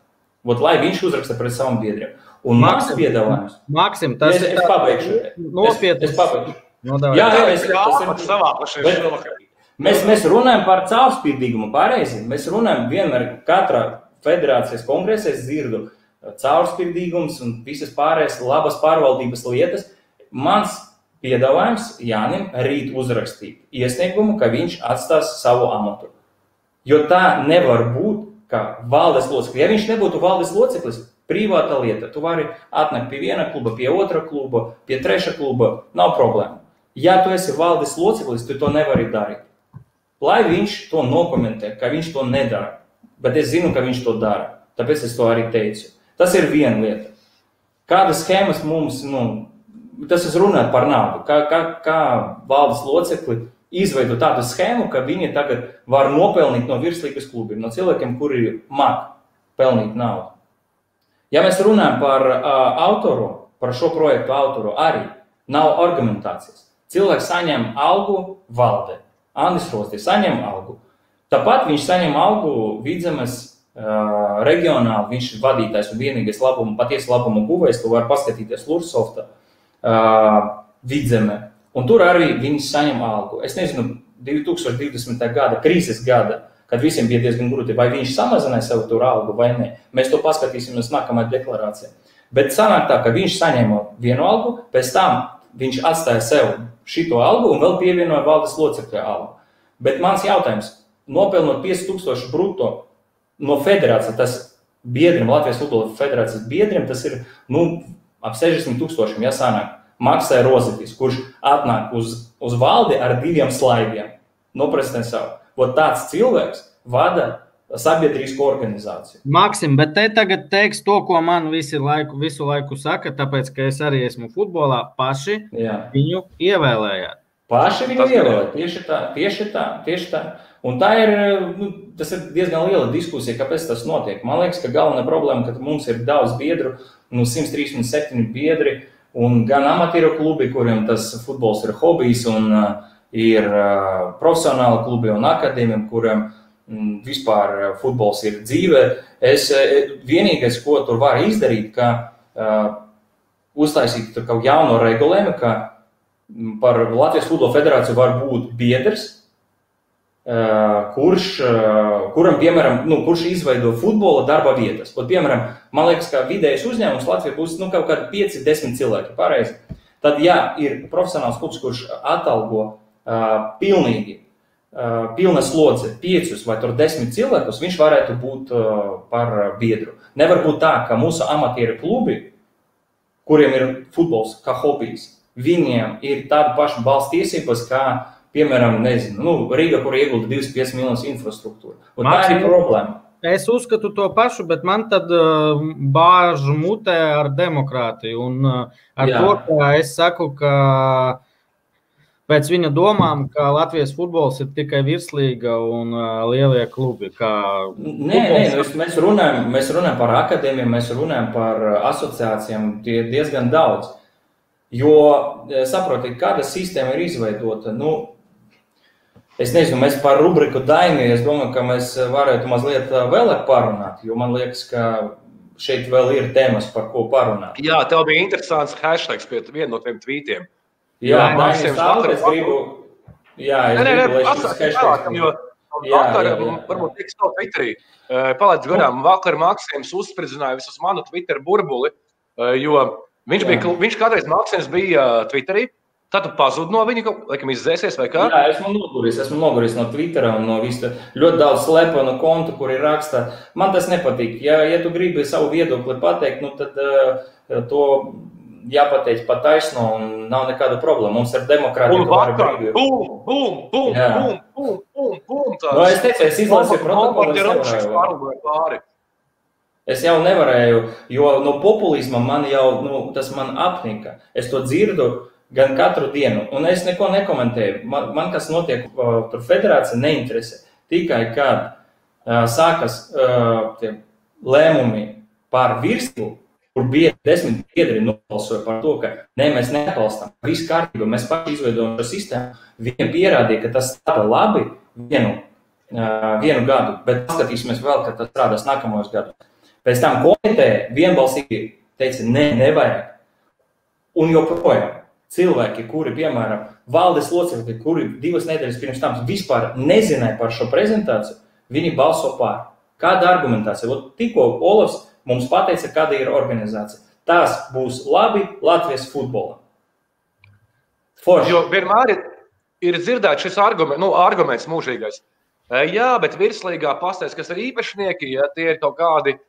Ot, lai viņš uzraksta pret saviem biedriem. Un Maksim, piedāvājums. Maksim, tas Es, es pabeigšu. Nopietni. Es, es pabeigšu. No, davai. Jā, jā, Tā es, tas ir, savā pašā šovakar. Mēs, mēs runājam par caurspīdīgumu, pareizi. Mēs runājam vienmēr, katrā federācijas kongresā es dzirdu uh, caurspīdīgums un visas pārējās labas pārvaldības lietas. Mans piedāvājums Jānim rīt uzrakstīt iesniegumu, ka viņš atstās savu amatu. Jo tā nevar būt, ka valdes loceklis, ja viņš nebūtu valdes loceklis, privāta lieta, tu vari atnākt pie viena kluba, pie otra kluba, pie trešā kluba, nav problēma. Ja tu esi valdes loceklis, tu to nevari darīt. Lai viņš to nokomentē, ka viņš to nedara. Bet es zinu, ka viņš to dara. Tāpēc es to arī teicu. Tas ir viena lieta. Kādas schēmas mums, nu, tas ir runāt par naudu. Kā, kā, kā valdes locekli izveido tādu schēmu, ka viņi tagad var nopelnīt no virslīgas klubiem, no cilvēkiem, kuri māk pelnīt naudu. Ja mēs runājam par uh, autoru, par šo projektu autoru, arī nav argumentācijas. Cilvēks saņem algu valdē. Andris Rostis saņem algu. Tāpat viņš saņem algu vidzemes uh, reģionāli. Viņš ir vadītājs un vienīgais labuma, patiesi labuma guvējs. Tu vari paskatīties Lursofta uh, vidzemē. Un tur arī viņš saņem algu. Es nezinu, 2020. gada, krīzes gada, kad visiem bija diezgan grūti, vai viņš samazināja savu tur algu vai nē. Mēs to paskatīsimies nākamajā deklarācijā. Bet sanāk tā, ka viņš saņēma vienu algu, pēc tam viņš atstāja sev šito algu un vēl pievienoja valdes locekļa algu. Bet mans jautājums, nopelnot 5000 brutto no federācijas, tas biedriem, Latvijas futbola federācijas biedriem, tas ir nu, ap 60 tūkstošiem, ja sanāk. Maksāja Rozitis, kurš atnāk uz, uz valdi ar diviem slaidiem. Noprastē savu. Ot tāds cilvēks vada sabiedrisko organizāciju. Maksim, bet te tagad teiks to, ko man visi laiku, visu laiku saka, tāpēc, ka es arī esmu futbolā, paši Jā. viņu ievēlējāt. Paši viņu ievēlēt. Tieši tā, tieši tā, tieši tā. Un tā ir, nu, tas ir diezgan liela diskusija, kāpēc tas notiek. Man liekas, ka galvenā problēma ir, ka mums ir daudz biedru, nu, 137 biedri, un gan amatieru klubi, kuriem tas futbols ir hobijs, un uh, ir uh, profesionāli klubi un akadēmiem, kuriem mm, vispār uh, futbols ir dzīve. Es vienīgais, ko tur var izdarīt, ka uh, uztaisīt kaut jaunu regulējumu, ka mm, par Latvijas Futbola Federāciju var būt biedrs, kurš, kuram, piemēram, nu, kurš izveido futbola darba vietas. Pat, piemēram, man liekas, ka vidējais uzņēmums Latvijā būs nu, kaut kādi 5-10 cilvēki. Pareizi. Tad, ja ir profesionāls klubs, kurš atalgo uh, pilnīgi, uh, pilna slodze, 5 vai 10 cilvēkus, viņš varētu būt uh, par biedru. Nevar būt tā, ka mūsu amatieru klubi, kuriem ir futbols kā hobijs, viņiem ir tāda paša balss tiesības, kā, piemēram, nezinu, nu, Rīga, kur iegulda 25 miljonus infrastruktūru. Tā ir problēma. Es uzskatu to pašu, bet man tad uh, bāžu mutē ar demokrātiju. Un uh, ar Jā. to, ka es saku, ka pēc viņa domām, ka Latvijas futbols ir tikai virslīga un uh, lielie klubi. Kā Nē, nē nu, es- mēs, runājam, mēs runājam par akadēmijām, mēs runājam par uh, asociācijām, tie ir diezgan daudz. Jo eh, saprotiet, kāda sistēma ir izveidota. Nu, es nezinu, mēs par rubriku Daini, es domāju, ka mēs varētu mazliet vēlāk parunāt, jo man liekas, ka šeit vēl ir tēmas, par ko parunāt. Jā, tev bija interesants hashtags pie viena no tiem tvītiem. Jā, Dainis, tālāk es gribu. Jā, es Nē, nē, nē, gribu, lai šis hashtags- jo vakar, jā, jā, jā. varbūt tiks to Twitterī. Palaidz garām, vakar Maksims uzspridzināja visus manu Twitter burbuli, jo viņš, bija, viņš kādreiz Maksims bija Twitterī, tad tu pazudi no viņa, laikam izdzēsies vai kā? Jā, esmu noguris, esmu noguris no Twitter un no visa. Ļoti daudz slepenu kontu, kuri raksta. Man tas nepatīk. Ja, ja tu gribi savu viedokli pateikt, nu, tad uh, to jāpateic pa taisno un nav nekāda problēma. Mums ir ko var vakar, brīvi. bum, bum, bum, bum, bum, bum, bum. Nu, es teicu, es izlasīju protokolu, es jau nevarēju, jo no populisma man jau nu, tas man apnika. Es to dzirdu gan katru dienu, un es neko nekomentēju. Man, man kas notiek uh, tur federācija, neinteresē. Tikai kad uh, sākas uh, tie lēmumi par virsmu, kur bija desmit biedri nobalsoja par to, ka ne, mēs neatbalstām, viss kārtībā, mēs paši izveidojam šo sistēmu. Viņiem pierādīja, ka tas strādā labi vienu, uh, vienu gadu, bet paskatīsimies vēl, ka tas strādās nākamajos gados. Pēc tam komiteja vienbalsīgi teica, ne, nevajag. Un joprojām cilvēki, kuri, piemēram, valdes locekļi, kuri divas nedēļas pirms tam vispār nezināja par šo prezentāciju, viņi balso pār. Kāda argumentācija? Ot, tikko Olofs mums pateica, kāda ir organizācija. Tas būs labi Latvijas futbolam. Forši. Jo vienmēr ir, ir dzirdēts šis argument, nu, arguments mūžīgais. E, Jā, bet virslīgā pastāv, kas ir īpašnieki, ja tie ir kaut kādi e,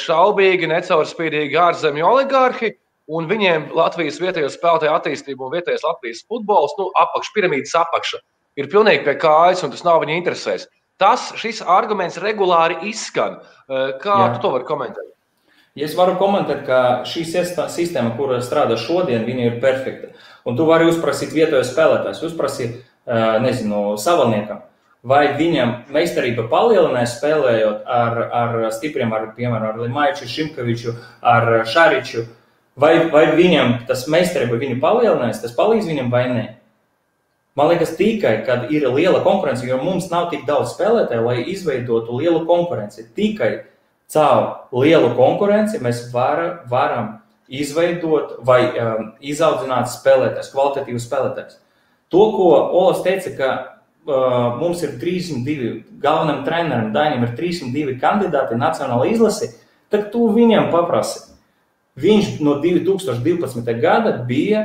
šaubīgi, necaurspīdīgi ārzemju oligārhi, un viņiem Latvijas vietējo spēlētāju attīstību un vietējais Latvijas futbols, nu, apakšpyramīdas apakša, ir pilnīgi pie kājas, un tas nav viņa interesēs. Tas, šis arguments regulāri izskan. E, Kā Jā. tu to vari komentēt? Es varu komentēt, ka šī sistēma, kur strādā šodien, viņa ir perfekta. Un tu vari uzprasīt vietējo spēlētāju, uzprasīt, ā, nezinu, savalniekam, vai viņam meistarība palielinās spēlējot ar, ar stipriem, ar, piemēram, ar Limaiču, Šimkoviču, ar Šariču, vai, vai viņam tas meistarība viņu palielinās, tas palīdz viņam vai nē. Man liekas, tikai kad ir liela konkurence, jo mums nav tik daudz spēlētāju, lai izveidotu lielu konkurenci. Tikai caur lielu konkurenci mēs var, varam izveidot vai um, izaudzināt spēlētājus, kvalitatīvus spēlētājus. To, ko Olas teica, ka uh, mums ir 302, galvenam trenerim Dainam ir 302 kandidāti nacionāla izlase, tad tu viņam paprasi. Viņš no 2012. gada bija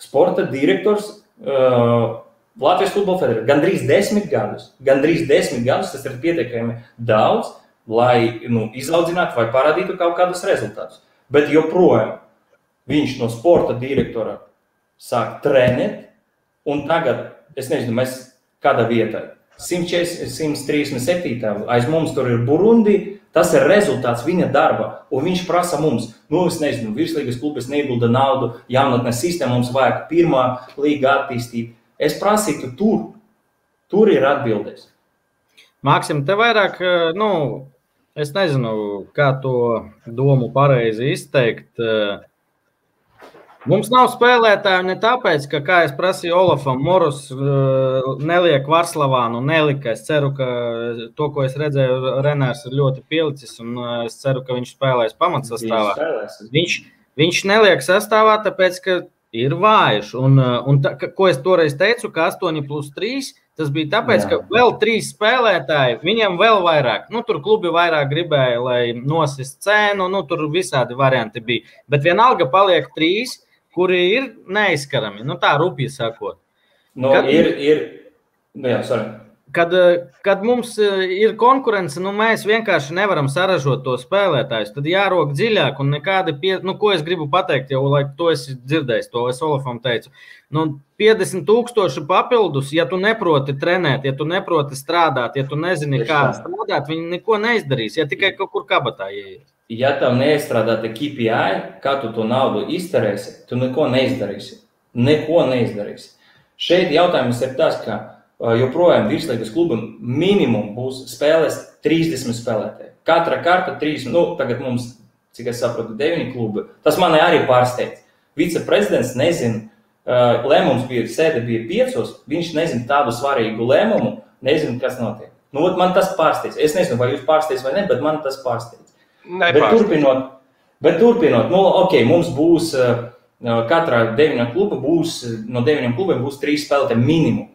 sporta direktors uh, Latvijas Futbola Federācijā. Gan drīz desmit gadus, gan drīz desmit gadus tas ir pietiekami daudz, lai nu, izaudzinātu vai parādītu kaut kādus rezultātus. Bet joprojām viņš no sporta direktora sāk trenēt, un tagad, es nezinu, mēs kādā vietā 140, 137. aiz mums tur ir Burundi. Tas ir rezultāts viņa darba, un viņš prasa mums, nu, es nezinu, virslīgas klubs neieguldīja naudu, jaunatnes sistēmu mums vajag pirmā līga attīstīt. Es prasītu tur, tur ir atbildēs. Māksim, te vairāk, eh, nu, es nezinu, kā to domu pareizi izteikt. Eh, Mums nav spēlētāju ne tāpēc, ka, kā es prasīju Olafam, Morus eh, neliek Varslavānu, nelika. Es ceru, ka to, ko es redzēju, Renārs ir ļoti pielicis, un eh, es ceru, ka viņš spēlēs pamatsastāvā. spēlēs. Viņš, viņš neliek sastāvā, tāpēc, ka ir vājš. Un, uh, un tā, ka- ko es toreiz teicu, ka 8 plus 3 tas bija tāpēc, Jā. Ka vēl trīs spēlētāji, viņiem vēl vairāk. Nu, tur klubi vairāk gribēja, lai nosist cenu, nu, tur visādi varianti bija. Bet vienalga paliek trīs, kuri ir neizskarami. Nu, tā rupji sakot. Nu, Kad- ir, ir, nu, jā, sorry. kad, kad mums ir konkurence, nu, mēs vienkārši nevaram saražot to spēlētājus. Tad jārok dziļāk, un nekādi, pie, nu, ko es gribu pateikt, jau lai to esi dzirdējis, to es Olafam teicu. Nu, 50 tūkstoši papildus, ja tu neproti trenēt, ja tu neproti strādāt, ja tu nezini, kā strādāt, viņi neko neizdarīs, ja tikai kaut kur kabatā ieies. Ja tev neiestrādāta KPI, kā tu to naudu izterēsi, tu neko neizdarīsi. Neko neizdarīsi. Šeit jautājums ir tas, ka joprojām virslīgas klubam minimum būs spēlēs 30 spēlētāji. Katra karta 3, nu, tagad mums, cik es saprotu, 9 klubi. Tas mani arī pārsteidz. Viceprezidents nezina, lēmums bija, sēde bija 5, viņš nezina tādu svarīgu lēmumu, nezina, kas notiek. Nu, man tas pārsteidz. Es nezinu, vai jūs pārsteidz vai ne, bet man tas pārsteidz. Bet turpinot, bet turpinot, nu, ok, mums būs, katrā deviņu kluba būs, no deviņiem klubiem būs trīs spēlētāji minimum.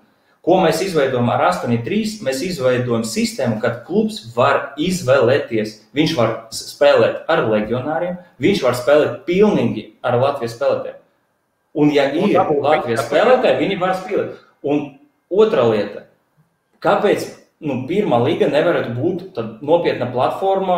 Ko mēs izveidojam ar 8,3? Mēs izveidojam sistēmu, kad klubs var izvēlēties. Viņš var spēlēt ar legionāriem, viņš var spēlēt pilnīgi ar Latvijas spēlētājiem. Un, ja ir Latvijas spēlētāji, viņi var spēlēt. Un otra lieta, kāpēc nu, pirmā liga nevarētu būt nopietna platforma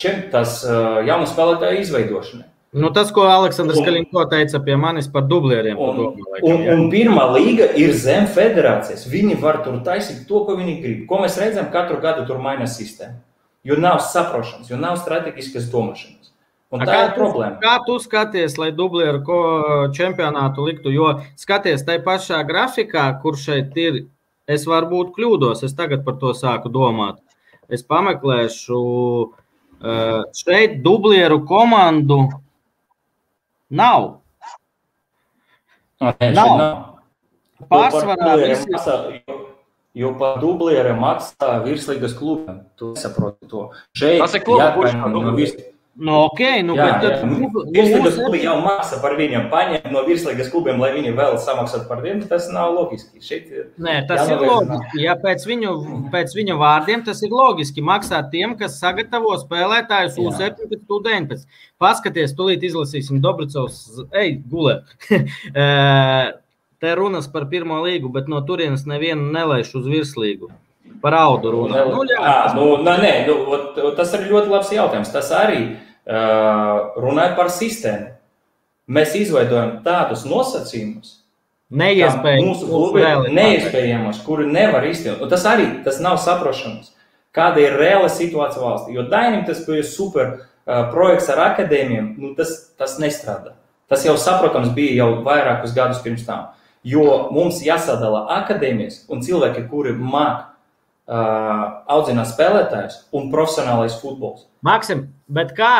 čem, tas jaunu spēlētāju izveidošanai? Nu, tas, ko Aleksandrs Kalinko teica pie manis par dublieriem. Un, domā, un, un pirmā līga ir zem federācijas. Viņi var tur taisīt to, ko viņi grib. Ko mēs redzam, katru gadu tur mainās sistēma. Jo nav saprošanas, jo nav strateģiskas domāšanas. Un tā kā ir problēma. Kā tu skaties, lai dublieru čempionātu liktu? Jo skaties tajā pašā grafikā, kur šeit ir, es varbūt kļūdos, es tagad par to sāku domāt. Es pameklēšu šeit dublieru komandu Nav. Nē, nav. nav. Pārsvarā visi... jo, par dublieriem maksā virslīgas klubiem. Tu saproti to. Šeit, Tas ir klubi, kurš no vis... Nu, ok, nu, jā, bet tad. Virslīgas klubi jau maksā par viņiem, paņem no virslīgas klubiem, lai viņi vēl samaksātu par viņiem. Tas nav loģiski. Šeit ir. Nē, tas ir loģiski. Ja pēc viņu, pēc viņu vārdiem tas ir loģiski maksāt tiem, kas sagatavo spēlētājus U17, U19. Paskaties, tūlīt izlasīsim Dobricovs, ej, gulēt. Te runas par pirmo līgu, bet no turienes nevienu nelaiž uz virslīgu. Par audu runā. Nu, jā, à, nu, nē, nu, tas ir ļoti labs jautājums. Tas arī uh, runāja par sistēmu. Mēs izveidojam tādus nosacījumus, neiespējamos, neiespējamos kuri nevar iztenot. Tas arī tas nav saprošanas, kāda ir reāla situācija valstī. Jo Dainim tas bija super uh, projekts ar akadēmiem, nu, tas, tas nestrādā. Tas jau saprotams bija jau vairākus gadus pirms tam. Jo mums jāsadala akadēmijas un cilvēki, kuri māca uh, audzināt spēlētājus un profesionālais futbols. Maksim, bet kā?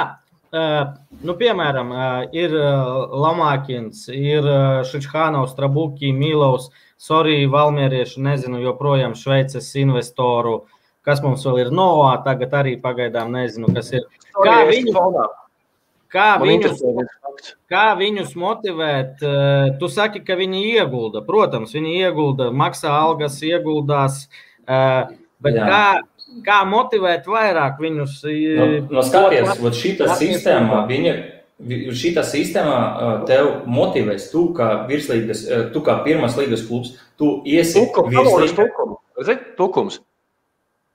Uh, nu, piemēram, uh, ir uh, Lamākins, ir uh, Šičhānovs, Trabuki, Milovs, Sorī, Valmierieši, nezinu, joprojām Šveices investoru. Kas mums vēl ir Novā, tagad arī pagaidām nezinu, kas ir. Kā viņu, kā viņus, kā viņus motivēt? Uh, tu saki, ka viņi iegulda. Protams, viņi iegulda, maksā algas, ieguldās. Uh, Bet Jā. kā, kā motivēt vairāk viņus? No, no skaties, vot šita sistēma, viņa, šita sistēma tev motivēs. Tu kā virslīgas, tu kā pirmās līgas klubs, tu iesi virslīgā. Tukums.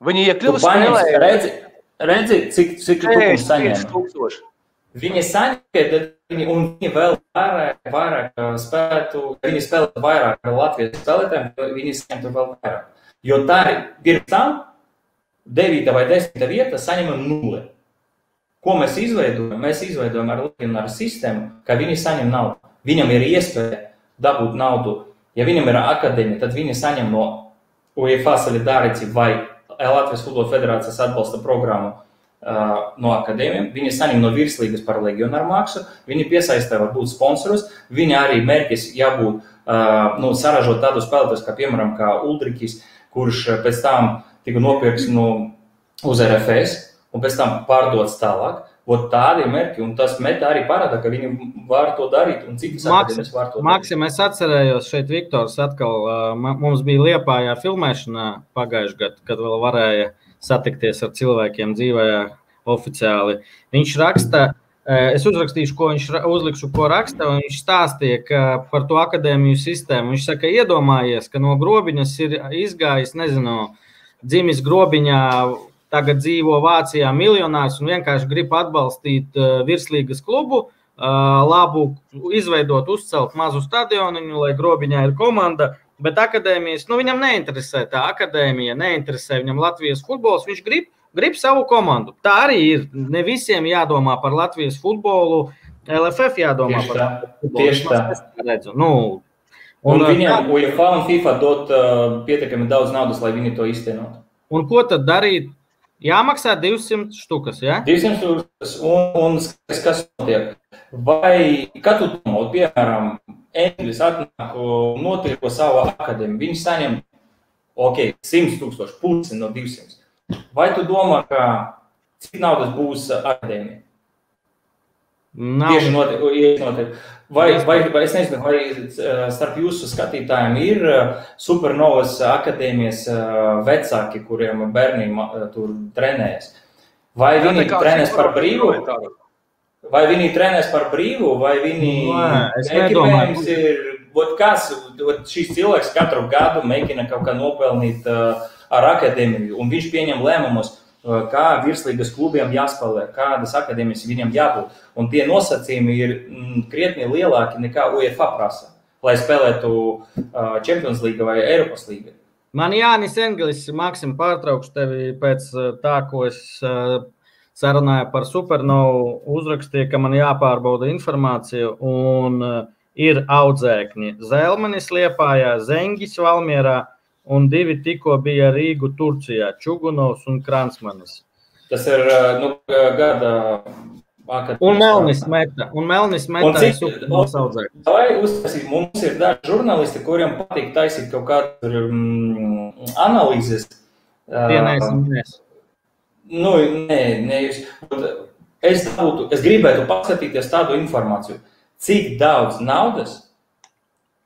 Viņi iekļuva spēlē. Redzi, redzi, cik, cik tukums saņem. Viņi saņem, viņi, un viņi vēl vairāk, vairāk spētu, viņi spēlē vairāk Latvijas spēlētājiem, viņi saņem vēl vairāk. Jo tā ir pirms tam 9 vai 10 vieta saņemam nulli. Ko mēs izveidojam? Mēs izveidojam ar legionāru sistēmu, ka viņi saņem naudu. Viņam ir iespēja dabūt naudu. Ja viņam ir akadēmija, tad viņi saņem no UEFA solidaritātes vai Latvijas Futbola Federācijas atbalsta programmu uh, no akadēmijiem. Viņi saņem no virslīgas par legionāru maksu. Viņi piesaistē varbūt sponsorus. Viņa arī mērķis jābūt uh, nu, saražot tādus spēlētājus, kā piemēram kā Ulrikis, uh, kurš eh, pēc tam tika nopirkts no, uz RFS un pēc tam pārdots tālāk. Ot tādi ir mērķi, un tas metā arī parāda, ka viņi var to darīt, akadēmijas var to darīt. Maksim, es atcerējos šeit Viktors atkal, mums bija Liepājā filmēšanā pagājušajā gadā, kad vēl varēja satikties ar cilvēkiem dzīvē oficiāli. Viņš raksta, Es uzrakstīšu, ko viņš uzlikšu, ko raksta. Viņš stāstīja par to akadēmiju sistēmu. Viņš saka, iedomājies, ka no grobiņas ir izgājis, nezinu, dzimis grobiņā, tagad dzīvo Vācijā miljonārs un vienkārši grib atbalstīt virslīgas klubu, labu, izveidot, uzcelt mazu stadionu, lai grobiņā ir komanda. Bet akadēmijas, nu, viņam neinteresē tā akadēmija, neinteresē viņam Latvijas futbols. Viņš grib grib savu komandu. Tā arī ir. Ne visiem jādomā par Latvijas futbolu. LFF jādomā Tieši par tā. futbolu. Tieši. Es tā redzu. Nu, Un, un, un viņam UEFA un FIFA dot uh, pietiekami daudz naudas, lai viņi to iztenotu. un ko tad darīt? Jāmaksā 200 štukas. Ja? 200 tūkstošus, un, un skaties, kas notiek. Vai katru domu, piemēram, Englis atnāk un notieko savu akadēmiju, viņi saņem, ok, 100 tūkstoši, pusi no 200. Vai tu domā, ka cik naudas būs akadēmija? Nav. Tieši notiek. Vai, vai, vai es nezinu, vai eh, starp jūsu skatītājiem ir eh, supernovas akadēmijas eh, vecāki, kuriem bērni tur trenējas? Vai viņi trenēs par brīvu? Vai viņi trenēs par brīvu, vai viņi ekipējums ir. Ot kas, ot šis cilvēks katru gadu mēģina kaut kā nopelnīt uh, ar akadēmiju, un viņš pieņem lēmumus, uh, kā virslīgas klubiem jāspēlē, kādas akadēmijas viņam jābūt. Un tie nosacījumi ir mm, krietni lielāki nekā UEFA prasa, lai spēlētu uh, Champions League vai Eiropas līga. Man Jānis Engels, Maksim, pārtraukšu tevi pēc uh, tā, ko es sarunāju par supernovu. Uzrakstīju, ka man jāpārbauda informācija. Un ir audzēkņi Zelmanis, Liepājā, Zengis, Valmierā. Un divi tikko bija Rīgu, Turcijā - Čugunovs un Kransmanis. Tas ir nu, gada. akadēmijas- Un Melnis Meta. Un Melnis Un Meta cik- audzēkņi. Vai uztaisīt, mums ir daži žurnālisti, kuriem patīk taisīt kaut kādas mm, analīzes. Tie neesam mēs. Nu, nē, nē, jūs. Es, būtu, es gribētu paskatīties tādu informāciju, cik daudz naudas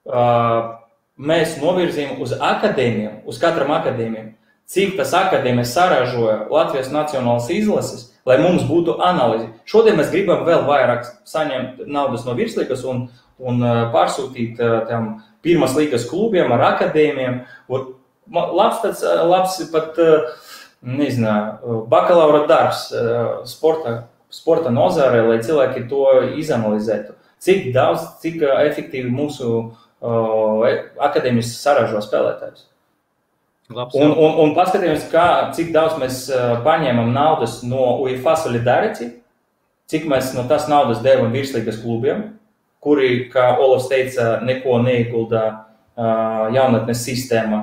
uh, mēs novirzījām uz akadēmijām, uz katram akadēmijam, cik tas akadēmijas saražoja Latvijas Nacionālās izlases, lai mums būtu analīze. Šodien mēs gribam vēl vairāk saņemt naudas no virslīgas un, un uh, pārsūtīt uh, tam pirmās līgas klubiem ar akadēmijiem. Un Labs, tāds, uh, labs pat, nezinu, bakalaura darbs sporta, sporta nozarē, lai cilvēki to izanalizētu. Cik daudz, cik efektīvi mūsu uh, akadēmijas saražo spēlētājus. Labs Un, un, un paskatījums, kā, cik daudz mēs uh, paņēmām naudas no UEFA Solidarity, cik mēs no tās naudas devām virslīgas klubiem, kuri, kā Olofs teica, neko neieguldā uh, jaunatnes sistēmā.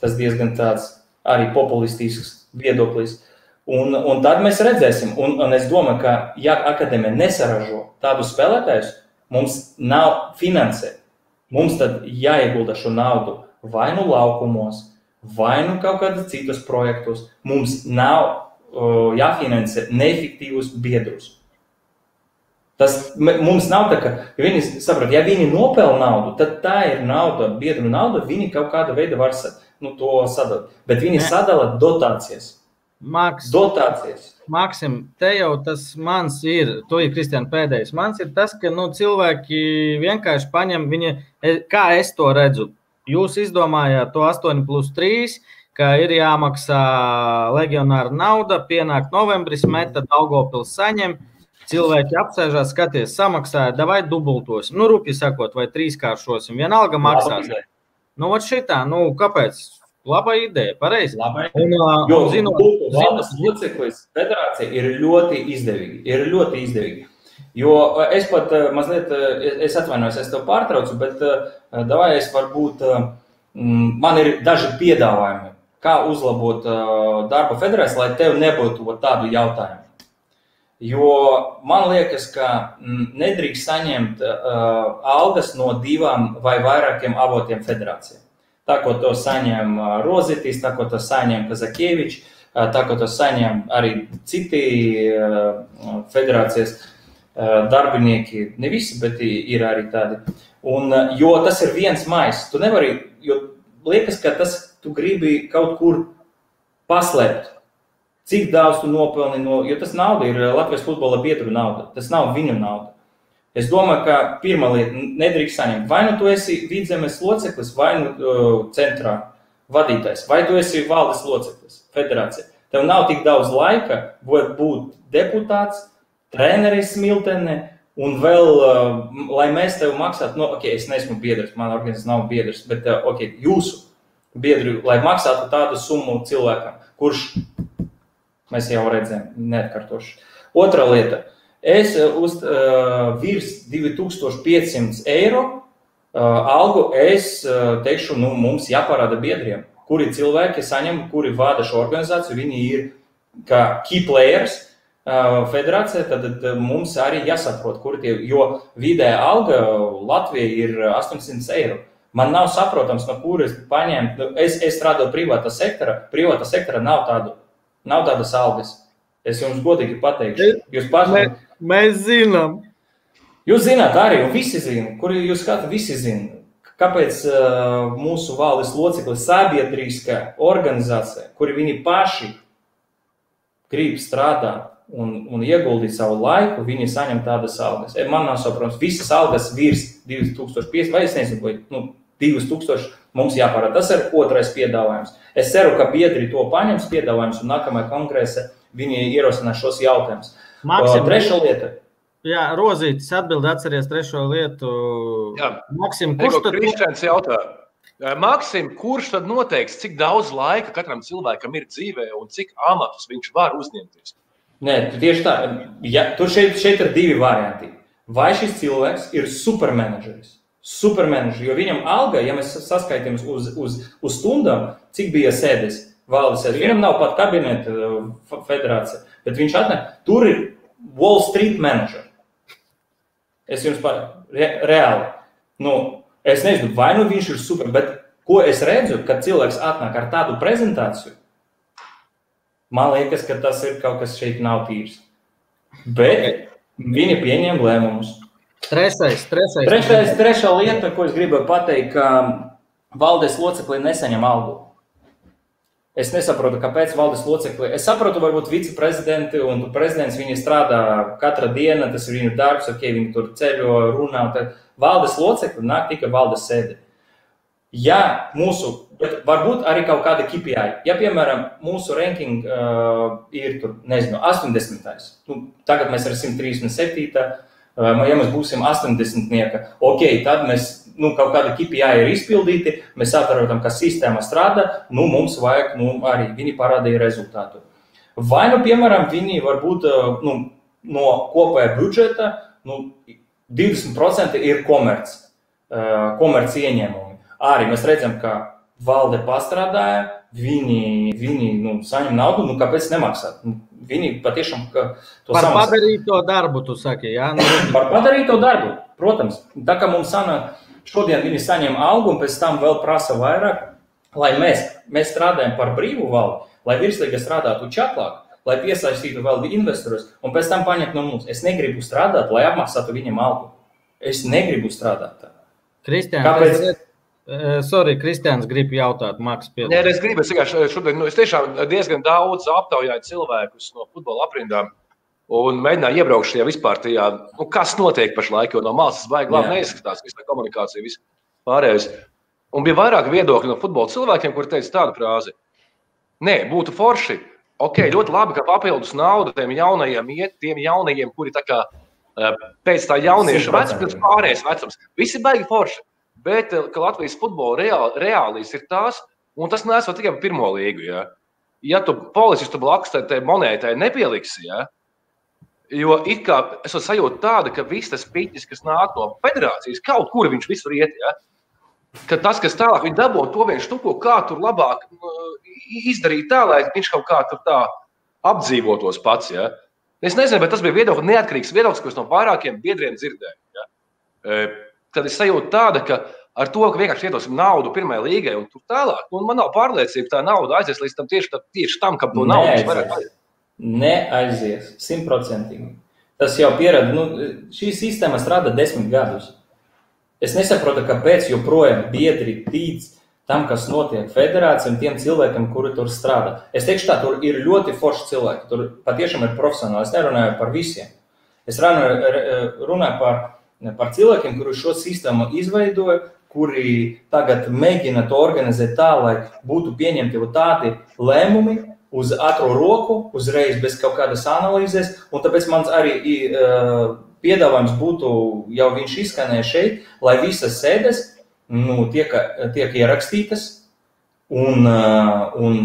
Tas diezgan tāds arī populistisks viedoklis. Un, un tad mēs redzēsim, un, un es domāju, ka, ja akadēmija nesaražo tādus spēlētājus, mums nav finansē. Mums tad jāiegulda šo naudu vai nu laukumos, vai nu kaut kādos citos projektos. Mums nav uh, jāfinansē neefektīvus biedrus. Tas mums nav tā, ka ja viņi saprot, ja viņi nopelna naudu, tad tā ir nauda, biedru nauda. Viņi kaut kādā veidā var nu, to sadalīt. Bet viņi Ne. sadala dotācijas. Maks, Dotācijas. Maksim, te jau tas mans ir, to ir Kristiāna pēdējais. Mans ir tas, ka nu, cilvēki vienkārši paņem, viņa, e, kā es to redzu. Jūs izdomājāt to 8 plus 3, ka ir jāmaksā legionāra nauda, pienāk novembris, meta Daugopils saņem, cilvēki apsēžās, skaties, samaksāja, vai dubultosim, nu, rupi sakot, vai trīskāršosim, vienalga maksās. Nu, ot šitā, nu, kāpēc? Laba ideja, pareizi. Jo zinot, valdes loceklis federācija ir ļoti izdevīgi. Ir ļoti izdevīgi. Jo es pat mazliet, es atvainojos, es tev pārtraucu, bet davai es varbūt, man ir daži piedāvājumi, kā uzlabot darba federāciju, lai tev nebūtu tādu jautājumu. Jo man liekas, ka nedrīkst saņemt uh, algas no divām vai vairākiem avotiem federācijā. Tā kā to saņem Rozitis, tā kā to saņem Kazakievičs, kā to saņem arī citi federācijas darbinieki. Ne visi, bet ir arī tādi. Un, jo tas ir viens maisis. Tu nevari, jo liekas, ka tas tu gribi kaut kur paslēpt. cik daudz tu nopelni no, jo tas nauda ir Latvijas futbola biedru nauda. Tas nav viņu nauda. Es domāju, ka pirmā lieta nedrīkst saņemt. Vai nu tu esi vidzemes loceklis, vai nu uh, centrā vadītājs, vai tu esi valdes loceklis, federācija. Tev nav tik daudz laika būt deputāts, treneris Smiltene, un vēl, uh, lai mēs tev maksātu, nu, ok, es neesmu biedrs, man organizācija nav biedrs, bet, uh, ok, jūsu biedri, lai maksātu tādu summu cilvēkam, kurš, mēs jau redzējām, neatkārtoši. Otra lieta Es eh, uz uh, virs 2500 eiro uh, algu es uh, teikšu, nu, mums jāparāda biedriem, kuri cilvēki saņem, kuri vada šo organizāciju. Viņi ir kā key players federācijā, tad, mums arī jāsaprot, kur tie, jo vidēja alga Latvijai ir 800 eiro. Man nav saprotams, no kuras paņemt. Nu, es, es strādāju privātā sektora, privātā sektora nav, tādu, nav tādas algas. Es jums godīgi pateikšu. Jūs paši. Mēs zinām. Jūs zināt, arī visi zina, kur jūs skatāt, visi zina. Kāpēc uh, mūsu valdes locekļi, sabiedriskā organizācija, kuri viņi paši grib strādāt un, un ieguldīt savu laiku, viņi saņem tādas algas. Man nav saprotams, visas algas virs 2005 vai es nezinu, vai nu, 2000 mums jāparāda. Tas ir otrais piedāvājums. Es ceru, ka biedri to paņems piedāvājums un nākamajā kongresē viņi ierosinās šos jautājumus. Maksim, trešā lieta. Jā, Rozītis atbild, atceries trešo lietu. Jā, Maksim, kurš tad Kristians jautā? Maksim, kurš tad noteiks, cik daudz laika katram cilvēkam ir dzīvē un cik amatus viņš var uzņemties? Nē, tieši tā. Ja, tur šeit, šeit ir divi varianti. Vai šis cilvēks ir supermenedžeris? Supermenedžeris, jo viņam alga, ja mēs saskaitām uz, uz, uz stundām, cik bija sēdes valdes sēdes, viņam nav pat kabineta federācija. Bet viņš atnāk, tur ir Wall Street manager. Es jums pateiktu, re, reāli. Nu, es nezinu, vai nu viņš ir super, bet ko es redzu, kad cilvēks atnāk ar tādu prezentāciju, man liekas, ka tas ir kaut kas šeit nav tīrs. Bet viņi pieņem lēmumus. Trešais, trešais. Trešais, trešā lieta, ko es gribēju pateikt, ka valdes locekļi nesaņem algu. Es nesaprotu, kāpēc valdes locekļi. Es saprotu, varbūt viceprezidenti un prezidents viņi strādā katru dienu, tas ir viņu darbs, ok, viņi tur ceļo, runā. Tad valdes locekļi nāk tikai valdes sēde. Ja mūsu, bet varbūt arī kaut kāda KPI, ja piemēram mūsu ranking uh, ir tur, nezinu, 80. Nu, tagad mēs esam 137. Uh, ja mēs būsim 80. ok, tad mēs nu, kaut kāda KPI ir izpildīti, mēs saprotam, ka sistēma strādā, nu, mums vajag nu, arī viņi parādīja rezultātu. Vai nu, piemēram, viņi varbūt nu, no kopējā budžeta nu, 20% ir komerci, komerci ieņēmumi. Arī mēs redzam, ka valde pastrādāja, viņi, viņi nu, saņem naudu, nu, kāpēc nemaksāt? Nu, viņi patiešām to par samaksā. padarīto darbu, tu saki, jā? Nu... par padarīto darbu, protams. Tā kā mums sanāk, Šodien viņi saņem algu un pēc tam vēl prasa vairāk, lai mēs, mēs strādājam par brīvu valdi, lai virslīga strādātu čaklāk, lai piesaistītu vēl investorus un pēc tam paņemt no mums. Es negribu strādāt, lai apmaksātu viņam algu. Es negribu strādāt tā. Kristiāns, Kāpēc? Es... Sorry, Kristians, gribu jautāt, Maks. Nē, es gribu, es vienkārši šodien, nu, es tiešām diezgan daudz aptaujāju cilvēkus no futbola aprindām un mēģināja iebraukt šajā vispār tajā, nu, kas notiek pašlaik, jo no malas baigi labi neizskatās, visa komunikācija, viss pārējais. Un bija vairāk viedokļu no futbola cilvēkiem, kuri teica tādu frāzi: Nē, būtu forši. Ok, ļoti labi, ka papildus nauda tiem jaunajiem iet, tiem jaunajiem, kuri tā kā pēc tā jaunieša vecuma, pēc pārējais vecums. Visi baigi forši. Bet Latvijas futbola reāl, reālīs ir tās, un tas nesot tikai pirmo līgu. Ja, ja tu policistu blakus tai monētai nepieliksi, ja, Jo it kā es sajūtu tādu, ka viss tas piķis, kas nāk no federācijas, kaut kur viņš visur iet. Ja? Ka tas, kas tālāk viņa dabū, to viņš tuko, kā tur labāk nu, izdarīt tā, lai viņš kaut kā tur tā apdzīvotos pats. Ja? Es nezinu, bet tas bija viedoklis, neatkarīgs viedoklis, ko es no vairākiem biedriem dzirdēju. Ja? E, tad es sajūtu tādu, ka ar to, ka vienkārši iedosim naudu pirmajai līgai un tur tālāk, un man nav pārliecība, ka tā nauda aizies līdz tam tieši, tieši tam, kam to naudu vairāk vajag neaizies simtprocentīgi. Tas jau pierāda, nu, šī sistēma strādā desmit gadus. Es nesaprotu, kāpēc joprojām biedri tic tam, kas notiek federācijā un tiem cilvēkiem, kuri tur strādā. Es teikšu, tā tur ir ļoti forši cilvēki. Tur patiešām ir profesionāli. Es nerunāju par visiem. Es runāju, runāju par, par cilvēkiem, kuri šo sistēmu izveidoja, kuri tagad mēģina to organizēt tā, lai būtu pieņemti tādi lēmumi uz ātru roku, uzreiz bez kaut kādas analīzes. Tāpēc mans arī uh, piedāvājums būtu, jau viņš izskanēja šeit, lai visas sēdes nu, tiek, tiek ierakstītas un, uh, un,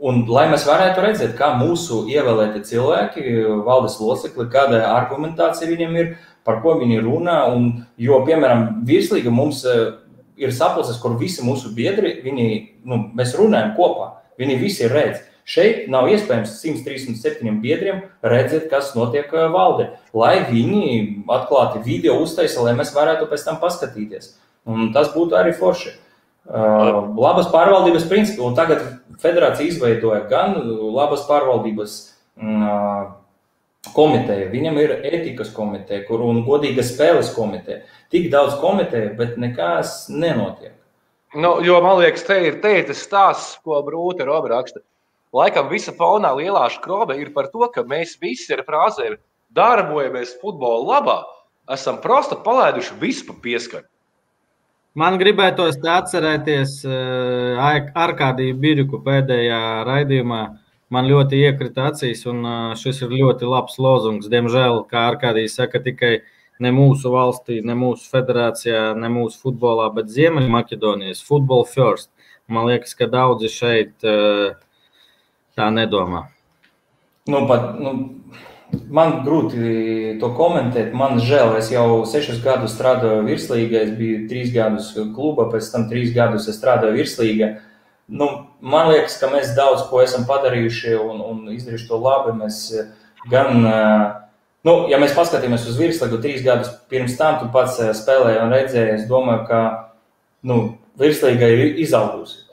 un lai mēs varētu redzēt, kā mūsu ievēlēti cilvēki, valdes locekļi, kāda argumentācija viņiem ir, par ko viņi runā. Un, jo, piemēram, virslīga mums uh, ir sapulces, kur visi mūsu biedri, viņi, nu, mēs runājam kopā, viņi visi redz. Šeit nav iespējams 137 biedriem redzēt, kas notiek uh, valdē, lai viņi atklāti video uztaisa, lai mēs varētu pēc tam paskatīties. Un tas būtu arī forši. Uh, labas pārvaldības principi, un tagad federācija izveidoja gan labas pārvaldības uh, komiteja, viņam ir etikas komiteja, kur un godīgas spēles komiteja. Tik daudz komiteju, bet nekas nenotiek. Nu, jo man liekas, te ir teicis stāsts, ko Brūte Roba raksta. Laikam visa faunā lielā skrobe ir par to, ka mēs visi ar frāzēm darbojamies futbola labā, esam prosta palaiduši visu pa pieskaņu. Man gribētos atcerēties uh, Arkādiju Birku pēdējā raidījumā. Man ļoti iekrita acīs, un uh, šis ir ļoti labs lozungs. Diemžēl, kā Arkādijs saka, tikai ne mūsu valstī, ne mūsu federācijā, ne mūsu futbolā, bet Ziemeļmaķedonijas futbola first. Man liekas, ka daudzi šeit uh, tā nedomā. Nu, pat, nu, man grūti to komentēt. Man žēl, es jau sešus gadus strādāju virslīgā, es biju trīs gadus kluba, pēc tam trīs gadus strādāju virslīgā. Nu, man liekas, ka mēs daudz ko esam padarījuši un, un izdarījuši to labi. Mēs gan, nu, ja mēs paskatāmies uz virslīgu trīs gadus pirms tam, tu pats spēlēji un redzēji, es domāju, ka nu, virslīga ir izaugusi.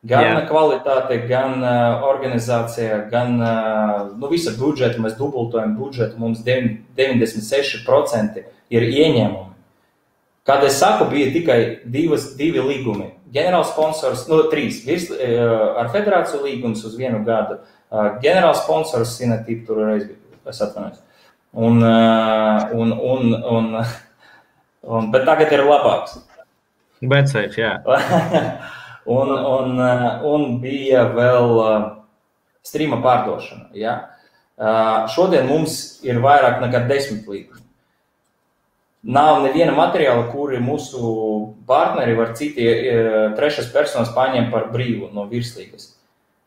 Gan Jā. kvalitāte, gan uh, organizācija, gan uh, nu, visa budžeta. Mēs dubultojam budžetu. Mums 96% ir ieņēmumi. Kad es saku, bija tikai divas, divi līgumi. Ģenerāls sponsors, no nu, trīs, virs, uh, ar federāciju līgums uz vienu gadu. Uh, ģenerāls sponsors, Sinatīp, tur reiz bija, es atvainojos. Un, uh, un, un, un, un, bet tagad ir labāks. Betsēķi, jā. Un, un, eh, un bija vēl eh, strīma pārdošana. Ja? Eh, šodien mums ir vairāk nekā desmit līgumi. Nav neviena materiāla, kuri mūsu partneri var citi trešas personas paņemt par brīvu no virslīgas.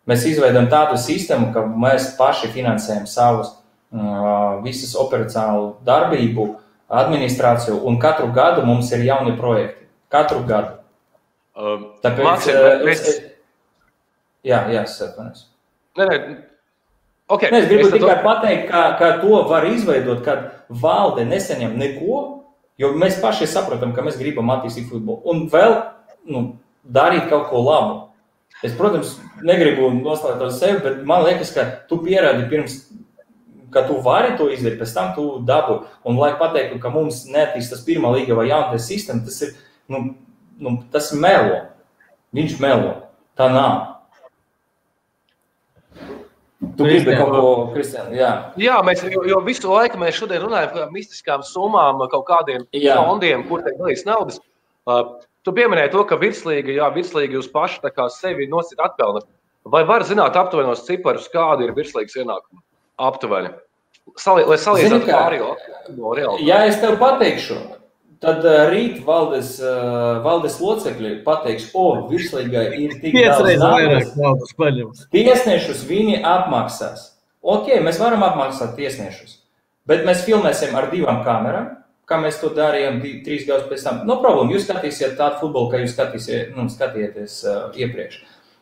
Mēs izveidojam tādu sistēmu, ka mēs paši finansējam savus visas operacionālu darbību, administrāciju, un katru gadu mums ir jauni projekti. Katru gadu. Um, Tāpēc Mācien, uh, mēs... es, jā, jā, es atvainojos. Nē, nē. Okay, ne, es gribu es tikai to... pateikt, ka, ka to var izveidot, kad valde nesaņem neko, jo mēs paši saprotam, ka mēs gribam attīstīt futbolu. Un vēl nu, darīt kaut ko labu. Es, protams, negribu noslēgt to sevi, bet man liekas, ka tu pierādi pirms, ka tu vari to izdarīt, pēc tam tu dabu. Un, lai pateiktu, ka mums neattīstās pirmā līga vai jaunā sistēma, tas ir nu, nu, tas melo. Viņš melo. Tā nav. Tu gribi kaut ko, Kristian, jā. Jā, mēs jo, jo visu laiku mēs šodien runājam par mistiskām summām, kaut kādiem jā. fondiem, kur tiek dalīts naudas. Uh, tu pieminēji to, ka virslīgi, jā, virslīgi jūs paši tā kā sevi nosit atpelnat. Vai var zināt aptuvenos ciparus, kādi ir virslīgas ienākumi? Aptuveni. Sali, lai salīdzinātu pārējo realitāti. Jā, es tev pateikšu. Tad uh, rīt valdes, uh, valdes locekļi pateiks, o, virslīgai ir tik daudz naudas. Tiesnešus viņi apmaksās. Ok, mēs varam apmaksāt tiesnešus, bet mēs filmēsim ar divām kamerām, kā mēs to darījām trīs gadus pēc tam. No problēma, jūs skatīsiet tādu futbolu, kā jūs skatīsiet, nu, skatieties uh, iepriekš.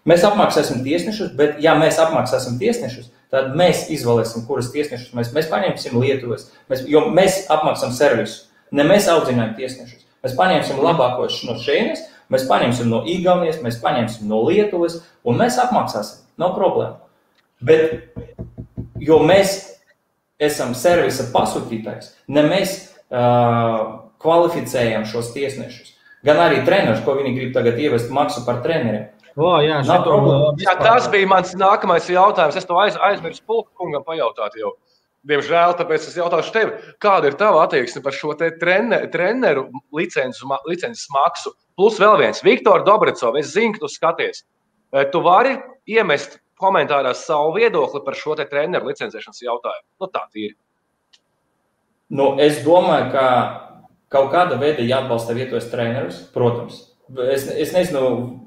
Mēs apmaksāsim tiesnešus, bet ja mēs apmaksāsim tiesnešus, tad mēs izvēlēsim, kuras tiesnešus mēs, mēs paņemsim Lietuvas, mēs, jo mēs apmaksām servisu. Ne mēs audzinājam tiesnešus. Mēs paņemsim labākos no šejienes, mēs paņemsim no Igaunijas, mēs paņemsim no Lietuvas, un mēs apmaksāsim. Nav problēma. Bet, jo mēs esam servisa pasūtītājs, ne mēs uh, kvalificējam šos tiesnešus. gan arī treneris, ko viņi grib tagad ievest maksu par treneriem. O, jā, šito. Jā, tas bija mans nākamais jautājums. Es to aiz, aizmirsu Pulka kungam pajautāt jau. Diemžēl, tāpēc es jautāšu tev, kāda ir tava attieksme par šo te trene, treneru licences, licences maksu? Plus vēl viens, Viktor Dobricovs, es zinu, ka tu skaties. Eh, Tu vari iemest komentārās savu viedokli par šo treneru licencēšanas jautājumu. Nu, tā ir. Nu, es domāju, ka kaut kāda veida jāatbalsta vietējos trenerus, protams. Es, es nezinu,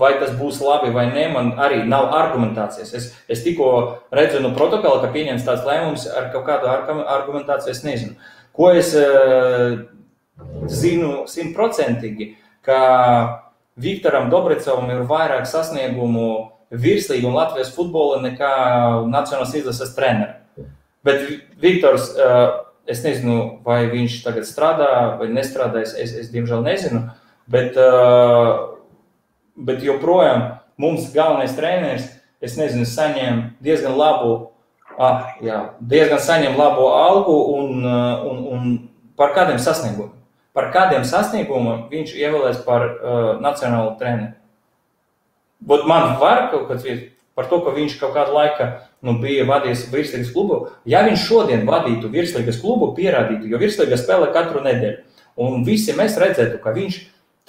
vai tas būs labi vai nē, man arī nav argumentācijas. Es, es tikko redzu no protokola, ka pieņems tāds lēmums ar kaut kādu argu- argumentāciju. Es nezinu, ko es uh, zinu simtprocentīgi, ka Viktoram Dobrecovam ir vairāk sasniegumu virslīgu un Latvijas futbola nekā Nacionālās izlases treneris. Bet Viktors, uh, es nezinu, vai viņš tagad strādā vai nestrādā, es, es, es diemžēl nezinu. Bet, uh, bet joprojām mums galvenais treneris, es nezinu, saņem diezgan labu, ah, jā, diezgan saņem labu algu un, uh, un, un par kādiem sasniegumiem. Par kādiem sasniegumiem viņš ievēlēs par uh, nacionālu treneru. Būt man var kaut kas par to, ka viņš kaut kādu laiku nu, bija vadījis virslīgas klubu. Ja viņš šodien vadītu virslīgas klubu, pierādītu, jo virslīga spēlē katru nedēļu, un visi mēs redzētu, ka viņš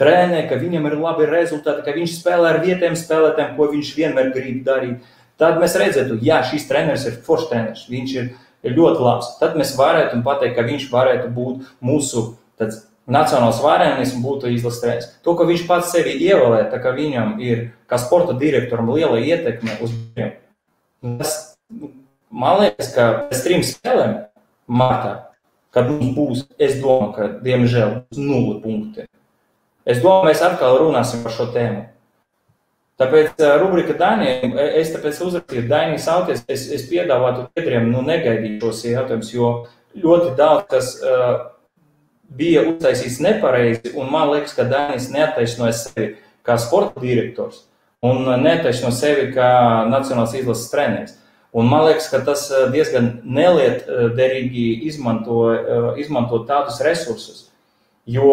trenē, ka viņam ir labi rezultāti, ka viņš spēlē ar vietējiem spēlētājiem, ko viņš vienmēr grib darīt. Tad mēs redzētu, ja šis treneris ir foršs treneris, viņš ir ļoti labs. Tad mēs varētu pateikt, ka viņš varētu būt mūsu tāds, nacionāls varenais un būtu izlases treneris. To, ka viņš pats sevi ievēlē, tā kā viņam ir kā sporta direktoram liela ietekme uz viņiem. Tas, man liekas, ka pēc trim spēlēm martā, kad mums būs, es domāju, ka diemžēl būs nulli punkti. Es domāju, mēs atkal runāsim par šo tēmu. Tāpēc rubrika Dainiem, es tāpēc uzrakstīju Dainijas auties, es, es piedāvātu biedriem, nu negaidīt šos jautājumus, jo ļoti daudz kas uh, bija uztaisīts nepareizi, un man liekas, ka Dainis neattaisnoja sevi kā sporta direktors un netaisno sevi kā nacionāls izlases treneris. Un man liekas, ka tas diezgan nelietderīgi izmanto, izmanto tādus resursus. Jo,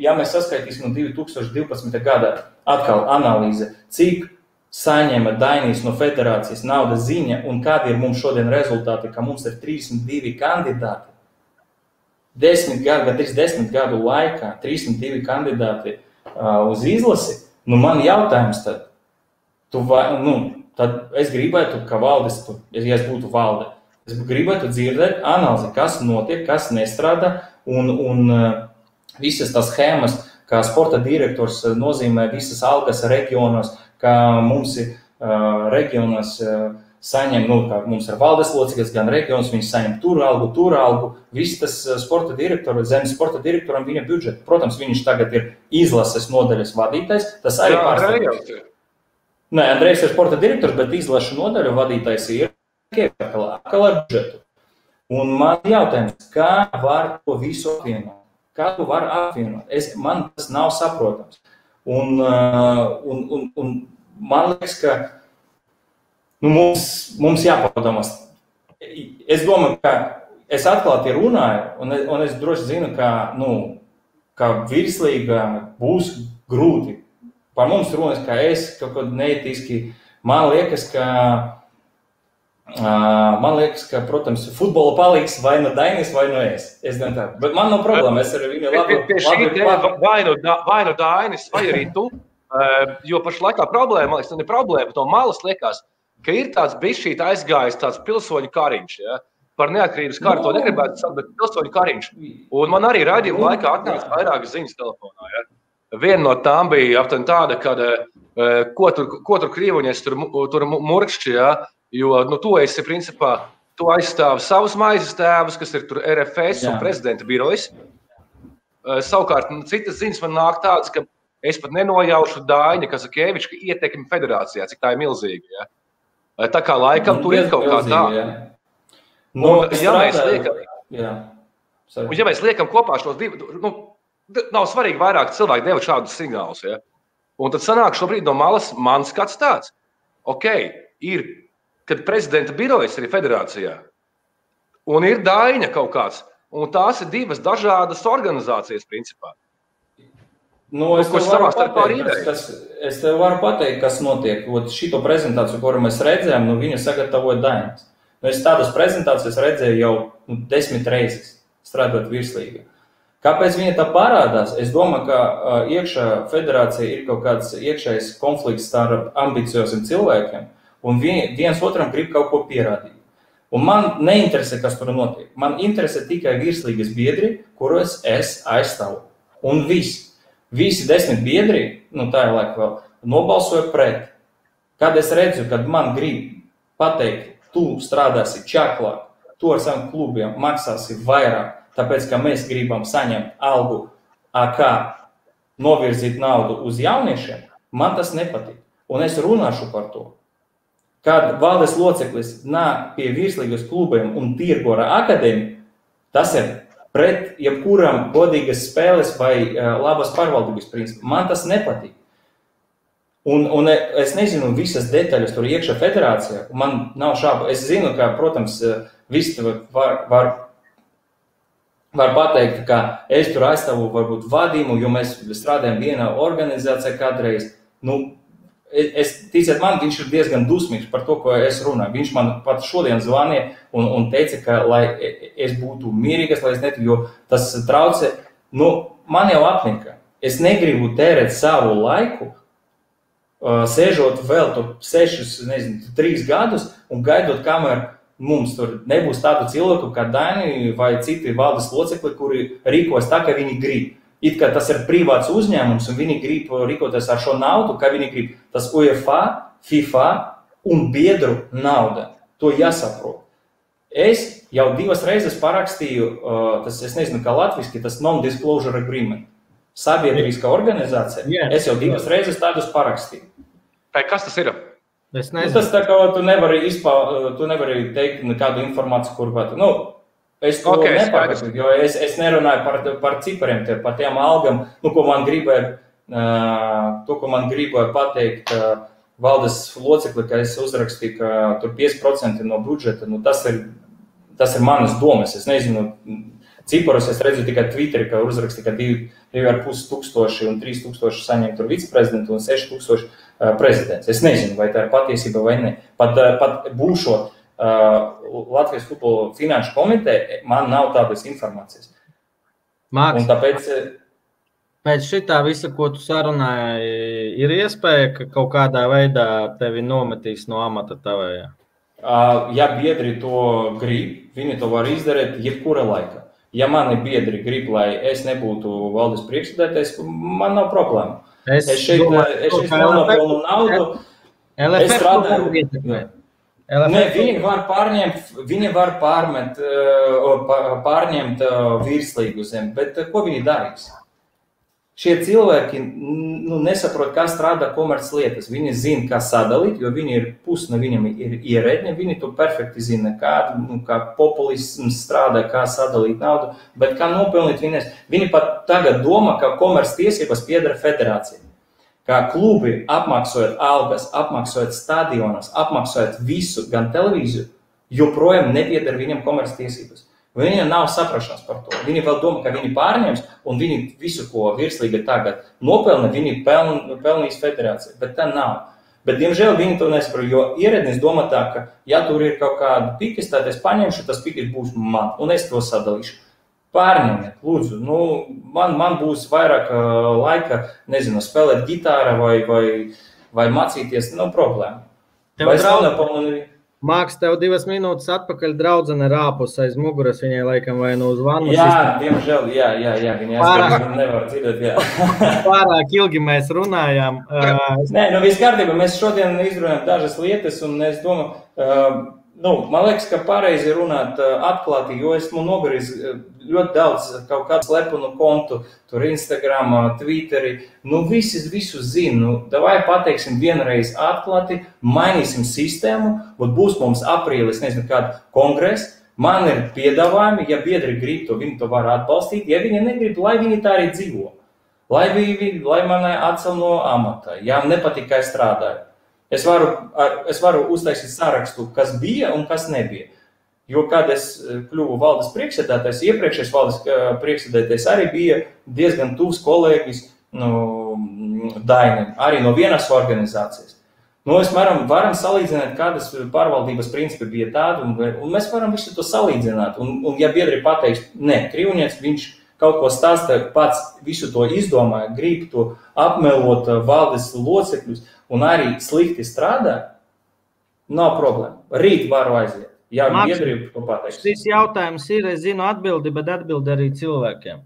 ja mēs saskaitīsim no 2012. gada atkal analīze, cik saņēma Dainijas no federācijas naudas ziņa un kādi ir mums šodien rezultāti, ka mums ir 32 kandidāti. Desmit gadu, gandrīz desmit gadu laikā, 32 kandidāti uh, uz izlasi. Nu, man jautājums tad, tu vai, nu, tad es gribētu, ka valdes, tu, ja es būtu valde, es gribētu dzirdēt analīzi, kas notiek, kas nestrādā un, un uh, visas tās schēmas, kā sporta direktors nozīmē visas algas reģionos, kā mums ir uh, reģionos uh, saņem, nu, kā mums ir valdes loceklis, gan reģions, viņi saņem tur algu, tur algu. Viss tas sporta direktors, zemes sporta direktoram viņa budžets. Protams, viņš tagad ir izlases nodaļas vadītājs. Tas arī pārsteidz. Nē, Andrejs ir sporta direktors, bet izlašu nodaļu vadītājs ir Kevkala ar budžetu. Un man jautājums, kā var to visu apvienot? Kā to var apvienot? Es, man tas nav saprotams. Un, un, un, un man liekas, ka nu, mums, mums jāpadomās. Es domāju, ka es atklāti runāju, un, un es droši zinu, ka, nu, ka virslīga būs grūti. Par mums runas, ka es kaut kādā neetiski, man liekas, ka. Man liekas, ka, protams, futbola paliks vai nu Dainis, vai nu es. Es domāju, tā. Bet man nav problēma. Es ar viņu labi, šī labi. vai nu, vai nu Dainis, vai arī tu. Jo pašlaik tā problēma, man liekas, tā ir problēma. No malas liekas, ka ir tāds bijis aizgājis tāds pilsoņu kariņš. Ja? Par neatkarības karu to Nu. negribētu saukt, bet pilsoņu kariņš. Un man arī raidījuma laikā atnāca vairākas ziņas telefonā. Ja? Viena no tām bija aptuveni tāda, ka, ko tur, ko tur krīvoņies tur, tur mu- murkšķi, ja? Jo nu, tu esi principā, tu aizstāvi savus maizes tēvus, kas ir tur RFS un Jā. prezidenta birojas. Eh, Savukārt, nu, citas ziņas man nāk tādas, ka es pat nenojaušu Dāņa Kazakēviča ietekmi federācijā, cik tā ir milzīga. Ja? Eh, Tā kā laikam tur ir kaut kā tā. Nu, Un, ja mēs liekam, Jā. Un, ja mēs liekam kopā šos divus, nu, nav svarīgi, vairāk cilvēki deva šādus signālus. Ja? Un tad sanāk šobrīd no malas mans skats tāds, ok, ir, kad prezidenta birojas ir federācijā, un ir Dāņa kaut kāds, un tās ir divas dažādas organizācijas, principā. Nu, es, tev varu pateikt, kas, es tev varu pateikt, kas notiek. Ot, šito prezentāciju, kuru mēs redzējām, nu, viņa sagatavoja Dainis. Nu, es tādas prezentācijas redzēju jau nu, desmit reizes, strādājot virslīgā. Kāpēc viņa tā parādās? Es domāju, ka uh, iekšā federācija ir kaut kāds iekšējs konflikts starp ambicioziem cilvēkiem, un viens otram grib kaut ko pierādīt. Un man neinteresē, kas tur notiek. Man interesē tikai virslīgas biedri, kurus es aizstāvu. Un viss. Visi desmit biedri, nu tā ir laika vēl, nobalsoja pret. Kad es redzu, kad man grib pateikt, tu strādāsi čaklāk, tu ar saviem klubiem maksāsi vairāk, tāpēc, ka mēs gribam saņemt algu, kā novirzīt naudu uz jauniešiem, man tas nepatīk. Un es runāšu par to. Kad valdes loceklis nāk pie virslīgas klubiem un tirgo ar akadēmiju, tas ir pret jebkuram godīgas spēles vai labas pārvaldības principu. Man tas nepatīk. Un, un es nezinu visas detaļas tur iekšā federācijā. Man nav šābu. Es zinu, ka, protams, visi var, var, var pateikt, ka es tur aizstāvu varbūt vadību, jo mēs strādājam vienā organizācijā kādreiz. Nu, Es, ticiet man, viņš ir diezgan dusmīgs par to, ko es runāju. Viņš man pat šodien zvanīja un, un teica, ka lai es būtu mierīgs, lai es netiktu, jo tas traucē. Nu, man jau apnika. Es negribu tērēt savu laiku, uh, sēžot vēl tur sešus, nezinu, trīs gadus un gaidot, kamēr mums tur nebūs tādu cilvēku kā Dani vai citi valdes locekļi, kuri rīkos tā, kā viņi grib. It kā tas ir privāts uzņēmums, un viņi grib rīkoties ar šo naudu, kā viņi grib. Tas UEFA, FIFA un biedru nauda. To jāsaprot. Es jau divas reizes parakstīju, tas, es nezinu, kā latviešu, tas non-disclosure agreement. Sabiedriskā organizācija. Yeah. Es jau divas reizes tādus parakstīju. Vai kas tas ir? Es nezinu. Nu, tas tā kā tu nevari, izpā, tu nevari teikt nekādu informāciju, kur pat. Nu, Es to okay, nepārprotu, jo es, es nerunāju par, par cipariem, par tiem algām, nu, ko man gribēja, uh, to, ko man gribēja pateikt uh, valdes locekli, ka es uzrakstīju, ka tur 5% no budžeta, nu, tas ir, tas ir manas domas. Es nezinu, ciparus es redzu tikai Twitterī, ka uzrakstīja, ka 2,5 tūkstoši un 3 tūkstoši saņem tur viceprezidentu un 6 tūkstoši prezidents. Es nezinu, vai tā ir patiesība vai ne. Pat, pat būšot Latvijas futbola finanšu komiteja, man nav tādas informācijas. Mākslinieks. Tāpēc, pēc šitā visa, ko tu sarunāji, ir iespēja, ka kaut kādā veidā tevi nometīs no amata tavējā. Uh, ja biedri to grib, viņi to var izdarīt jebkura laika. Ja mani biedri grib, lai es nebūtu valdes priekšsēdētājs, man nav problēma. Es, es šeit, domāju, es šeit nopelnu naudu. LFF es strādāju. Ne, viņi var pārņemt, viņi var pārmet, pārņemt virslīgu zemi, bet ko viņi darīs? Šie cilvēki nu, nesaprot, kā strādā komerclietas. Viņi zina, kā sadalīt, jo viņi ir pusi no viņiem ir ierēģi. Viņi to perfekti zina, kā, nu, kā populisms strādā, kā sadalīt naudu, bet kā nopelnīt viņas. Viņi pat tagad domā, ka komerctiesības pieder federācijai kā klubi apmaksājot algas, apmaksājot stadionus, apmaksājot visu, gan televīziju, joprojām nepieder viņam komerctiesības. Viņiem nav saprašanās par to. Viņi vēl domā, ka viņi pārņems un viņi visu, ko virslīga tagad nopelna, viņi peln, pelnīs federācija. Bet tā nav. Bet, diemžēl, viņi to nesaprot. Jo ierēdnis domā tā, ka, ja tur ir kaut kāda pikis, tad es paņemšu, tas pikis būs man un es to sadalīšu. Pārņemiet, lūdzu, nu, man, man būs vairāk uh, laika, nezinu, spēlēt ģitāru vai, vai, vai mācīties, nav nu, problēma. Tev draudz... Mākslinieks tev divas minūtes atpakaļ, draudzene rāpus aiz muguras. Viņai laikam vai nu uz vannu. Jā, sistēmu. diemžēl, jā, jā, jā viņa pārāk, nevar dzirdēt. Jā. pārāk ilgi mēs runājām. Uh, Nē, nu viss kārtībā. Mēs šodien izrunājam dažas lietas, un es domāju, uh, nu, man liekas, ka pareizi runāt atklāti, jo esmu nogaris ļoti daudz kaut kādu slepenu kontu, tur Instagram, Twitterī. Nu, visi visu zina. Nu, davai pateiksim vienreiz atklāti, mainīsim sistēmu, un būs mums aprīlis, nezinu, kāda kongresa. Man ir piedāvājumi, ja biedri grib to, viņi to var atbalstīt. Ja viņi negrib, lai viņi tā arī dzīvo. Lai, viņi, lai manai atcel no amata, ja nepatīk, kā es strādāju. Es varu, es varu uztaisīt sarakstu, kas bija un kas nebija. Jo, kad es eh, kļuvu valdes priekšsēdētājs, iepriekšējais valdes eh, priekšsēdētājs arī bija diezgan tuvs kolēģis nu, Daini, arī no vienas organizācijas. Nu, mēs varam, varam salīdzināt, kādas pārvaldības principi bija tādi, un, un mēs varam visu to salīdzināt. Un, un ja biedri pateiks, nē, Krīvnieks, viņš kaut ko stāsta, pats visu to izdomāja, grib to apmelot valdes locekļus un arī slikti strādā, nav problēma. Rīt varu aiziet. Jā, biedri to pateiks. Šis jautājums ir, es zinu atbildi, bet atbildi arī cilvēkiem.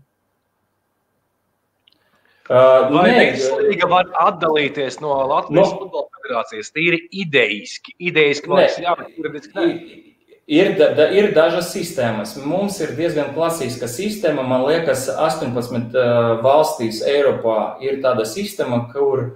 Uh, Vai Virslīga var atdalīties no Latvijas no. futbola federācijas tīri idejiski? Idejiski, man liekas, jā. Ir, da, ir dažas sistēmas. Mums ir diezgan klasiska sistēma. Man liekas, 18 uh, valstīs Eiropā ir tāda sistēma, kur uh,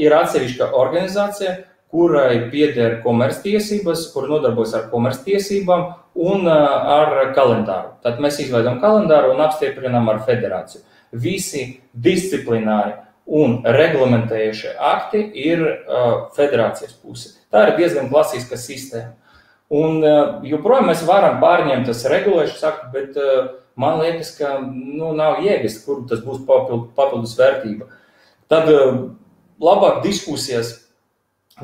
ir atsevišķa organizācija, kurai pieder komerctiesības, kur nodarbojas ar komerctiesībām un ar kalendāru. Tad mēs izveidojam kalendāru un apstiprinām ar federāciju visi disciplināri un reglamentējušie akti ir federācijas puse. Tā ir diezgan klasiska sistēma. Un joprojām mēs varam pārņemt tas regulēšanas aktu, bet man liekas, ka nu, nav jēgas, kur tas būs papildu, papildus vērtība. Tad uh, labāk diskusijas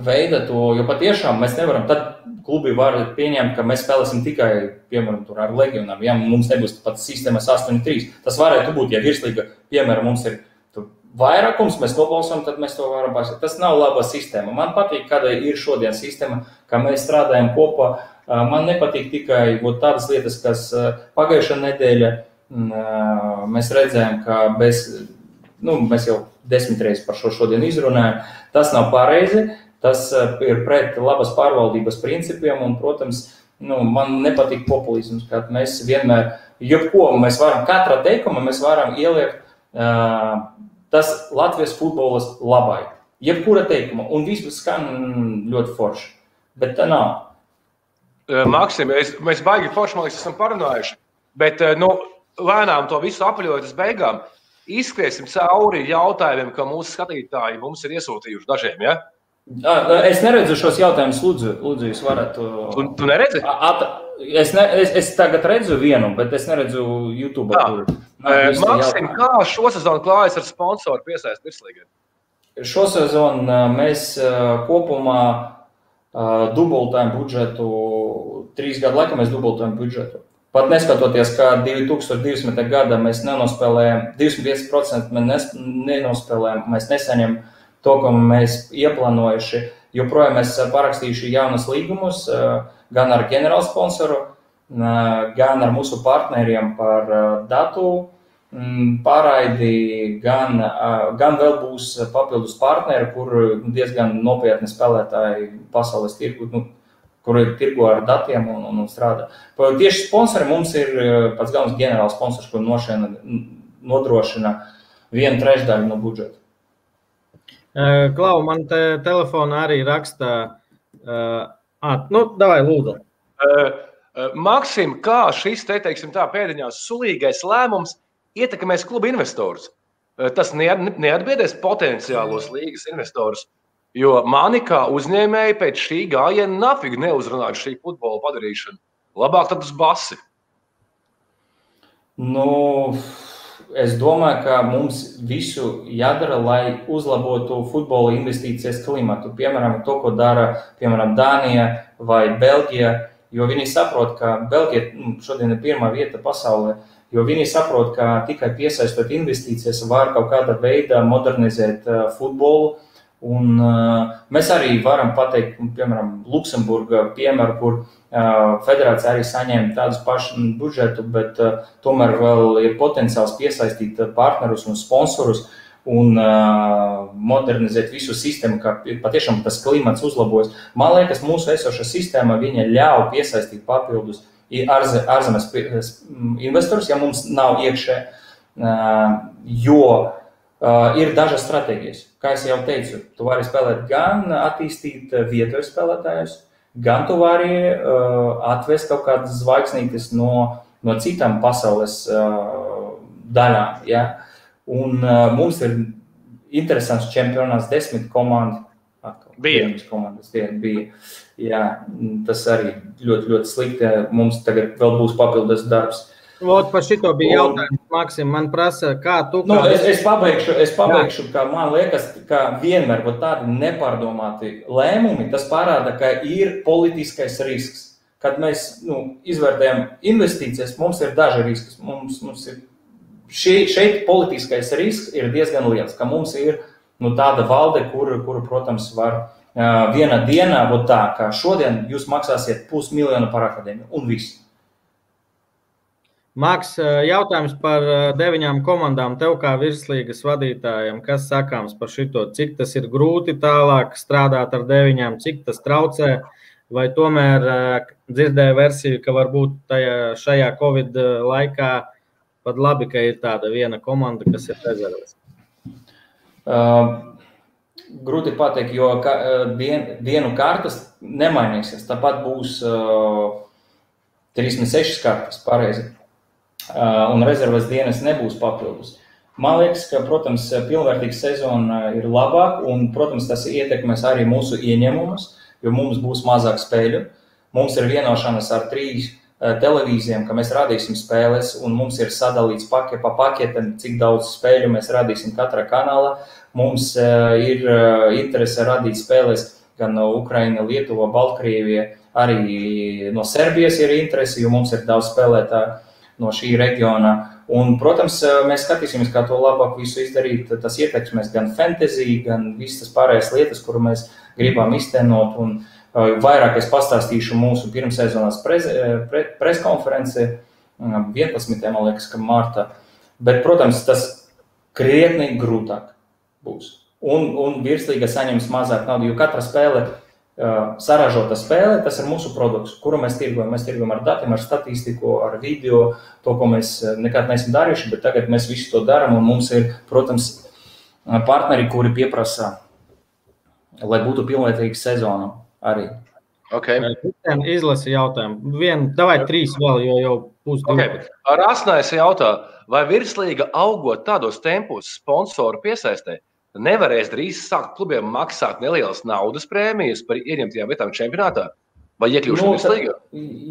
veida to, jo patiešām mēs nevaram, tad klubi var pieņemt, ka mēs spēlēsim tikai, piemēram, ar leģionāriem. Ja mums nebūs pat sistēmas 8-3, tas varētu būt, ja virslīga, piemēram, mums ir vairākums, mēs nobalsojam, tad mēs to varam pasakāt. Tas nav laba sistēma. Man patīk, kāda ir šodien sistēma, kā mēs strādājam kopā. Man nepatīk tikai tādas lietas, kas pagājušā nedēļa mēs redzējām, ka bez, nu, mēs jau desmit reizes par šo šodien izrunājam. Tas nav pareizi. Tas eh, ir pret labas pārvaldības principiem, un, protams, nu, man nepatīk populisms, ka mēs vienmēr, jebko mēs varam, katra teikuma mēs varam ieliekt uh, tas Latvijas futbolas labai. Jebkura teikuma, un viss skan ļoti forši, bet tā nav. Eh, Maksim, es, mēs baigi forši, man liekas, esam parunājuši, bet, nu, lēnām to visu apaļojot uz beigām, izskriesim cauri jautājumiem, ka mūsu skatītāji mums ir iesūtījuši dažiem, ja? Es neredzu šos jautājumus, lūdzu, lūdzu jūs varat. Tu, tu neredzi? At, es, ne, es, es tagad redzu vienu, bet es neredzu YouTube. Tur, Maksim, kā šo sezonu klājas ar sponsoru piesaisti virslīgai? Šo sezonu mēs kopumā dubultējam budžetu, trīs gadu laikā mēs dubultējam budžetu. Pat neskatoties, ka 2020. gadā mēs nenospēlējām, 25% mēs nenospēlējām, mēs nesaņemam to, ko mēs ieplānojuši. Joprojām mēs esam parakstījuši jaunus līgumus gan ar ģenerālsponsoru, gan ar mūsu partneriem par datu mm, pārraidi, gan, gan vēl būs papildus partneri, kur diezgan nopietni spēlētāji pasaules tirgu, nu, kur ir tirgo ar datiem un, un, un strādā. Tieši sponsori mums ir pats galvenais ģenerāls sponsors, kur nošana, nodrošina vienu trešdaļu no budžeta. Klau, man te telefonā arī raksta, uh, nu, davai, lūdzu. Uh, Maksim, kā šis te, teiksim, tā pēdiņās sulīgais lēmums ietekmēs kluba investorus? Tas neatbiedēs potenciālos līgas investorus, jo mani kā uzņēmēji pēc šī gājiena nafīgi neuzrunāja šī futbola padarīšanu. Labāk tad uz basi. Nu, es domāju, ka mums visu jādara, lai uzlabotu futbola investīcijas klimatu. Piemēram, to, ko dara piemēram, Dānija vai Beļģija, jo viņi saprot, ka Beļģija nu, šodien ir pirmā vieta pasaulē. Jo viņi saprot, ka tikai piesaistot investīcijas, var kaut kādā veidā modernizēt uh, futbolu. Un, uh, mēs arī varam pateikt, piemēram, Luksemburgā, piemēru, kur uh, Federācija arī saņēma tādus pašus budžetu, bet tomēr vēl ir potenciāls piesaistīt partnerus un sponsorus un modernizēt visu sistēmu, kā patiešām tas klimats uzlabojas. Man liekas, mūsu esošā sistēma ļauj piesaistīt papildus ārzemes investorus, ja mums nav iekšē, jo ir dažas stratēģijas. Kā jau teicu, tu vari spēlēt gan attīstīt vietējos spēlētājus, gan tu vari uh, atvest kaut kādas zvaigznītes no, no citām pasaules uh, daļām. Ja? Un uh, mums ir interesants čempionāts, desmit komandu. Bija. Komandas, bija, bija. Jā, tas arī ļoti, ļoti slikti. Mums tagad vēl būs papildus darbs. Vot par šito bija jautājums, Maksim. Man prasa, kā tu. Nu, kā... es, es pabeigšu, es pabeigšu ka man liekas, ka vienmēr tādi nepārdomāti lēmumi, tas parāda, ka ir politiskais risks. Kad mēs nu, izvērtējam investīcijas, mums ir daži riski. Mums, mums ir šeit, šeit politiskais risks ir diezgan liels, ka mums ir nu, tāda valde, kur, kur protams, var uh, vienā dienā tā, ka šodien jūs maksāsiet pusmiljonu par akadēmiju un viss. Maks, jautājums par deviņām komandām. Tev kā virslīgas vadītājam, kas sakāms par šito? Cik tas ir grūti tālāk strādāt ar deviņām, cik tas traucē? Vai tomēr dzirdēju versiju, ka varbūt tajā, šajā Covid laikā pat labi, ka ir tāda viena komanda, kas ir rezervēs? Uh, grūti pateikt, jo ka, dien, dienu kartas nemainīsies. Tāpat būs uh, 36 kartas, pareizi un rezerves dienas nebūs papildus. Man liekas, ka, protams, pilnvērtīga sezona ir labāka, un, protams, tas ietekmēs arī mūsu ieņēmumus, jo mums būs mazāk spēļu. Mums ir vienošanās ar trīs televīzijām, ka mēs radīsim spēles, un mums ir sadalīts pakie, pa paketiem, cik daudz spēļu mēs radīsim katrā kanālā. Mums ir interese radīt spēles gan no Ukraina, Lietuva, Baltkrievija, arī no Serbijas ir interese, jo mums ir daudz spēlētāju no šī reģiona. Un, protams, mēs skatīsimies, kā to labāk visu izdarīt. Tas ietekmēs gan fantasy, gan visas pārējās lietas, kuru mēs gribam iztenot. Un, vairāk es pastāstīšu mūsu pirmssezonas preskonferencē, 11. man liekas, ka martā. Bet, protams, tas krietni grūtāk būs. Un, un virslīga saņems mazāk naudas, jo katra spēle saražota spēle, tas ir mūsu produkts, kuru mēs tirgojam. Mēs tirgojam ar datiem, ar statistiku, ar video, to, ko mēs nekad neesam darījuši, bet tagad mēs visu to darām. Un mums ir, protams, partneri, kuri pieprasa, lai būtu pilnvērtīga sezona arī. Okay. Izlasi jautājumu. Vienu, davai trīs vēl, jo jau pusdienu. Okay. Rasnais jautā, vai virslīga augot tādos tempos sponsoru piesaistē, nevarēs drīz sākt klubiem maksāt nelielas naudas prēmijas par ieņemtajām vietām čempionātā? Vai iekļūšana Nu, virslīgā?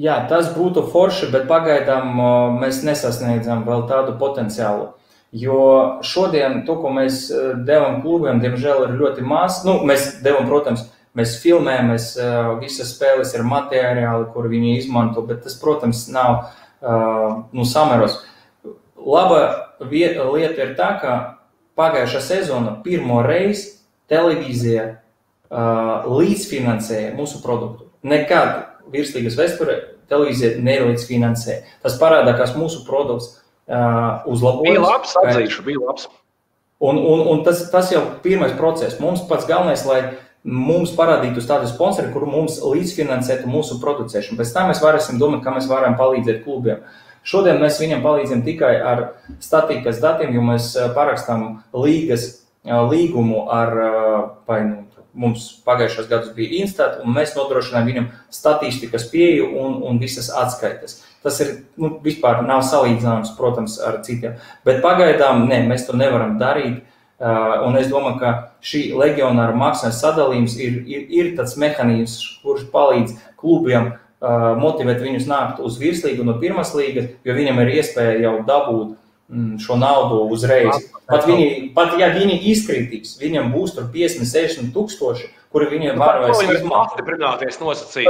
Jā, tas būtu forši, bet pagaidām mēs nesasniedzam vēl tādu potenciālu. Jo šodien to, ko mēs eh, devam klubiem, diemžēl ir ļoti maz. Nu, mēs devam, protams, mēs filmējam, mēs eh, visas spēles ir materiāli, kur viņi izmanto, bet tas, protams, nav uh, nu, samēros. Laba vieta, lieta ir tā, ka pagājušā sezona pirmo reizi televīzija uh, līdzfinansēja mūsu produktu. Nekad virslīgas vēsturē televīzija nelīdzfinansēja. Tas parāda, kas mūsu produkts uh, uzlabojas. Bija labs, atzīšu, bija labs. Un, un, un tas, tas jau ir pirmais process. Mums pats galvenais, lai mums parādītu tādu sponsori, kuru mums līdzfinansētu mūsu producēšanu. Pēc tam mēs varēsim domāt, kā mēs varam palīdzēt klubiem. Šodien mēs viņam palīdzam tikai ar statistikas datiem, jo mēs eh, parakstām līgas eh, līgumu ar eh, vai, nu, mums pagājušos gadus bija Instat, un mēs nodrošinām viņam statistikas pieeju un, un visas atskaites. Tas ir nu, vispār nav salīdzināms, protams, ar citiem. Bet pagaidām ne, mēs to nevaram darīt. Uh, un es domāju, ka šī legionāra maksājuma sadalījums ir, ir, ir tāds mehānisms, kurš palīdz klubiem uh, motivēt viņus nākt uz virslīgu no pirmās līgas, jo viņam ir iespēja jau dabūt mm, šo naudu uzreiz. Pat, viņi, pat ja viņi izkritīs, viņam būs tur 50, 60 tūkstoši, kuri viņiem var vairs izmantot. Apstiprināties nosacīt.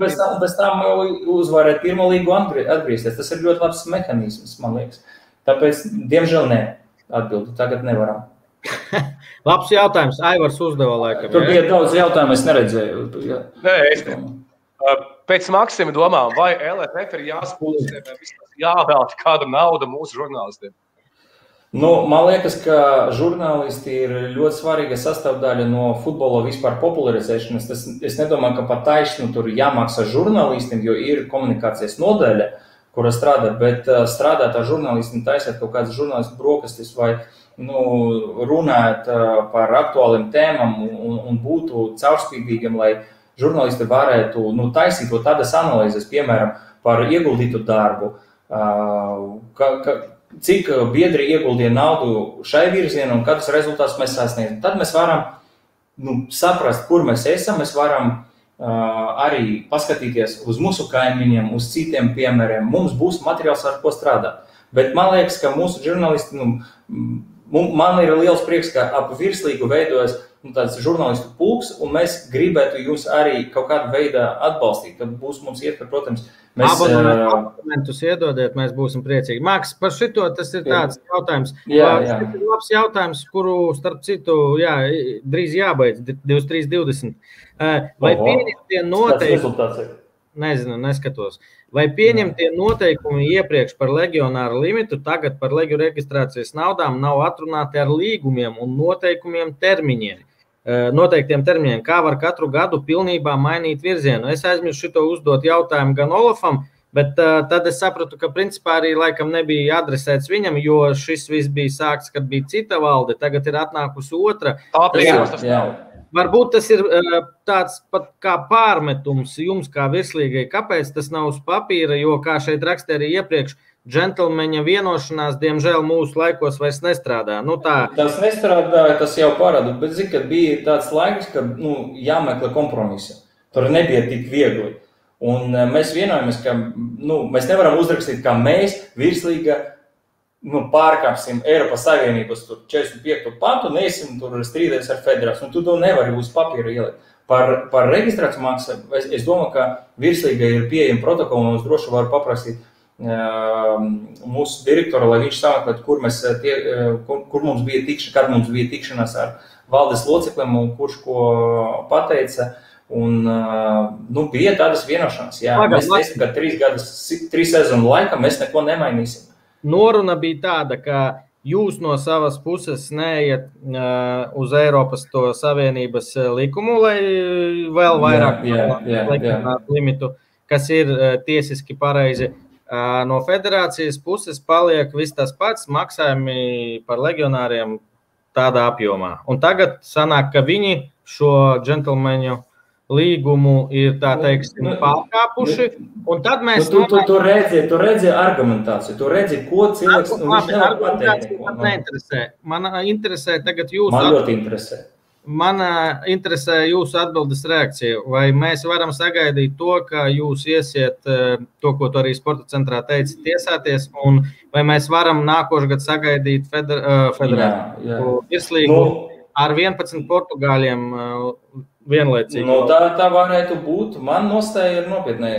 Bez bez tam uzvarēt pirmo līgu atgriezties. Tas ir ļoti labs mehānisms, man liekas. Tāpēc, diemžēl, nē. Atbildi tagad nevaram. Labs jautājums. Aivars uzdeva laikam. Tur bija daudz jautājumu, es neredzēju. Nē, es ne. Pēc Maksima domām, vai LFF ir jāspūlē, vai vismaz jāvēlta kāda nauda mūsu žurnālistiem? Nu, man liekas, ka žurnālisti ir ļoti svarīga sastāvdaļa no futbola vispār popularizēšanas. Tas, es nedomāju, ka pat taisnu tur jāmaksā žurnālistiem, jo ir komunikācijas nodaļa, kura strādā, bet uh, strādāt ar žurnālistiem, taisīt kaut kādas žurnālistu brokastis vai nu, runāt uh, par aktuāliem tēmām un, un būtu caurspīdīgiem, lai žurnālisti varētu nu, taisīt tādas analīzes, piemēram, par ieguldītu darbu, ka, ka, cik biedri ieguldīja naudu šai virzienā un kādus rezultātus mēs sasniedzam. Tad mēs varam nu, saprast, kur mēs esam, mēs varam arī paskatīties uz mūsu kaimiņiem, uz citiem piemēriem. Mums būs materiāls, ar ko strādāt. Bet man liekas, ka mūsu žurnālisti, nu, man ir liels prieks, ka ap virslīgu veidojas tāds žurnālistu pulks, un mēs gribētu jūs arī kaut kādā veidā atbalstīt. Tad būs mums ietver, protams, mēs abonementus uh, iedodiet, mēs būsim priecīgi. Māks, par šito tas ir tāds jā. jautājums. Jā, jā. Tas ir labs jautājums, kuru, starp citu, jā, drīz jābeidz, 23, 20. Vai pieņemtie noteikti? Nezinu, neskatos. Vai pieņemtie noteikumi iepriekš par legionāru limitu, tagad par leģu reģistrācijas naudām nav atrunāti ar līgumiem un noteikumiem termiņiem? Noteiktiem termiņiem, kā var katru gadu pilnībā mainīt virzienu. Es aizmirsu šo uzdot jautājumu gan Olafam, bet uh, tad es sapratu, ka principā arī laikam nebija adresēts viņam, jo šis viss bija sākts, kad bija cita valde, tagad ir atnākusi otra. Tā priemas, tas nav. Varbūt tas ir uh, tāds pat kā pārmetums jums, kā virslīgai. Kāpēc tas nav uz papīra? Jo, kā šeit rakstīja arī iepriekš, uh, džentlmeņa vienošanās, diemžēl, mūsu laikos vairs nestrādā. Nu, tā. Tas nestrādāja, tas jau parāda, bet zin, bija tāds laiks, kad nu, jāmeklē kompromisi. Tur nebija tik viegli. Un e, mēs vienojamies, ka nu, mēs nevaram uzrakstīt, ka mēs virslīga nu, pārkāpsim Eiropas Savienības 45. pantu, neiesim tur strīdēties ar federāciju. Tu to nevari uz papīra ielikt. Par, par reģistrāciju maksu es, es domāju, ka virslīga ir pieejama protokola, un es droši varu paprasīt mūsu direktora, lai viņš sameklētu, kur, mēs, tie, kur, kur mums bija tikšanās, kad mums bija tikšanās ar valdes locekļiem un kurš ko pateica. Un, nu, bija tādas vienošanās, jā, Laga, mēs teicām, ka trīs, gadus, trīs sezonu laikā mēs neko nemainīsim. Noruna bija tāda, ka jūs no savas puses neiet uh, uz Eiropas Savienības likumu, lai vēl vairāk jā, jā, jā, jā. limitu, kas ir uh, tiesiski pareizi. Uh, No federācijas puses paliek viss tas pats maksājumi par legionāriem tādā apjomā. Un tagad sanāk, ka viņi šo džentlmeņu līgumu ir nu, teiksim, nu, pārkāpuši. Un tad mēs nu, tu, tu, tu redzi, tu redzi argumentāciju, tu redzi, ko cilvēks nu, pateikt. Man neinteresē. Man interesē tagad jūs. Man ļoti interesē. Man interesē jūsu atbildes reakcija. Vai mēs varam sagaidīt to, ka jūs iesiet to, ko tu arī sporta centrā teici, tiesāties, un vai mēs varam nākošais gads sagaidīt feder, federāciju virslīgu nu, ar 11 portugāļiem vienlaicīgi? Nu, tā, tā varētu būt. Man nostāja ir nopietnē.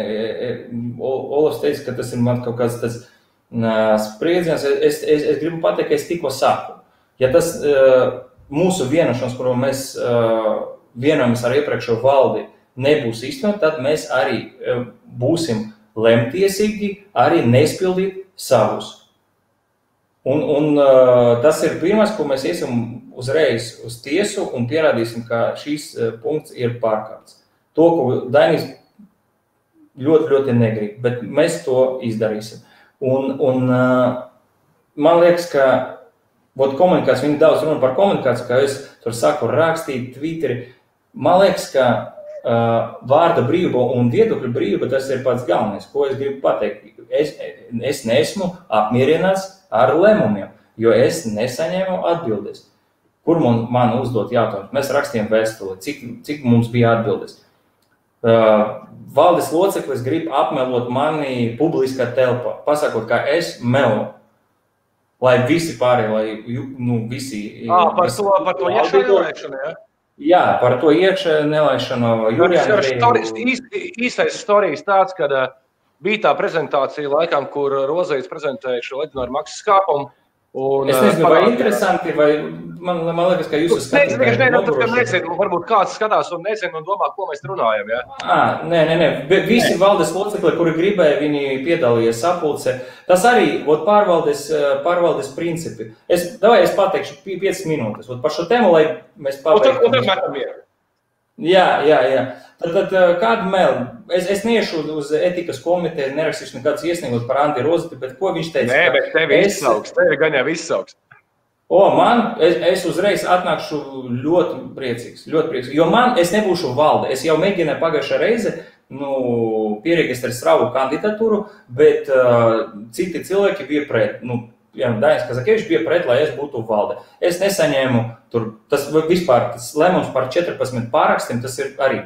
Olofs teica, ka tas ir man kaut kāds tas spriedziens. Es, es, es gribu pateikt, ka es tikko sāku. Ja tas, uh, mūsu vienošanās, kuru mēs uh, vienojamies ar iepriekšējo valdi, nebūs īstenot, tad mēs arī uh, būsim lemtiesīgi arī neizpildīt savus. Un, un uh, tas ir pirmais, ko mēs iesim uzreiz uz tiesu un pierādīsim, ka šīs punkts ir pārkāpts. To, ko Dainis ļoti, ļoti negrib, bet mēs to izdarīsim. Un, un man liekas, ka Būt komunikācija, viņi daudz runā par komunikāciju, kā es tur saku, rakstīt, Twitteri. Man liekas, ka uh, vārda brīvība un viedokļa brīvība tas ir pats galvenais, ko es gribu pateikt. Es, es neesmu apmierināts ar lēmumiem, jo es nesaņēmu atbildes. Kur man, man uzdot jautājumu? Mēs rakstījām vēstuli, cik, cik mums bija atbildes. Uh, valdes loceklis grib apmelot mani publiskā telpā, pasakot, ka es melu lai visi pārējie, lai nu, visi. À, par, to, par to iekšā nelaišanu, ja? Jā, par to iekšā nelaišanu. Īstais stāstījums tāds, ka uh, bija tā prezentācija laikam, kur Rozēns prezentēja šo leģionāru maksas kāpumu. Un, es nezinu, vai interesanti, vai man, man liekas, ka jūs esat. Es vienkārši nezinu, ka nezinu, varbūt kāds skatās un nezinu un domā, ko mēs runājam. Ja? À, nē, nē, nē, visi nē. valdes locekļi, kuri gribēja, viņi piedalījās sapulcē. Tas arī ir pārvaldes, pārvaldes principi. Es, davai, es pateikšu 5 minūtes par šo tēmu, lai mēs pabeigtu. Jā, jā, jā. Tad, tad kādu mēlu? Es, es neiešu uz etikas komiteju, nerakstīšu nekādus iesniegumus par Andi Rozeti, bet ko viņš teica? Nē, bet tevi es... izsauks, tevi gan jau izsauks. O, man, es, es uzreiz atnākšu ļoti priecīgs, ļoti priecīgs, jo man, es nebūšu valde. Es jau mēģināju pagājušā reize, nu, pieregistrēt savu kandidatūru, bet uh, citi cilvēki bija pret. Nu, piemēram, Dainis Kazakievičs bija pret, lai es būtu valde. Es nesaņēmu tur, tas vispār, tas lēmums par 14 pārakstiem, tas ir arī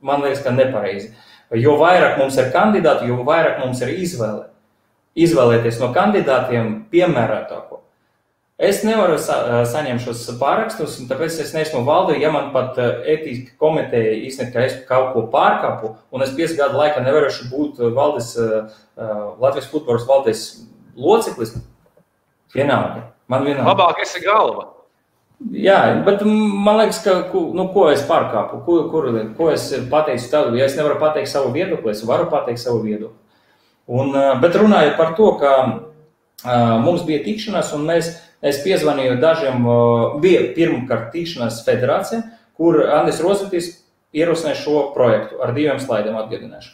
man liekas, ka nepareizi. Jo vairāk mums ir kandidāti, jo vairāk mums ir izvēle. Izvēlēties no kandidātiem piemērotāko. Es nevaru sa saņemt šos pārakstus, un tāpēc es neesmu valdē. Ja man pat etiska komiteja izsaka, ka es kaut ko pārkāpu, un es piecu gadu laikā nevarēšu būt valdes, Latvijas futbola valdes loceklis, vienalga. Man vienalga. Labāk esi galva. Jā, bet man liekas, ka nu, ko es pārkāpu, kur, kur, ko es pateicu tev, ja es nevaru pateikt savu viedokli, es varu pateikt savu viedokli. Un, bet runājot par to, ka mums bija tikšanās, un mēs Es piezvanīju dažiem, bija pirmkārt tikšanās federācija, kur Andris Rozitis ierosināja šo projektu ar diviem slaidiem atgādināšu.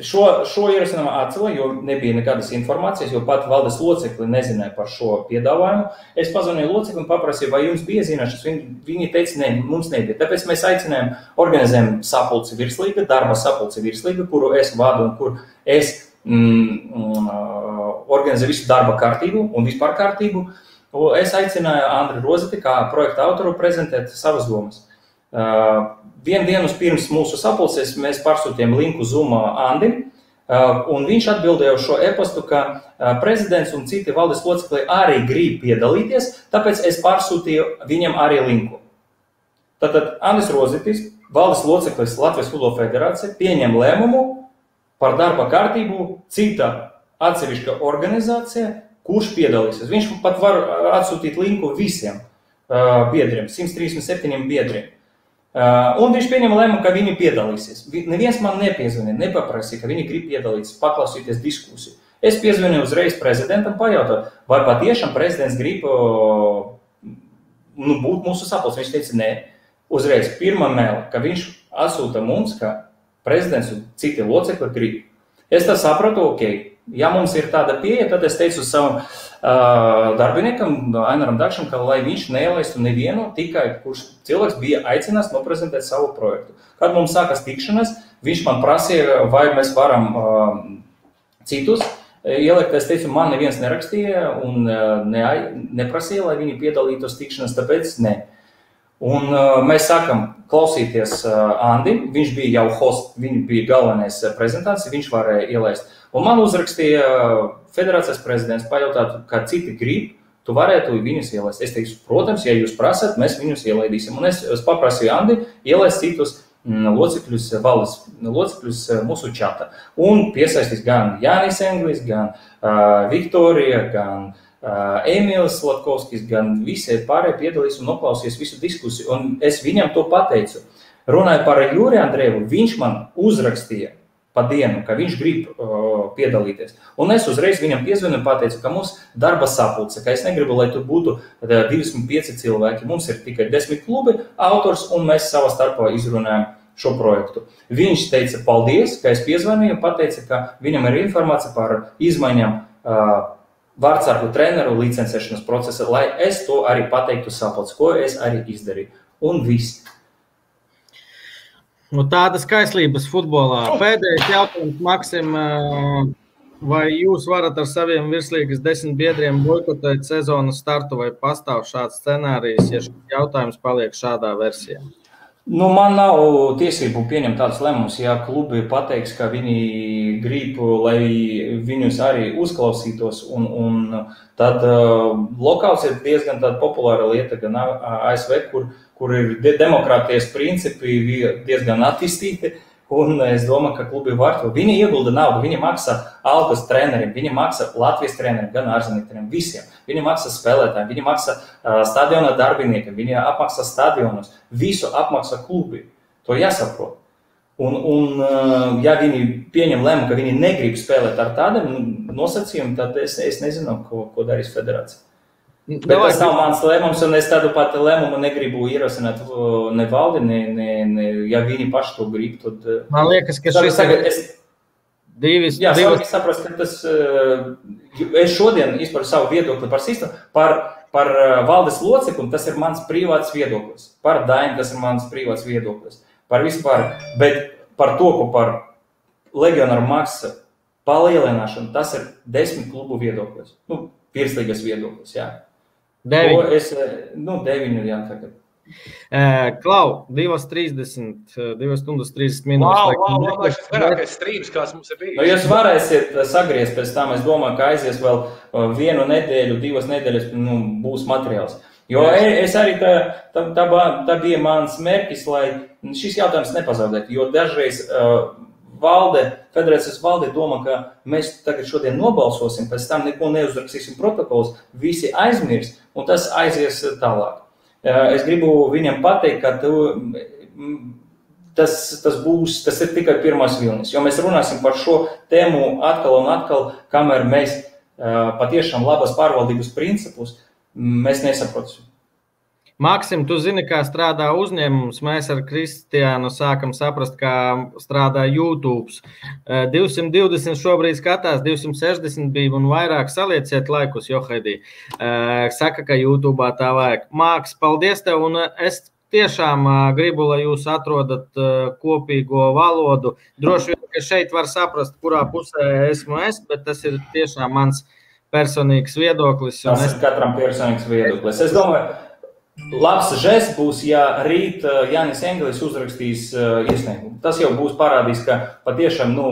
Šo, šo ierosinājumu atcēla, jo nebija nekādas informācijas, jo pat valdes locekli nezināja par šo piedāvājumu. Es pazvanīju loceklim un paprasīju, vai jums bija zināšanas. Viņi, viņi teica, nē, mums nebija. Tāpēc mēs aicinājām, organizējam sapulci virslīga, darba sapulci virslīga, kuru es vadu un kur es mm, mm, organizē visu darba kārtību un vispār kārtību. Es aicināju Andriu Rozeti, kā projekta autoru, prezentēt savas domas. Vienu dienu pirms mūsu sapulces mēs pārsūtījām linku Zoom Andim, un viņš atbildēja uz šo e-pastu, ka prezidents un citi valdes locekļi arī grib piedalīties, tāpēc es pārsūtīju viņam arī linku. Tātad Andris Rozitis, valdes loceklis Latvijas Futbola Federācija, pieņem lēmumu par darba kārtību cita atsevišķa organizācija, kurš piedalīsies. Viņš pat var atsūtīt linku visiem biedriem, 137 biedriem. Un viņš pieņem lēmumu, ka viņi piedalīsies. Neviens man nepiezvanīja, nepaprasīja, ka viņi grib piedalīties, paklausīties diskusiju. Es piezvanīju uzreiz prezidentam, pajautāt, vai patiešām prezidents grib nu, būt mūsu sapulcē. Viņš teica, nē, uzreiz pirmā mēlē, ka viņš atsūta mums, ka prezidents un citi locekļi grib. Es tā sapratu, ok, ja mums ir tāda pieeja, tad es teicu savam uh, darbiniekam, Ainaram Dakšam, ka lai viņš neieslēgtu nevienu, tikai kurš cilvēks bija aicināts noprezentēt savu projektu. Kad mums sākās tikšanās, viņš man prasīja, vai mēs varam uh, citus ielikt. Es teicu, man neviens nerakstīja un ne, neprasīja, lai viņi piedalītos tikšanās, tāpēc ne. Un uh, mēs sākam klausīties uh, Andi. Viņš bija jau hosts, viņš bija galvenais prezentants, viņš varēja ielaist Un man uzrakstīja federācijas prezidents, pajautāt, kā citi grib, tu varētu viņus ielaist. Es teicu, protams, ja jūs prasat, mēs viņus ielaidīsim. Un es, es paprasīju Andi ielaist citus mm, locekļus, valdes locekļus eh, mūsu čata. Un piesaistīs gan Jānis Englis, gan uh, Viktorija, gan uh, Emīls Latkovskis, gan visi pārējie piedalīs un noklausīs visu diskusiju. Un es viņam to pateicu. Runājot par Juriju Andrēvu, viņš man uzrakstīja pa dienu, ka viņš grib uh, piedalīties. Un es uzreiz viņam piezvanīju un pateicu, ka mums darba sapulce, ka es negribu, lai tur būtu 25 cilvēki. Mums ir tikai 10 klubi, autors, un mēs savā starpā izrunājam šo projektu. Viņš teica, paldies, ka es piezvanīju, pateica, ka viņam ir informācija par izmaiņām uh, vārdsargu treneru licencēšanas procesa, lai es to arī pateiktu sapulce, ko es arī izdarīju. Un viss. Nu, tādas kaislības futbolā. Pēdējais jautājums Maksim. Vai jūs varat ar saviem virslīgas desmit biedriem boikotēt sezonas startu, vai pastāv šāds scenārijs, ja šis jautājums paliek šādā versijā? Nu, man nav tiesību pieņemt tādus lēmumus, ja klubi pateiks, ka viņi grib, lai viņus arī uzklausītos. Un, un tad uh, lokāls ir diezgan populāra lieta gan ASV, kur kur ir demokrātijas principi diezgan attīstīti. Un es domāju, ka klubi var to. Viņi iegulda naudu, viņi maksā algas treneriem, viņi maksā Latvijas treneriem, gan ārzemniekiem, visiem. Viņi maksā spēlētājiem, viņi maksā uh, stadiona darbiniekiem, viņi apmaksā stadionus. Visu apmaksā klubi. To jāsaprot. Un, un, ja viņi pieņem lēmumu, ka viņi negrib spēlēt ar tādiem nosacījumiem, tad es, es nezinu, ko, ko darīs federācija. Bet tas nav mans lēmums, un es tādu pat lēmumu negribu ierosināt ne valdi, ne, ne, ne ja viņi paši to grib. Tad, Man liekas, ka šis ir. Es... Divas, Jā, divas... saprast, ka tas, es šodien izparu savu viedokli par sistēmu, par, par valdes locekli, tas ir mans privāts viedoklis. Par Dainu tas ir mans privāts viedoklis. Par vispār, bet par to, ko par legionāru maksu palielināšanu, tas ir desmit klubu viedoklis. Nu, virslīgas viedoklis, jā. Deviņi. Es, nu, deviņi, jā, tagad. Klau, 2,30, 2 stundas 30 minūtes. Wow, wow, wow, šis garākais strīms, kāds mums ir bijis. Nu, jūs varēsiet sagriezt pēc tam, es domāju, ka aizies vēl vienu nedēļu, divas nedēļas, nu, būs materiāls. Jo es arī tā, tā, tā, tā bija mans mērķis, lai šis jautājums nepazaudētu. Jo dažreiz uh, valde, federācijas valde domā, ka mēs tagad šodien nobalsosim, pēc tam neko neuzrakstīsim protokols, visi aizmirs, un tas aizies tālāk. Es gribu viņam pateikt, ka tu, tas, tas, būs, tas ir tikai pirmais vilnis, jo mēs runāsim par šo tēmu atkal un atkal, kamēr mēs patiešām labas pārvaldības principus mēs nesaprotam. Maksim, tu zini, kā strādā uzņēmums. Mēs ar Kristiānu sākam saprast, kā strādā YouTube. 220 šobrīd skatās, 260 bija un vairāk salieciet laikus, Johaidī. Saka, ka YouTube tā vajag. Māks, paldies tev, un es tiešām gribu, lai jūs atrodat kopīgo valodu. Droši vien, ka šeit var saprast, kurā pusē esmu es, bet tas ir tiešām mans personīgs viedoklis. Tas es... ir katram personīgs viedoklis. Es domāju, Labs žests būs, ja rīt Jānis Engels uzrakstīs iesniegumu. Tas jau būs parādījis, ka patiešām nu,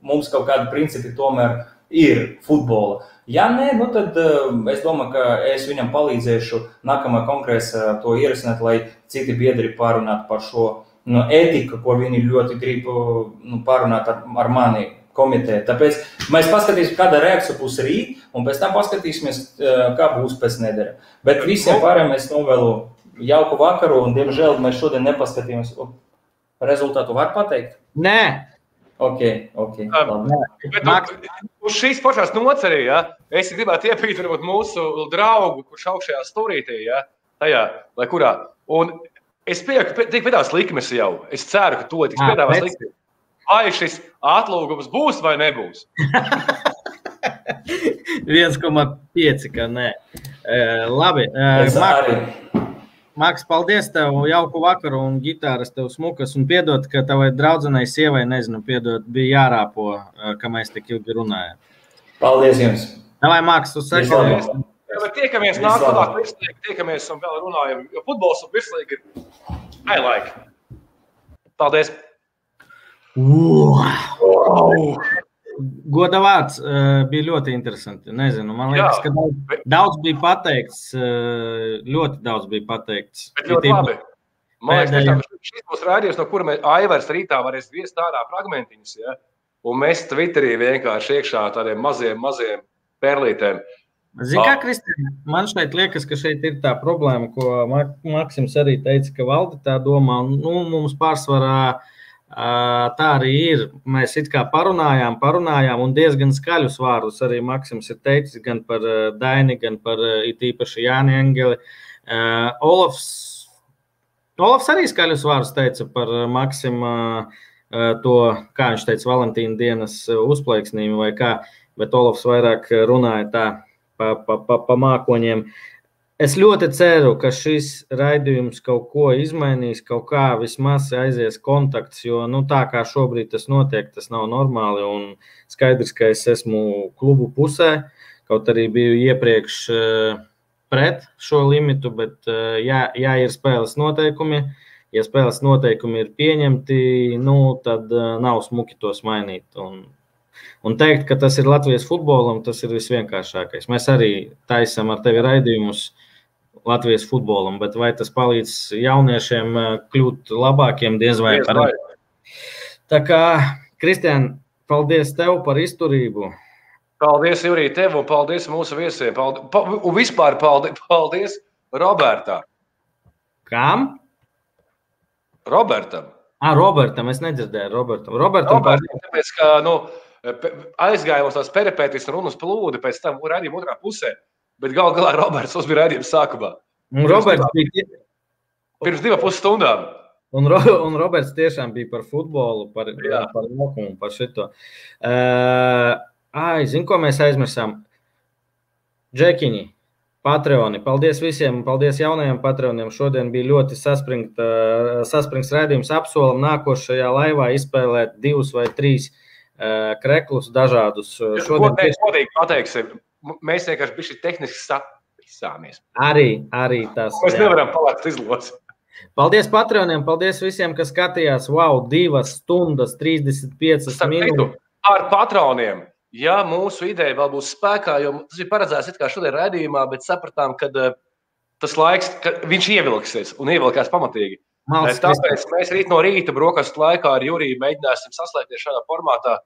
mums kaut kādi principi tomēr ir futbola. Ja nē, nu tad es domāju, ka es viņam palīdzēšu nākamā kongresa to ierasināt, lai citi biedri pārunātu par šo nu, ētiku, ko viņi ļoti grib nu, pārunāt ar, ar mani komiteja. Tāpēc mēs paskatīsimies, kāda reakcija būs rīt, un pēc tam paskatīsimies, kā būs pēc nedēļas. Bet visiem pārējiem es novēlu jauku vakaru, un, diemžēl, mēs šodien nepaskatījāmies. Rezultātu var pateikt? Nē. Ok, ok. Uz šīs pašās nocerī, ja, es gribētu iepīt varbūt mūsu draugu, kurš augšējā stūrītī, ja, tajā, vai kurā. Un es pieņemu, ka tik piedāvās likmes jau. Es ceru, ka to tiks piedāvās likmes vai šis atlūgums būs vai nebūs. 1,5 ka nē. Uh, labi. Uh, Maks, paldies tev, jauku vakaru un ģitāras tev smukas. Un piedod, ka tavai draudzenei sievai, nezinu, piedod, bija jārāpo, ka mēs tik ilgi runājam. Paldies jums! Vai Maks, tu saki? Paldies! Ja tiekamies nākamā virslīga, tiekamies un vēl runājam, jo futbols un virslīga ir highlight. Paldies! Wow. Goda vārds uh, bija ļoti interesanti. Nezinu, man liekas, Jā, ka daudz, bet... daudz bija pateikts. Uh, ļoti daudz bija pateikts. Bet ļoti labi. Man liekas, ka šis būs rādījums, no kura mēs Aivars rītā varēs viest ārā fragmentiņus. Ja? Un mēs Twitterī vienkārši iekšā tādiem maziem, maziem perlītēm. Zini, kā Kristīna, man šeit liekas, ka šeit ir tā problēma, ko Maksims arī teica, ka valde tā domā. Nu, mums pārsvarā uh, Tā arī ir. Mēs it kā parunājām, parunājām, un diezgan skaļus vārdus arī Maksims ir teicis gan par Daini, gan par it īpaši Jāni Engeli. Olofs, Olofs arī skaļus vārdus teica par Maksimu to, kā viņš teica, Valentīna dienas uzplaiksnību vai kā, bet Olofs vairāk runāja tā pa, pa, pa, pa mākoņiem. Uh, Es ļoti ceru, ka šis raidījums kaut ko izmainīs, kaut kā vismaz aizies kontakts, jo nu, tā kā šobrīd tas notiek, tas nav normāli. Un skaidrs, ka es esmu klubu pusē, kaut arī biju iepriekš eh, pret šo limitu, bet eh, jā, jā ir spēles noteikumi. Ja spēles noteikumi ir pieņemti, nu, tad eh, nav smuki tos mainīt. Un, un teikt, ka tas ir Latvijas futbolam, tas ir visvienkāršākais. Mēs arī taisām ar tevi raidījumus Latvijas futbolam, bet vai tas palīdz jauniešiem eh, kļūt labākiem, diez vai par Tā kā, Kristian, paldies tev par izturību. Paldies, Jurī, tev un paldies mūsu viesiem. Paldies, pa, un vispār paldies, paldies Robertam. Kam? Robertam. Ah, Robertam, es nedzirdēju. Robertam, Robertam, Robertam tāpēc, ka, nu, aizgāja uz tās peripētīs un runas plūdi, pēc tam redzējām otrā pusē. Bet gal galā Roberts uzbija raidījuma sākumā. Un Roberts bija pirms divām pusstundām. Un, Ro, un Roberts tiešām bija par futbolu, par, Jā. par lokumu, par šito. Uh, ai, zinu, ko mēs aizmirsām. Džekiņi, Patreoni. Paldies visiem, paldies jaunajiem patroniem. Šodien bija ļoti saspringts, uh, redzējums. Apsolam nākošajā laivā izspēlēt divus vai trīs uh, kreklus dažādus. Šodien, godīgi pateiksim, mēs vienkārši bijām tehniski Pisāmies. Arī, arī tas. Mēs jā. nevaram palaist izlos. Paldies patroniem, paldies visiem, kas skatījās. Wow, 2 stundas, 35 Starp citu, minūtes. ar patroniem. Ja mūsu ideja vēl būs spēkā, jo tas bija paredzēts kā šodien raidījumā, bet sapratām, ka uh, tas laiks, ka viņš ievilksies un ievilkās pamatīgi. Malts, Tāpēc mēs rīt no rīta brokastu laikā ar Juriju mēģināsim saslēgties šādā formātā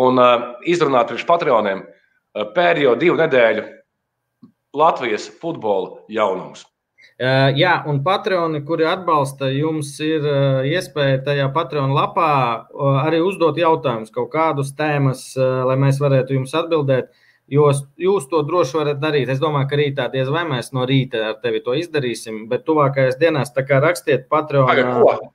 un uh, izrunāt priekš patroniem uh, pēdējo divu nedēļu Latvijas futbola jaunumus. Uh, jā, un patroni, kuri atbalsta, jums ir uh, iespēja tajā patronu lapā arī uzdot jautājumus, kaut kādus tēmas, lai mēs varētu jums atbildēt. Jo jūs to droši varat darīt. Es domāju, ka rītā diez vai mēs no rīta ar tevi to izdarīsim, bet tuvākajās dienās rakstiet patronu.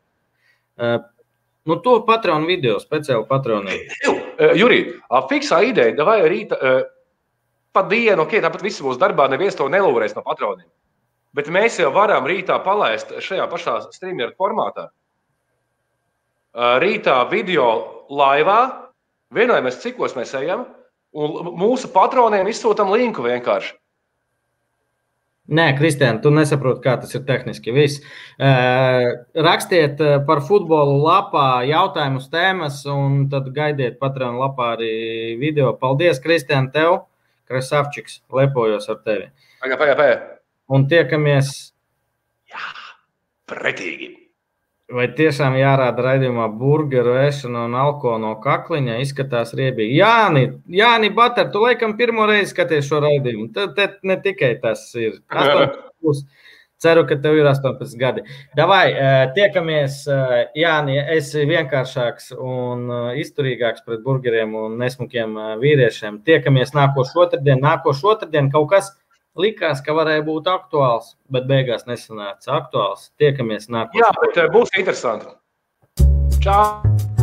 Nu, to patronu video speciāli patroniem. Jurija, fiksā ideja, vai rīta uh, pa dienu, ok, tāpat viss būs darbā, neviens to nelūrēs no patroniem. Bet mēs jau varam rītā palaist šajā pašā streameru formātā. Uh, Rītā video laivā, vienojamies, cikos mēs ejam, un mūsu patroniem izsūtām linku vienkārši. Nē, Kristēn, tu nesaproti, kā tas ir tehniski. Viss. Rakstiet par futbolu lapā jautājumus, tēmas, un tad gaidiet patronu lapā arī video. Paldies, Kristēn, tev! Krasavčiks, lepojos ar tevi. Pagaid, pagaid, pagaid. Un tiekamies. Jā, pretīgi. Vai tiešām jārāda raidījumā burgeru ēšana un alkohola no kakliņa? Izskatās riebīgi. Jā, Jāni, Bater, tu laikam pirmo reizi skaties šo raidījumu. Tad te ne tikai tas ir. 18. Ceru, ka tev ir 18 gadi. Davai, tiekamies. Jāni, esi vienkāršāks un izturīgāks pret burgeriem un nesmukiem vīriešiem. Tiekamies nākošo otrdien. Nākošo otrdien kaut kas likās, ka varēja būt aktuāls, bet beigās nesanāca aktuāls. Tiekamies nākamajā. Jā, bet būs interesanti. Čau!